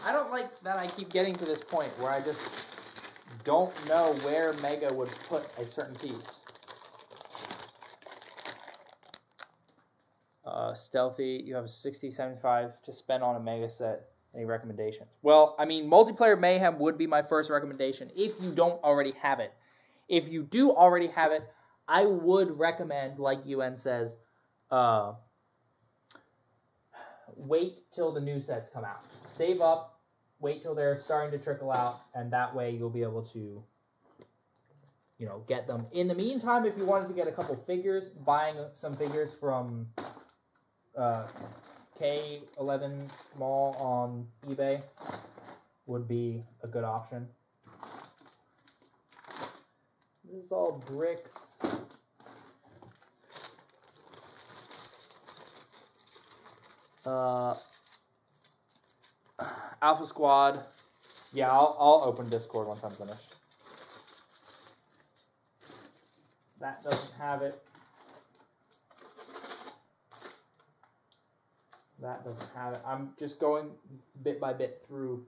I don't like that I keep getting to this point where I just don't know where Mega would put a certain piece. Uh, stealthy, you have 60, 75 to spend on a Mega set. Any recommendations? Well, I mean, multiplayer mayhem would be my first recommendation if you don't already have it. If you do already have it, I would recommend, like UN says, uh, wait till the new sets come out. Save up, wait till they're starting to trickle out, and that way you'll be able to, you know, get them. In the meantime, if you wanted to get a couple figures, buying some figures from uh, K11 Mall on eBay would be a good option. This is all bricks. Uh, Alpha Squad. Yeah, I'll, I'll open Discord once I'm finished. That doesn't have it. That doesn't have it. I'm just going bit by bit through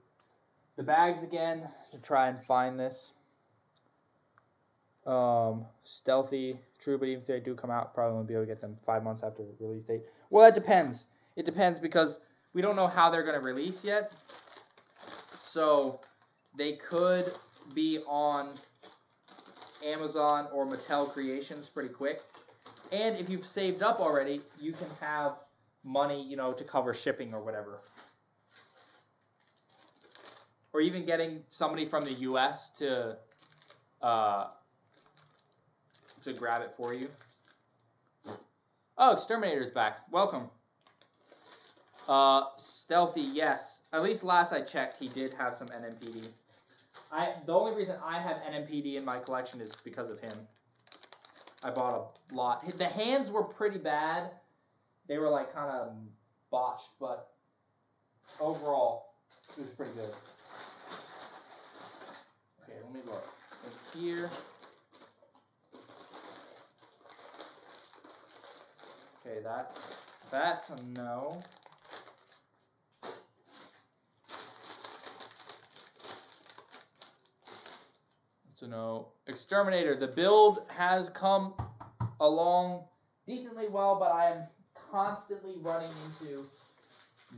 the bags again to try and find this. Um, stealthy, true, but even if they do come out, probably won't be able to get them five months after release date. Well, that depends. It depends because we don't know how they're going to release yet. So they could be on Amazon or Mattel Creations pretty quick. And if you've saved up already, you can have money, you know, to cover shipping or whatever. Or even getting somebody from the US to uh, to grab it for you. Oh, Exterminator's back. Welcome. Uh, stealthy, yes. At least last I checked, he did have some NMPD. I the only reason I have NMPD in my collection is because of him. I bought a lot. The hands were pretty bad. They were like kind of botched, but overall, it was pretty good. Okay, let me look. Here. Okay, that that's a no. So no. Exterminator. The build has come along decently well, but I am constantly running into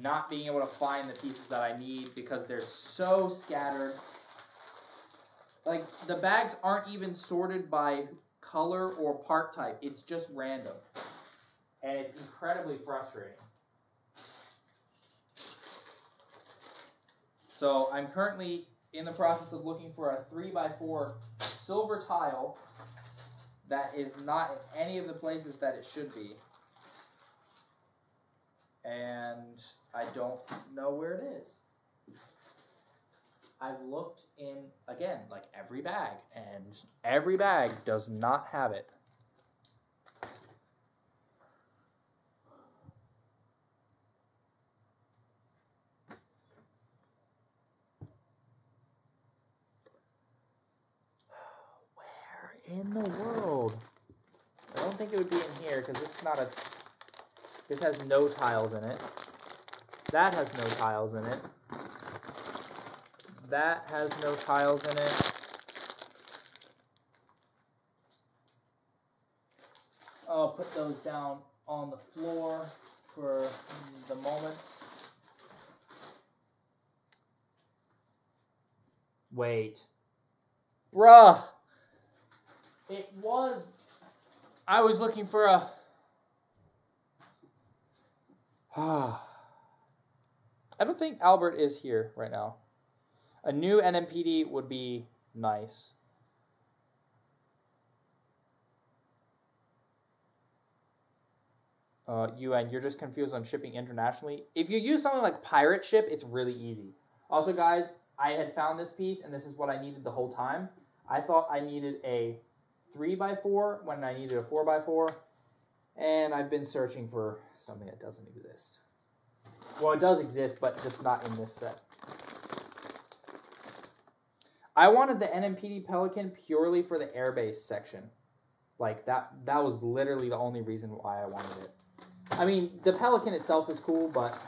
not being able to find the pieces that I need because they're so scattered. Like the bags aren't even sorted by color or part type. It's just random. And it's incredibly frustrating. So I'm currently in the process of looking for a 3x4 silver tile that is not in any of the places that it should be. And I don't know where it is. I've looked in, again, like every bag, and every bag does not have it. Where in the world? I don't think it would be in here because it's not a. This has no tiles in it. That has no tiles in it. That has no tiles in it. I'll put those down on the floor for the moment. Wait. Bruh! It was. I was looking for a. I don't think Albert is here right now. A new NMPD would be nice. Uh, UN, you're just confused on shipping internationally. If you use something like Pirate Ship, it's really easy. Also, guys, I had found this piece, and this is what I needed the whole time. I thought I needed a 3x4 when I needed a 4x4. And I've been searching for something that doesn't exist. Well, it does exist, but just not in this set. I wanted the NMPD Pelican purely for the airbase section. Like that that was literally the only reason why I wanted it. I mean, the Pelican itself is cool, but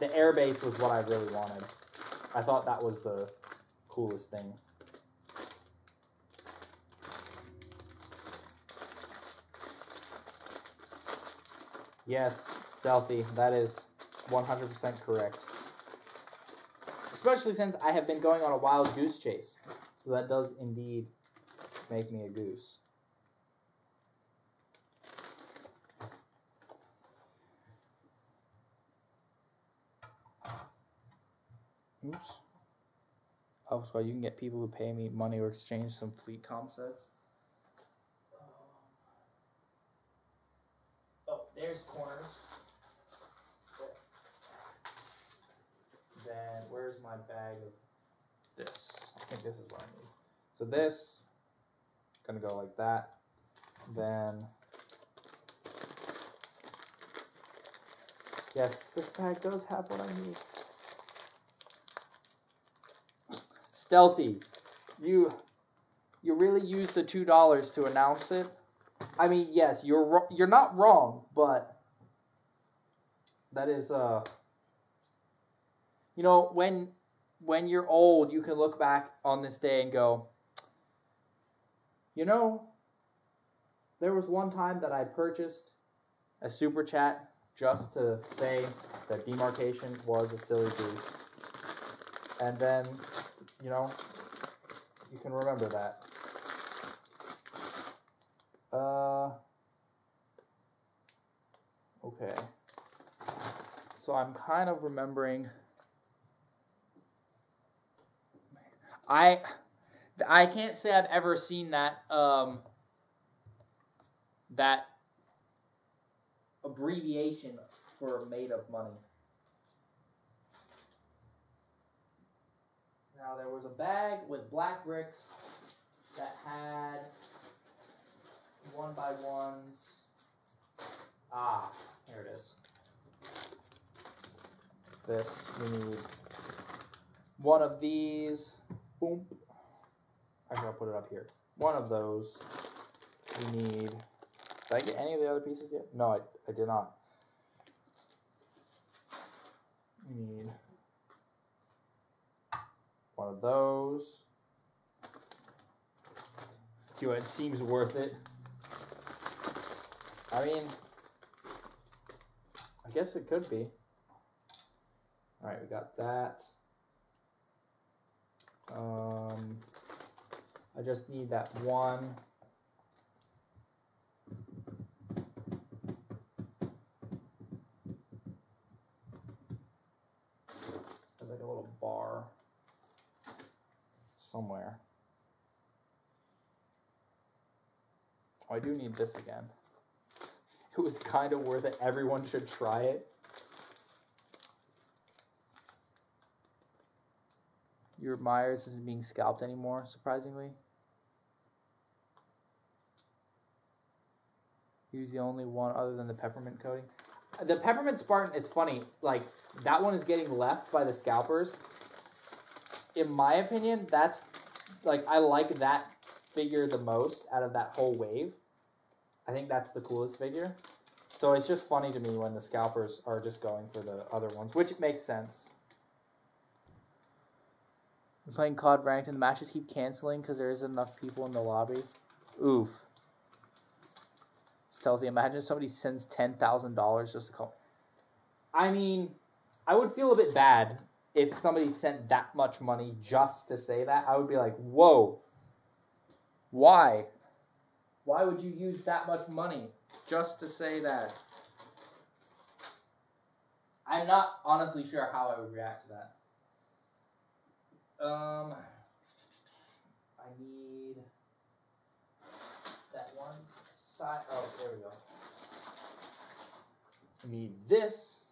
the airbase was what I really wanted. I thought that was the coolest thing. Yes, stealthy. That is 100% correct. Especially since I have been going on a wild goose chase. So that does indeed make me a goose. Oops. Oh, so you can get people who pay me money or exchange some fleet com sets. Oh, there's corners. Then where's my bag of this? I think this is what I need. So this, gonna go like that. Then, yes, this bag does have what I need. Stealthy, you, you really used the two dollars to announce it. I mean, yes, you're you're not wrong, but that is uh. You know when when you're old, you can look back on this day and go, you know, there was one time that I purchased a super chat just to say that demarcation was a silly goose. And then, you know, you can remember that. Okay. So I'm kind of remembering. I I can't say I've ever seen that um, that abbreviation for made of money. Now there was a bag with black bricks that had one by ones. Ah, here it is. This we need one of these. Boom. Actually, I'll put it up here. One of those. We need. Did I get any of the other pieces yet? No, I, I did not. We need one of those. What it seems worth it. I mean, I guess it could be. All right, we got that. Um, I just need that one. There's like a little bar somewhere. Oh, I do need this again. It was kind of worth it. Everyone should try it. Your Myers isn't being scalped anymore, surprisingly. He was the only one other than the peppermint coating. Uh, the peppermint Spartan, it's funny, like, that one is getting left by the scalpers. In my opinion, that's, like, I like that figure the most out of that whole wave. I think that's the coolest figure. So it's just funny to me when the scalpers are just going for the other ones, which makes sense. We're playing COD ranked and the matches keep canceling because there isn't enough people in the lobby. Oof. Stealthy. Imagine somebody sends ten thousand dollars just to call. I mean, I would feel a bit bad if somebody sent that much money just to say that. I would be like, whoa. Why? Why would you use that much money just to say that? I'm not honestly sure how I would react to that. Um, I need that one side. Oh, there we go. I need this.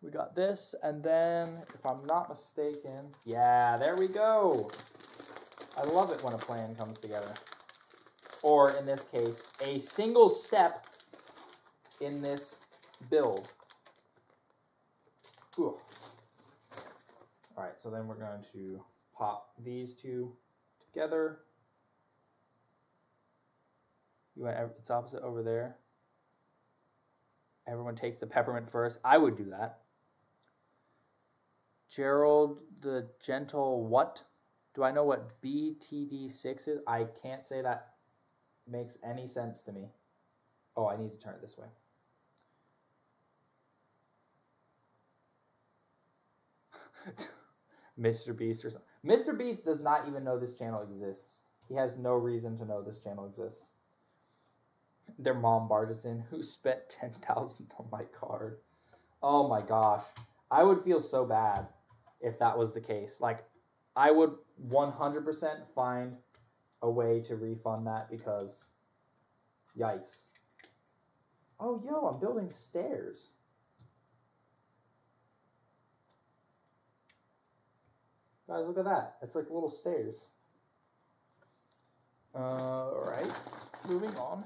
We got this, and then, if I'm not mistaken, yeah, there we go. I love it when a plan comes together. Or, in this case, a single step in this build. Ooh. All right, so then we're going to pop these two together. You want it's opposite over there. Everyone takes the peppermint first. I would do that. Gerald the Gentle what? Do I know what BTD6 is? I can't say that makes any sense to me. Oh, I need to turn it this way. Mr. Beast or something. Mr. Beast does not even know this channel exists. He has no reason to know this channel exists. Their mom barges in, who spent 10000 on my card. Oh my gosh. I would feel so bad if that was the case. Like, I would 100% find a way to refund that because, yikes. Oh, yo, I'm building stairs. Guys, look at that. It's like little stairs. Uh, Alright, moving on.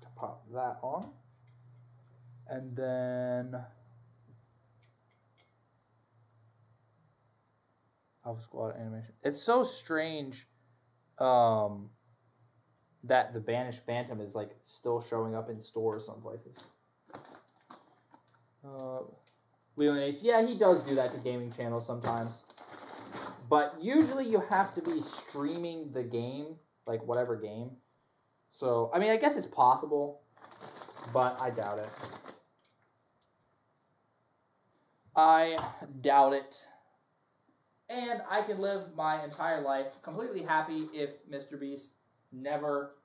To pop that on. And then... Alpha Squad animation. It's so strange um, that the Banished Phantom is like still showing up in stores some places. Uh, Leland H. Yeah, he does do that to gaming channels sometimes. But usually you have to be streaming the game, like whatever game. So, I mean, I guess it's possible, but I doubt it. I doubt it. And I can live my entire life completely happy if Mr. Beast never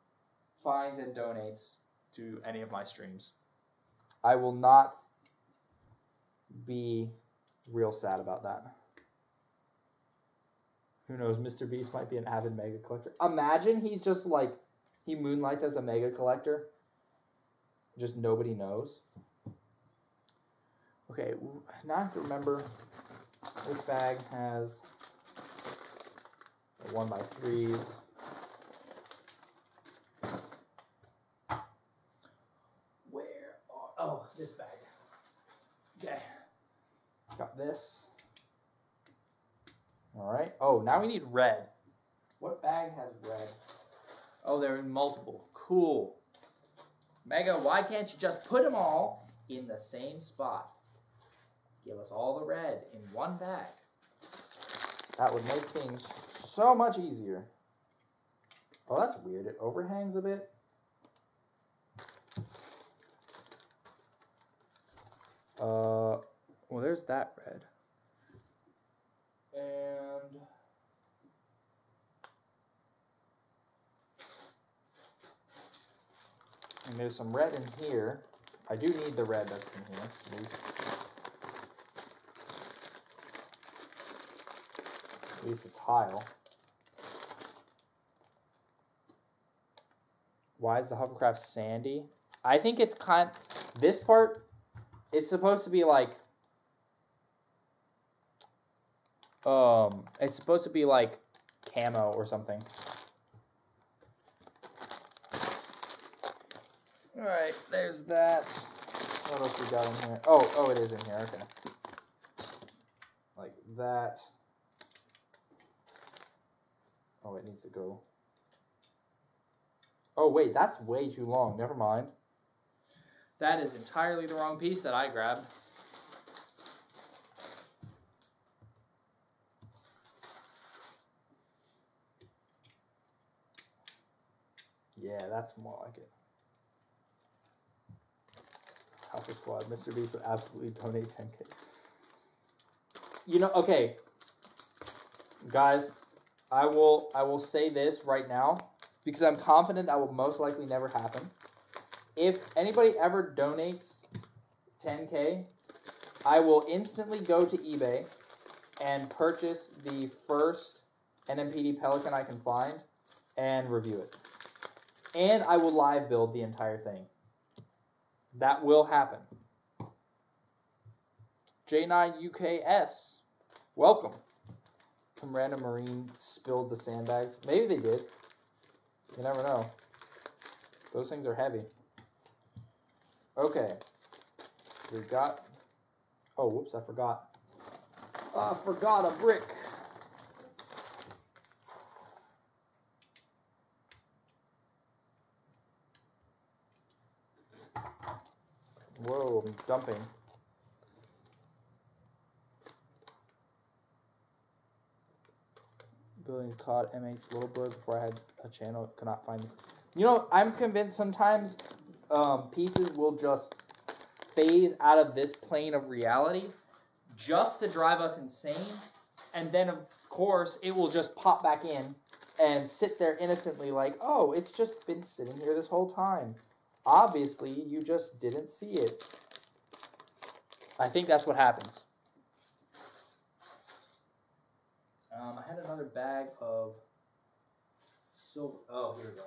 finds and donates to any of my streams. I will not be real sad about that. Who knows? Mr. Beast might be an avid mega collector. Imagine he's just like he moonlights as a mega collector. Just nobody knows. Okay, now I have to remember this bag has one by threes. Where are, oh, this bag. Okay. Got this. All right. Oh, now we need red. What bag has red? Oh, they're in multiple. Cool. Mega, why can't you just put them all in the same spot? Give us all the red in one bag. That would make things so much easier. Oh, that's weird. It overhangs a bit. Uh, well, there's that red. And and there's some red in here. I do need the red that's in here. At at least a tile. Why is the hovercraft sandy? I think it's kind. This part, it's supposed to be like Um, it's supposed to be like camo or something. All right, there's that. What else we got in here? Oh, oh, it is in here. Okay, like that. Oh, it needs to go. Oh wait, that's way too long. Never mind. That is entirely the wrong piece that I grabbed. Yeah, that's more like it. Alpha Squad, Mr. Beast would absolutely donate 10k. You know, okay, guys, I will I will say this right now because I'm confident that will most likely never happen. If anybody ever donates 10k, I will instantly go to eBay and purchase the first NMPD Pelican I can find and review it and I will live build the entire thing. That will happen. J9UKS, welcome. Some random Marine spilled the sandbags. Maybe they did. You never know. Those things are heavy. Okay. We got. Oh, whoops, I forgot. Ah, I forgot a brick. Whoa, I'm dumping. Building COD MH Bird before I had a channel, could not find. You know, I'm convinced sometimes um, pieces will just phase out of this plane of reality just to drive us insane, and then of course it will just pop back in and sit there innocently, like, oh, it's just been sitting here this whole time. Obviously, you just didn't see it. I think that's what happens. Um, I had another bag of silver. Oh, here we go.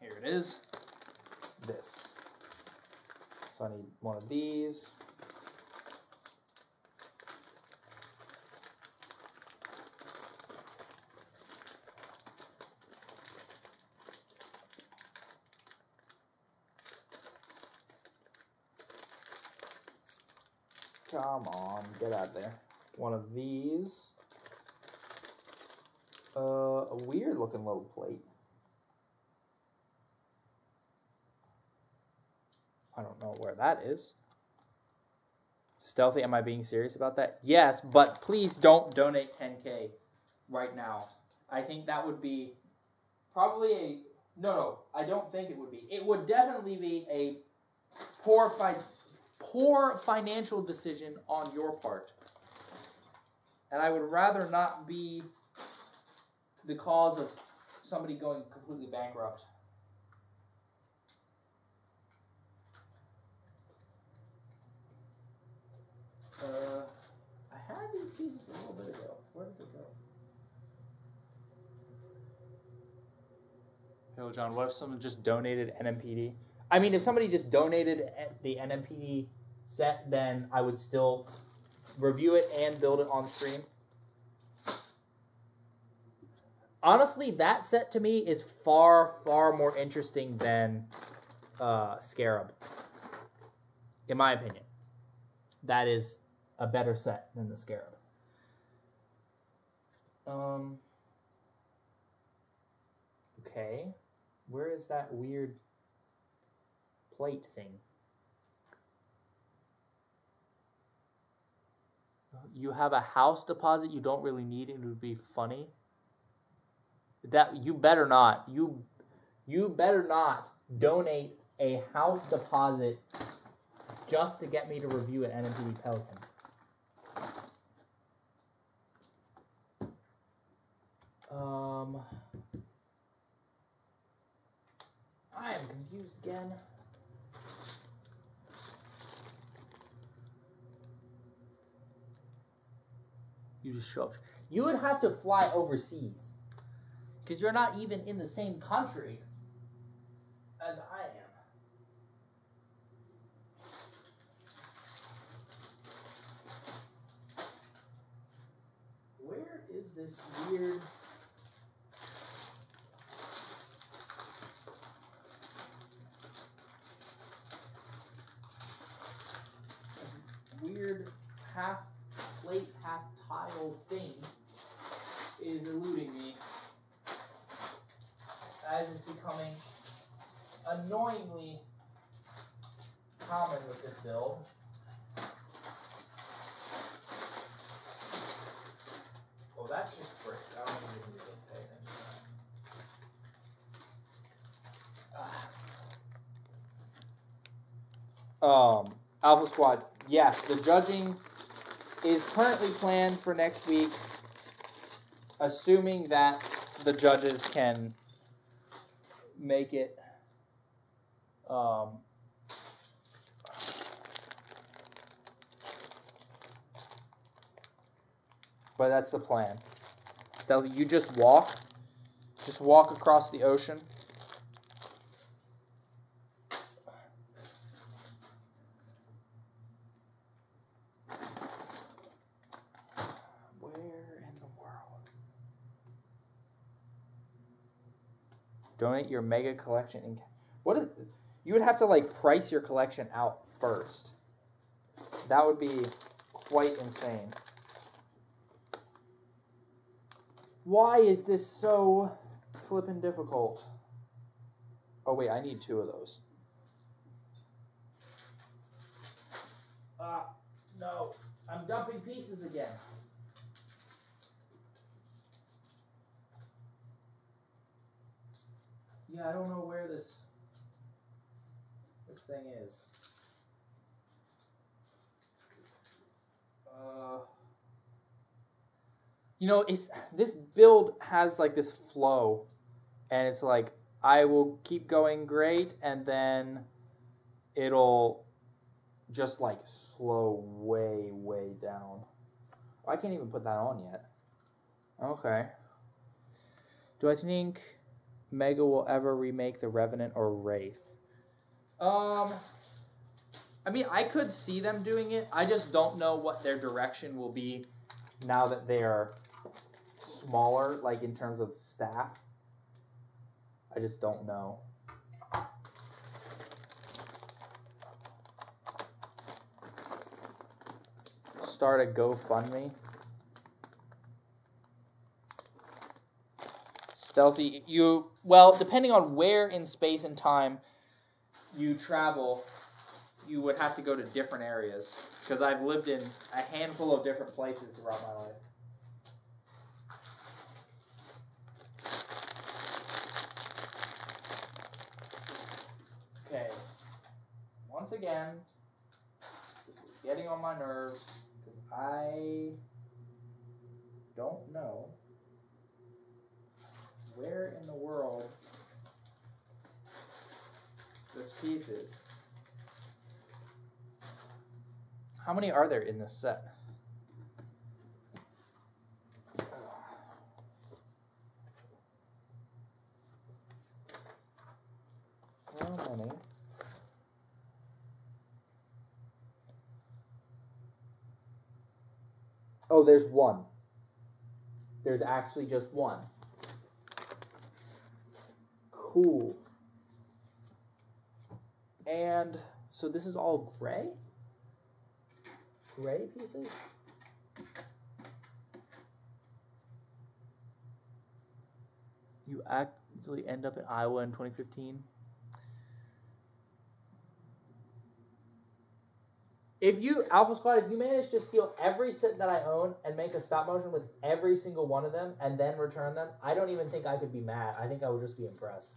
Here it is. This. So I need one of these. Come on, get out there. One of these. Uh, a weird looking little plate. I don't know where that is. Stealthy, am I being serious about that? Yes, but please don't donate 10k right now. I think that would be probably a no, no. I don't think it would be. It would definitely be a poor fi- poor financial decision on your part, and I would rather not be the cause of somebody going completely bankrupt. Uh, I had these pieces a little bit ago. Where did they go? Hello, John. What if someone just donated NMPD? I mean, if somebody just donated the NMPD set, then I would still review it and build it on stream. Honestly, that set to me is far, far more interesting than uh, Scarab. In my opinion, that is a better set than the Scarab. Um. Okay, where is that weird plate thing? You have a house deposit you don't really need. It would be funny. That you better not. You you better not donate a house deposit just to get me to review an NMPD Pelican. Um, I am confused again. You just show up. You would have to fly overseas because you're not even in the same country as I am. Where is this weird? Weird half plate, half tile thing is eluding me as is becoming annoyingly common with this build. Oh, that's just brick. I don't even need to pay attention to that. Um, Alpha Squad. Yes, the judging is currently planned for next week, assuming that the judges can make it um, but that's the plan. So you just walk just walk across the ocean where in the world donate your mega collection in what is you would have to like price your collection out first. That would be quite insane. Why is this so flippin' difficult? Oh wait i need two of those. Ah no. I'm dumping pieces again Yeah, I don't know where this this thing is. Uh, you know, it's this build has like this flow, and it's like I will keep going great, and then it'll just like slow way way down. I can't even put that on yet. Okay. Do I think Mega will ever remake The Revenant or Wraith? Um, I mean, I could see them doing it. I just don't know what their direction will be now that they are smaller, like in terms of staff. I just don't know. Start a GoFundMe. Stealthy, you well, depending on where in space and time you travel, you would have to go to different areas. Because I've lived in a handful of different places throughout my life. Okay. Once again, this is getting on my nerves because I don't know where in the world this piece is. How many are there in this set? How many? Oh, there's one. There's actually just one. Cool. And so this is all gray? Gray pieces? You actually end up in Iowa in 2015? If you Alpha Squad, if you manage to steal every set that I own and make a stop motion with every single one of them and then return them, I don't even think I could be mad. I think I would just be impressed.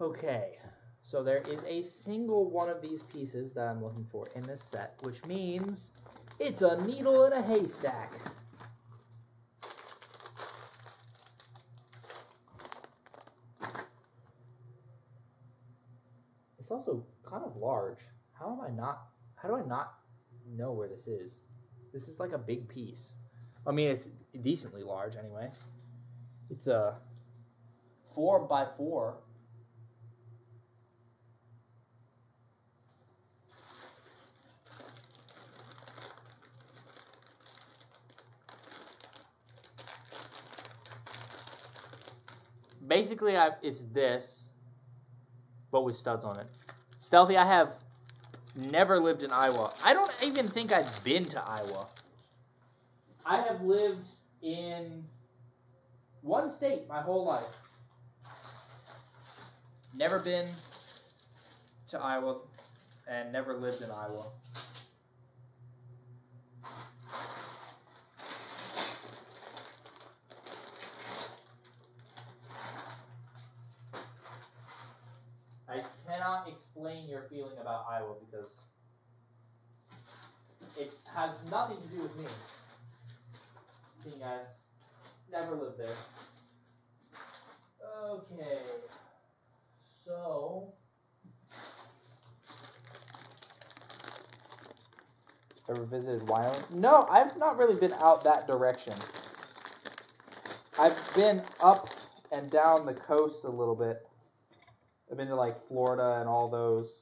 Okay, so there is a single one of these pieces that I'm looking for in this set, which means it's a needle in a haystack. Also kind of large. How am I not? How do I not know where this is? This is like a big piece. I mean, it's decently large anyway. It's a four by four. Basically, I, it's this, but with studs on it. Stealthy, I have never lived in Iowa. I don't even think I've been to Iowa. I have lived in one state my whole life. Never been to Iowa and never lived in Iowa. I cannot explain your feeling about Iowa because it has nothing to do with me. Seeing as never lived there. Okay. So ever visited Wyoming? No, I've not really been out that direction. I've been up and down the coast a little bit. I've been to like Florida and all those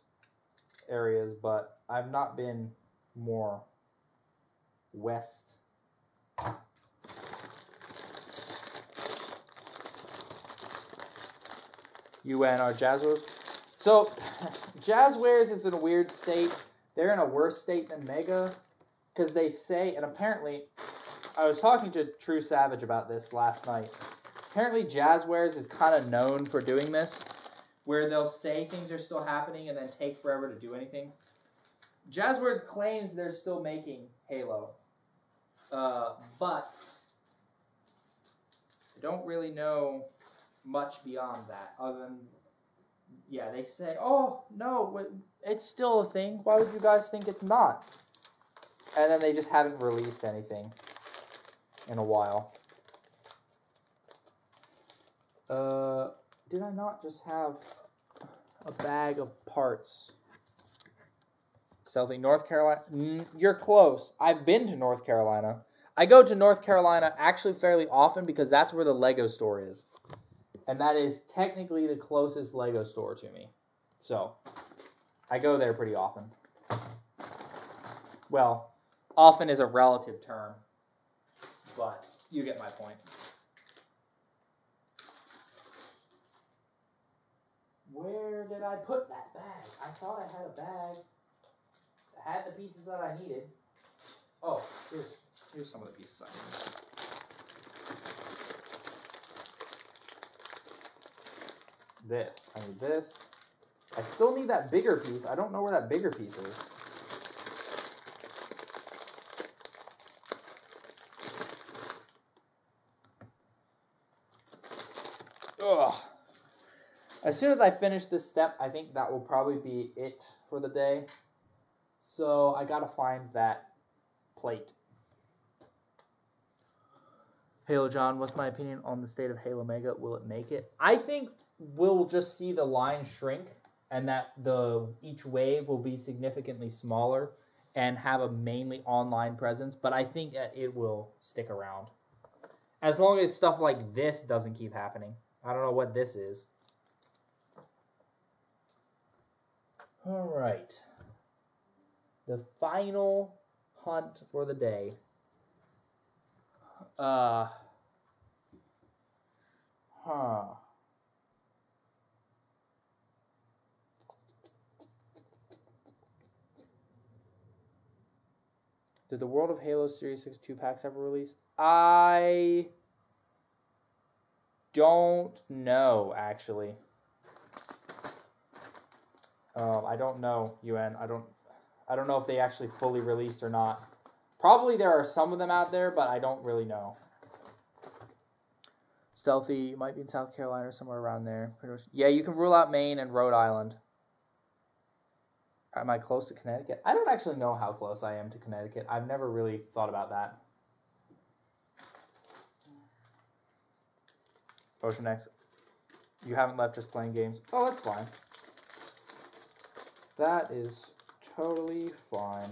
areas, but I've not been more west. UNR uh, Jazwares. So, Jazwares is in a weird state. They're in a worse state than Mega because they say, and apparently, I was talking to True Savage about this last night. Apparently, Jazwares is kind of known for doing this, where they'll say things are still happening and then take forever to do anything. Jazwares claims they're still making Halo, uh, but I don't really know much beyond that, other than yeah, they say, "Oh no, it's still a thing." Why would you guys think it's not? And then they just haven't released anything in a while. Uh, did I not just have a bag of parts? Stealthy, North Carolina. Mm, you're close. I've been to North Carolina. I go to North Carolina actually fairly often because that's where the Lego store is. And that is technically the closest Lego store to me. So, I go there pretty often. Well, often is a relative term, but you get my point. Where did I put that bag? I thought I had a bag. I had the pieces that I needed. Oh, here's here's some of the pieces I need. This. I need this. I still need that bigger piece. I don't know where that bigger piece is. Ugh. As soon as I finish this step, I think that will probably be it for the day. So I gotta find that plate. Halo John, what's my opinion on the state of Halo Mega? Will it make it? I think we'll just see the line shrink and that the each wave will be significantly smaller and have a mainly online presence, but I think that it will stick around. As long as stuff like this doesn't keep happening. I don't know what this is. All right. The final hunt for the day. Uh. Huh. Did the World of Halo Series 6 2 packs ever release? I don't know, actually. Um, I don't know, UN. I don't I don't know if they actually fully released or not. Probably there are some of them out there, but I don't really know. Stealthy might be in South Carolina or somewhere around there. Yeah, you can rule out Maine and Rhode Island. Am I close to Connecticut? I don't actually know how close I am to Connecticut. I've never really thought about that. Ocean X, you haven't left just playing games. Oh, that's fine. That is totally fine.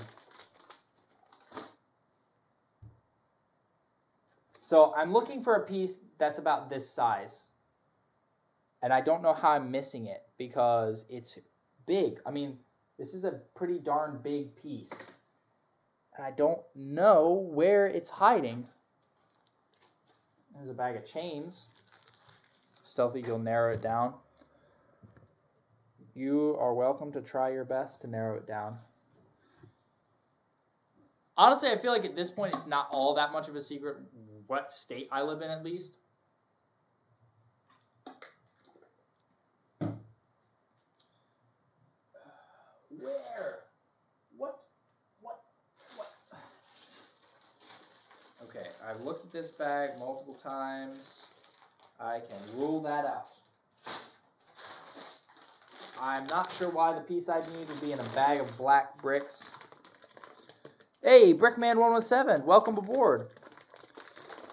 So I'm looking for a piece that's about this size. And I don't know how I'm missing it because it's big. I mean, this is a pretty darn big piece. And I don't know where it's hiding. There's a bag of chains. Stealthy, you'll narrow it down. You are welcome to try your best to narrow it down. Honestly, I feel like at this point it's not all that much of a secret what state I live in, at least. Where? What? What? What? Okay, I've looked at this bag multiple times. I can rule that out. I'm not sure why the piece I need would be in a bag of black bricks. Hey, Brickman117, welcome aboard.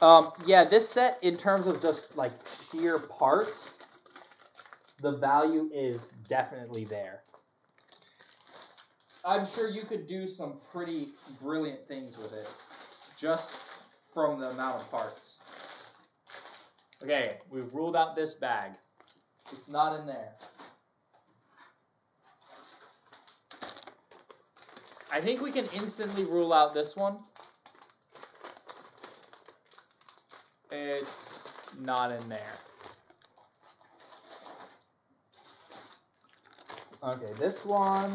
Um, yeah, this set, in terms of just like sheer parts, the value is definitely there. I'm sure you could do some pretty brilliant things with it, just from the amount of parts. Okay, we've ruled out this bag. It's not in there. I think we can instantly rule out this one. It's not in there. Okay, this one.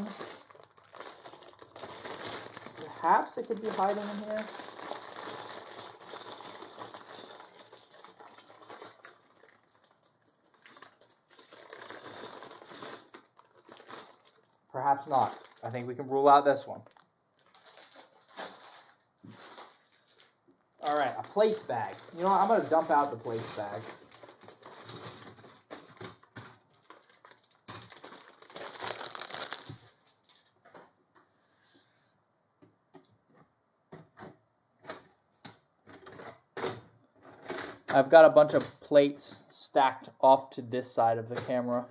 Perhaps it could be hiding in here. Perhaps not. I think we can rule out this one. All right, a plates bag. You know what? I'm gonna dump out the plates bag. I've got a bunch of plates stacked off to this side of the camera.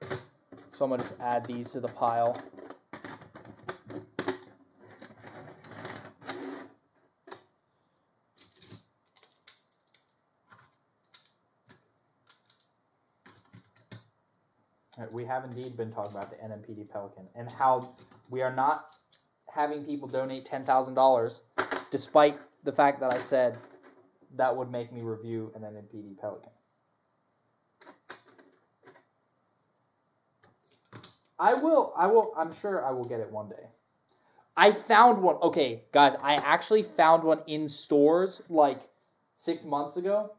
So I'm gonna just add these to the pile. We have indeed been talking about the NMPD Pelican and how we are not having people donate ten thousand dollars, despite the fact that I said that would make me review an NMPD Pelican. I will. I will. I'm sure I will get it one day. I found one. Okay, guys, I actually found one in stores like six months ago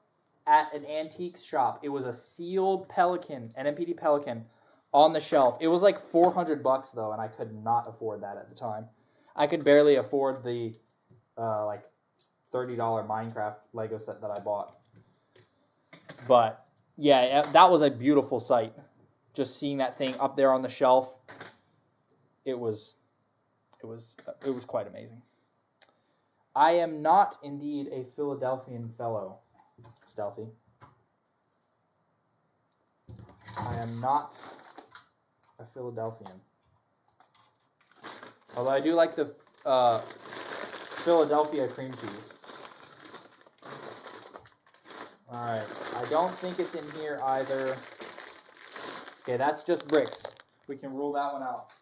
at an antique shop. It was a sealed Pelican, NMPD Pelican, on the shelf. It was like 400 bucks though, and I could not afford that at the time. I could barely afford the uh, like $30 Minecraft Lego set that I bought. But yeah, that was a beautiful sight. Just seeing that thing up there on the shelf, it was, it was, it was quite amazing. I am not indeed a Philadelphian fellow, Stealthy. I am not a Philadelphian. Although I do like the uh, Philadelphia cream cheese. Alright, I don't think it's in here either. Okay, that's just bricks. We can rule that one out.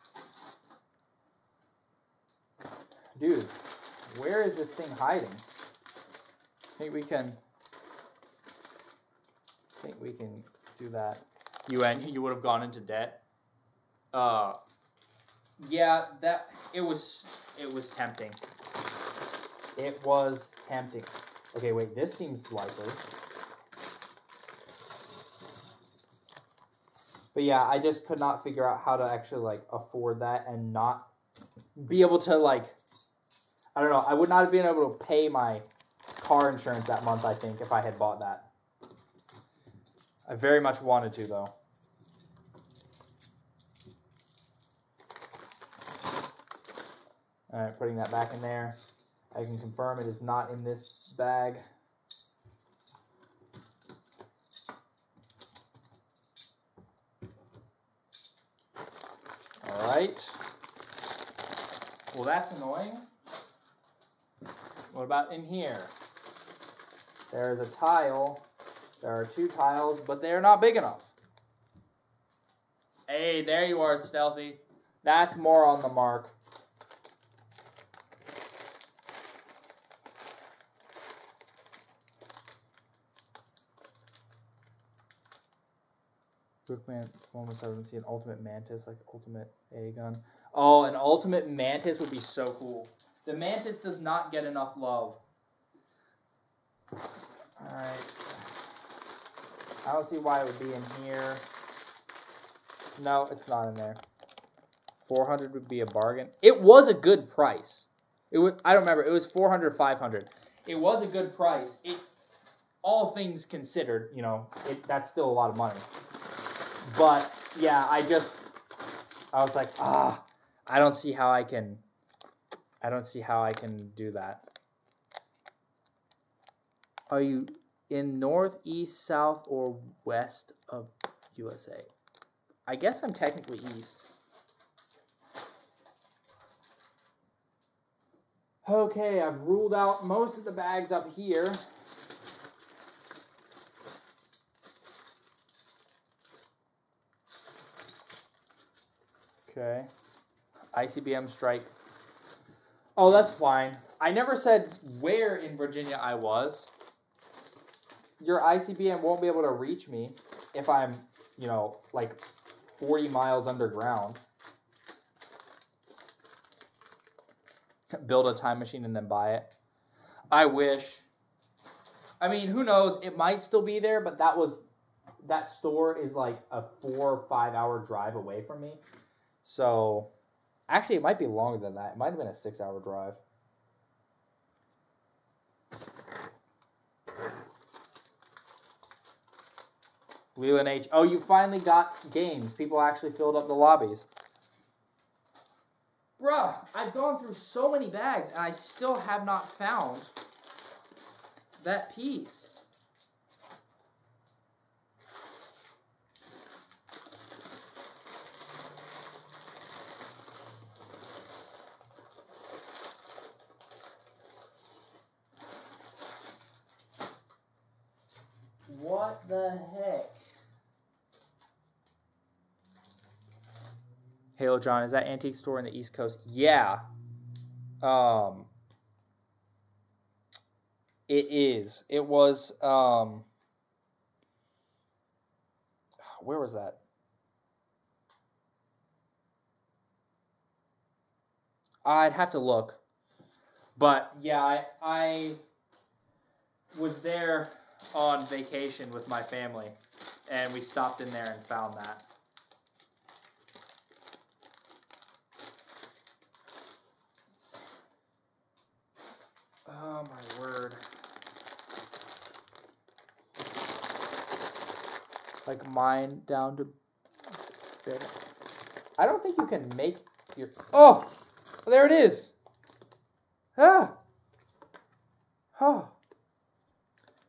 Dude, where is this thing hiding? I think we can... I think we can do that. You and you would have gone into debt. Uh, yeah, that it was it was tempting. It was tempting. Okay, wait, this seems likely. But yeah, I just could not figure out how to actually like afford that and not be able to like I don't know, I would not have been able to pay my car insurance that month, I think, if I had bought that. I very much wanted to though. All right, putting that back in there. I can confirm it is not in this bag. All right. Well, that's annoying. What about in here? There's a tile. There are two tiles, but they are not big enough. Hey, there you are, Stealthy. That's more on the mark. Brookman almost an ultimate mantis, like ultimate A gun. Oh, an ultimate mantis would be so cool. The mantis does not get enough love. Alright. I don't see why it would be in here. No, it's not in there. 400 would be a bargain. It was a good price. It was I don't remember. It was 400 500. It was a good price. It all things considered, you know, it, that's still a lot of money. But yeah, I just I was like, ah, I don't see how I can I don't see how I can do that. Are you in north, east, south, or west of USA? I guess I'm technically east. Okay, I've ruled out most of the bags up here. Okay. ICBM strike. Oh, that's fine. I never said where in Virginia I was. Your ICBM won't be able to reach me if I'm, you know, like 40 miles underground. Build a time machine and then buy it. I wish. I mean, who knows? It might still be there, but that was that store is like a four or five hour drive away from me. So actually, it might be longer than that. It might have been a six hour drive. Leland H. Oh, you finally got games. People actually filled up the lobbies. Bruh, I've gone through so many bags and I still have not found that piece. Halo John, is that antique store in the East Coast? Yeah. Um it is. It was um where was that? I'd have to look. But yeah, I I was there on vacation with my family and we stopped in there and found that. Oh my word. Like mine down to. I don't think you can make your Oh! There it is. Ah. Oh.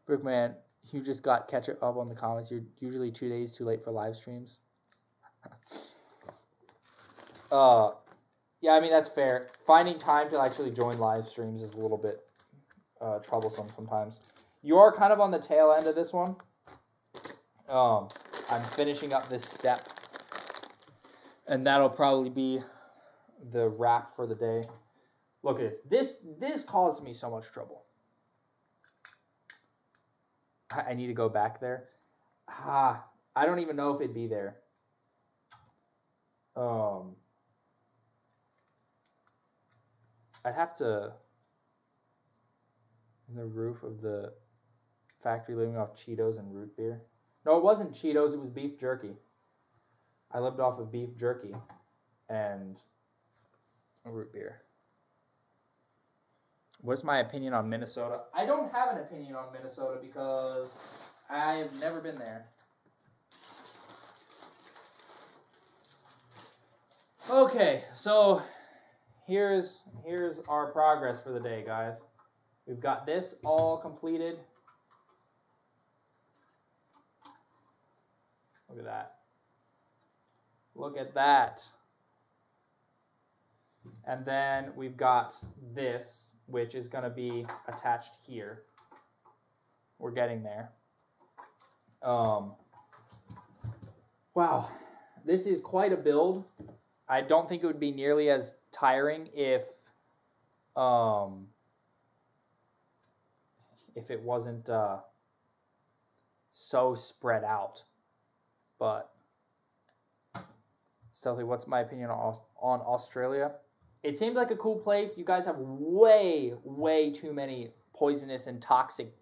Brookman, you just got catch up on the comments. You're usually two days too late for live streams. uh yeah, I mean that's fair. Finding time to actually join live streams is a little bit uh, troublesome sometimes. You are kind of on the tail end of this one. Um, I'm finishing up this step, and that'll probably be the wrap for the day. Look at this. This this caused me so much trouble. I, I need to go back there. Ah, I don't even know if it'd be there. Um, I'd have to in the roof of the factory living off Cheetos and root beer. No, it wasn't Cheetos, it was beef jerky. I lived off of beef jerky and root beer. What's my opinion on Minnesota? I don't have an opinion on Minnesota because I've never been there. Okay, so here's here's our progress for the day, guys. We've got this all completed. Look at that. Look at that. And then we've got this, which is going to be attached here. We're getting there. Um, wow, this is quite a build. I don't think it would be nearly as tiring if um, if it wasn't uh, so spread out. But stealthy, what's my opinion on on Australia? It seems like a cool place. You guys have way, way too many poisonous and toxic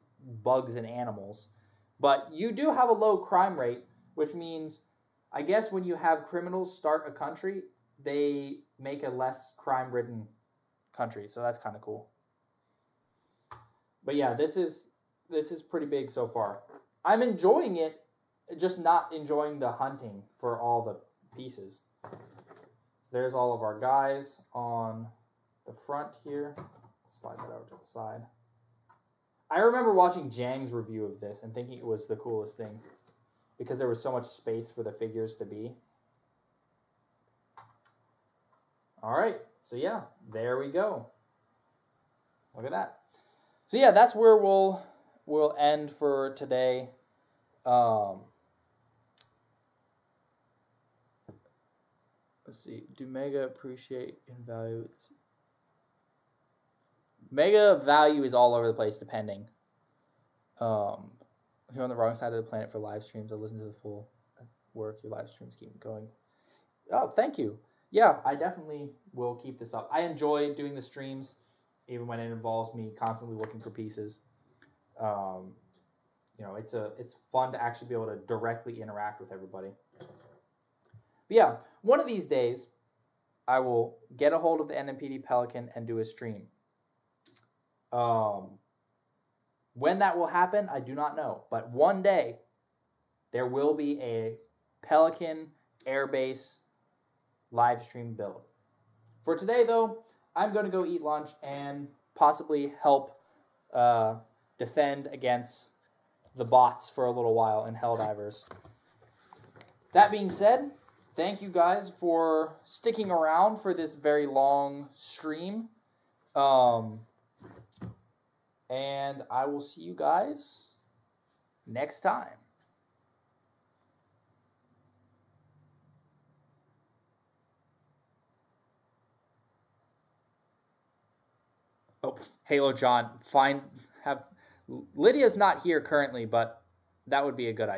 bugs and animals, but you do have a low crime rate, which means, I guess, when you have criminals start a country, they make a less crime-ridden country. So that's kind of cool but yeah, this is this is pretty big so far. I'm enjoying it, just not enjoying the hunting for all the pieces. So there's all of our guys on the front here. Slide that over to the side. I remember watching Jang's review of this and thinking it was the coolest thing because there was so much space for the figures to be. All right, so yeah, there we go. Look at that so yeah, that's where we'll we'll end for today. Um, let's see. Do Mega appreciate and value? Mega value is all over the place, depending. Um, you're on the wrong side of the planet for live streams. I listen to the full work. Your live streams keep going. Oh, thank you. Yeah, I definitely will keep this up. I enjoy doing the streams even when it involves me constantly looking for pieces. Um, you know, it's a it's fun to actually be able to directly interact with everybody. But yeah, one of these days, I will get a hold of the NMPD Pelican and do a stream. Um, when that will happen, I do not know. But one day, there will be a Pelican Airbase live stream build. For today, though, I'm going to go eat lunch and possibly help uh, defend against the bots for a little while in Helldivers. That being said, thank you guys for sticking around for this very long stream. Um, and I will see you guys next time. Halo John, find have Lydia's not here currently, but that would be a good idea.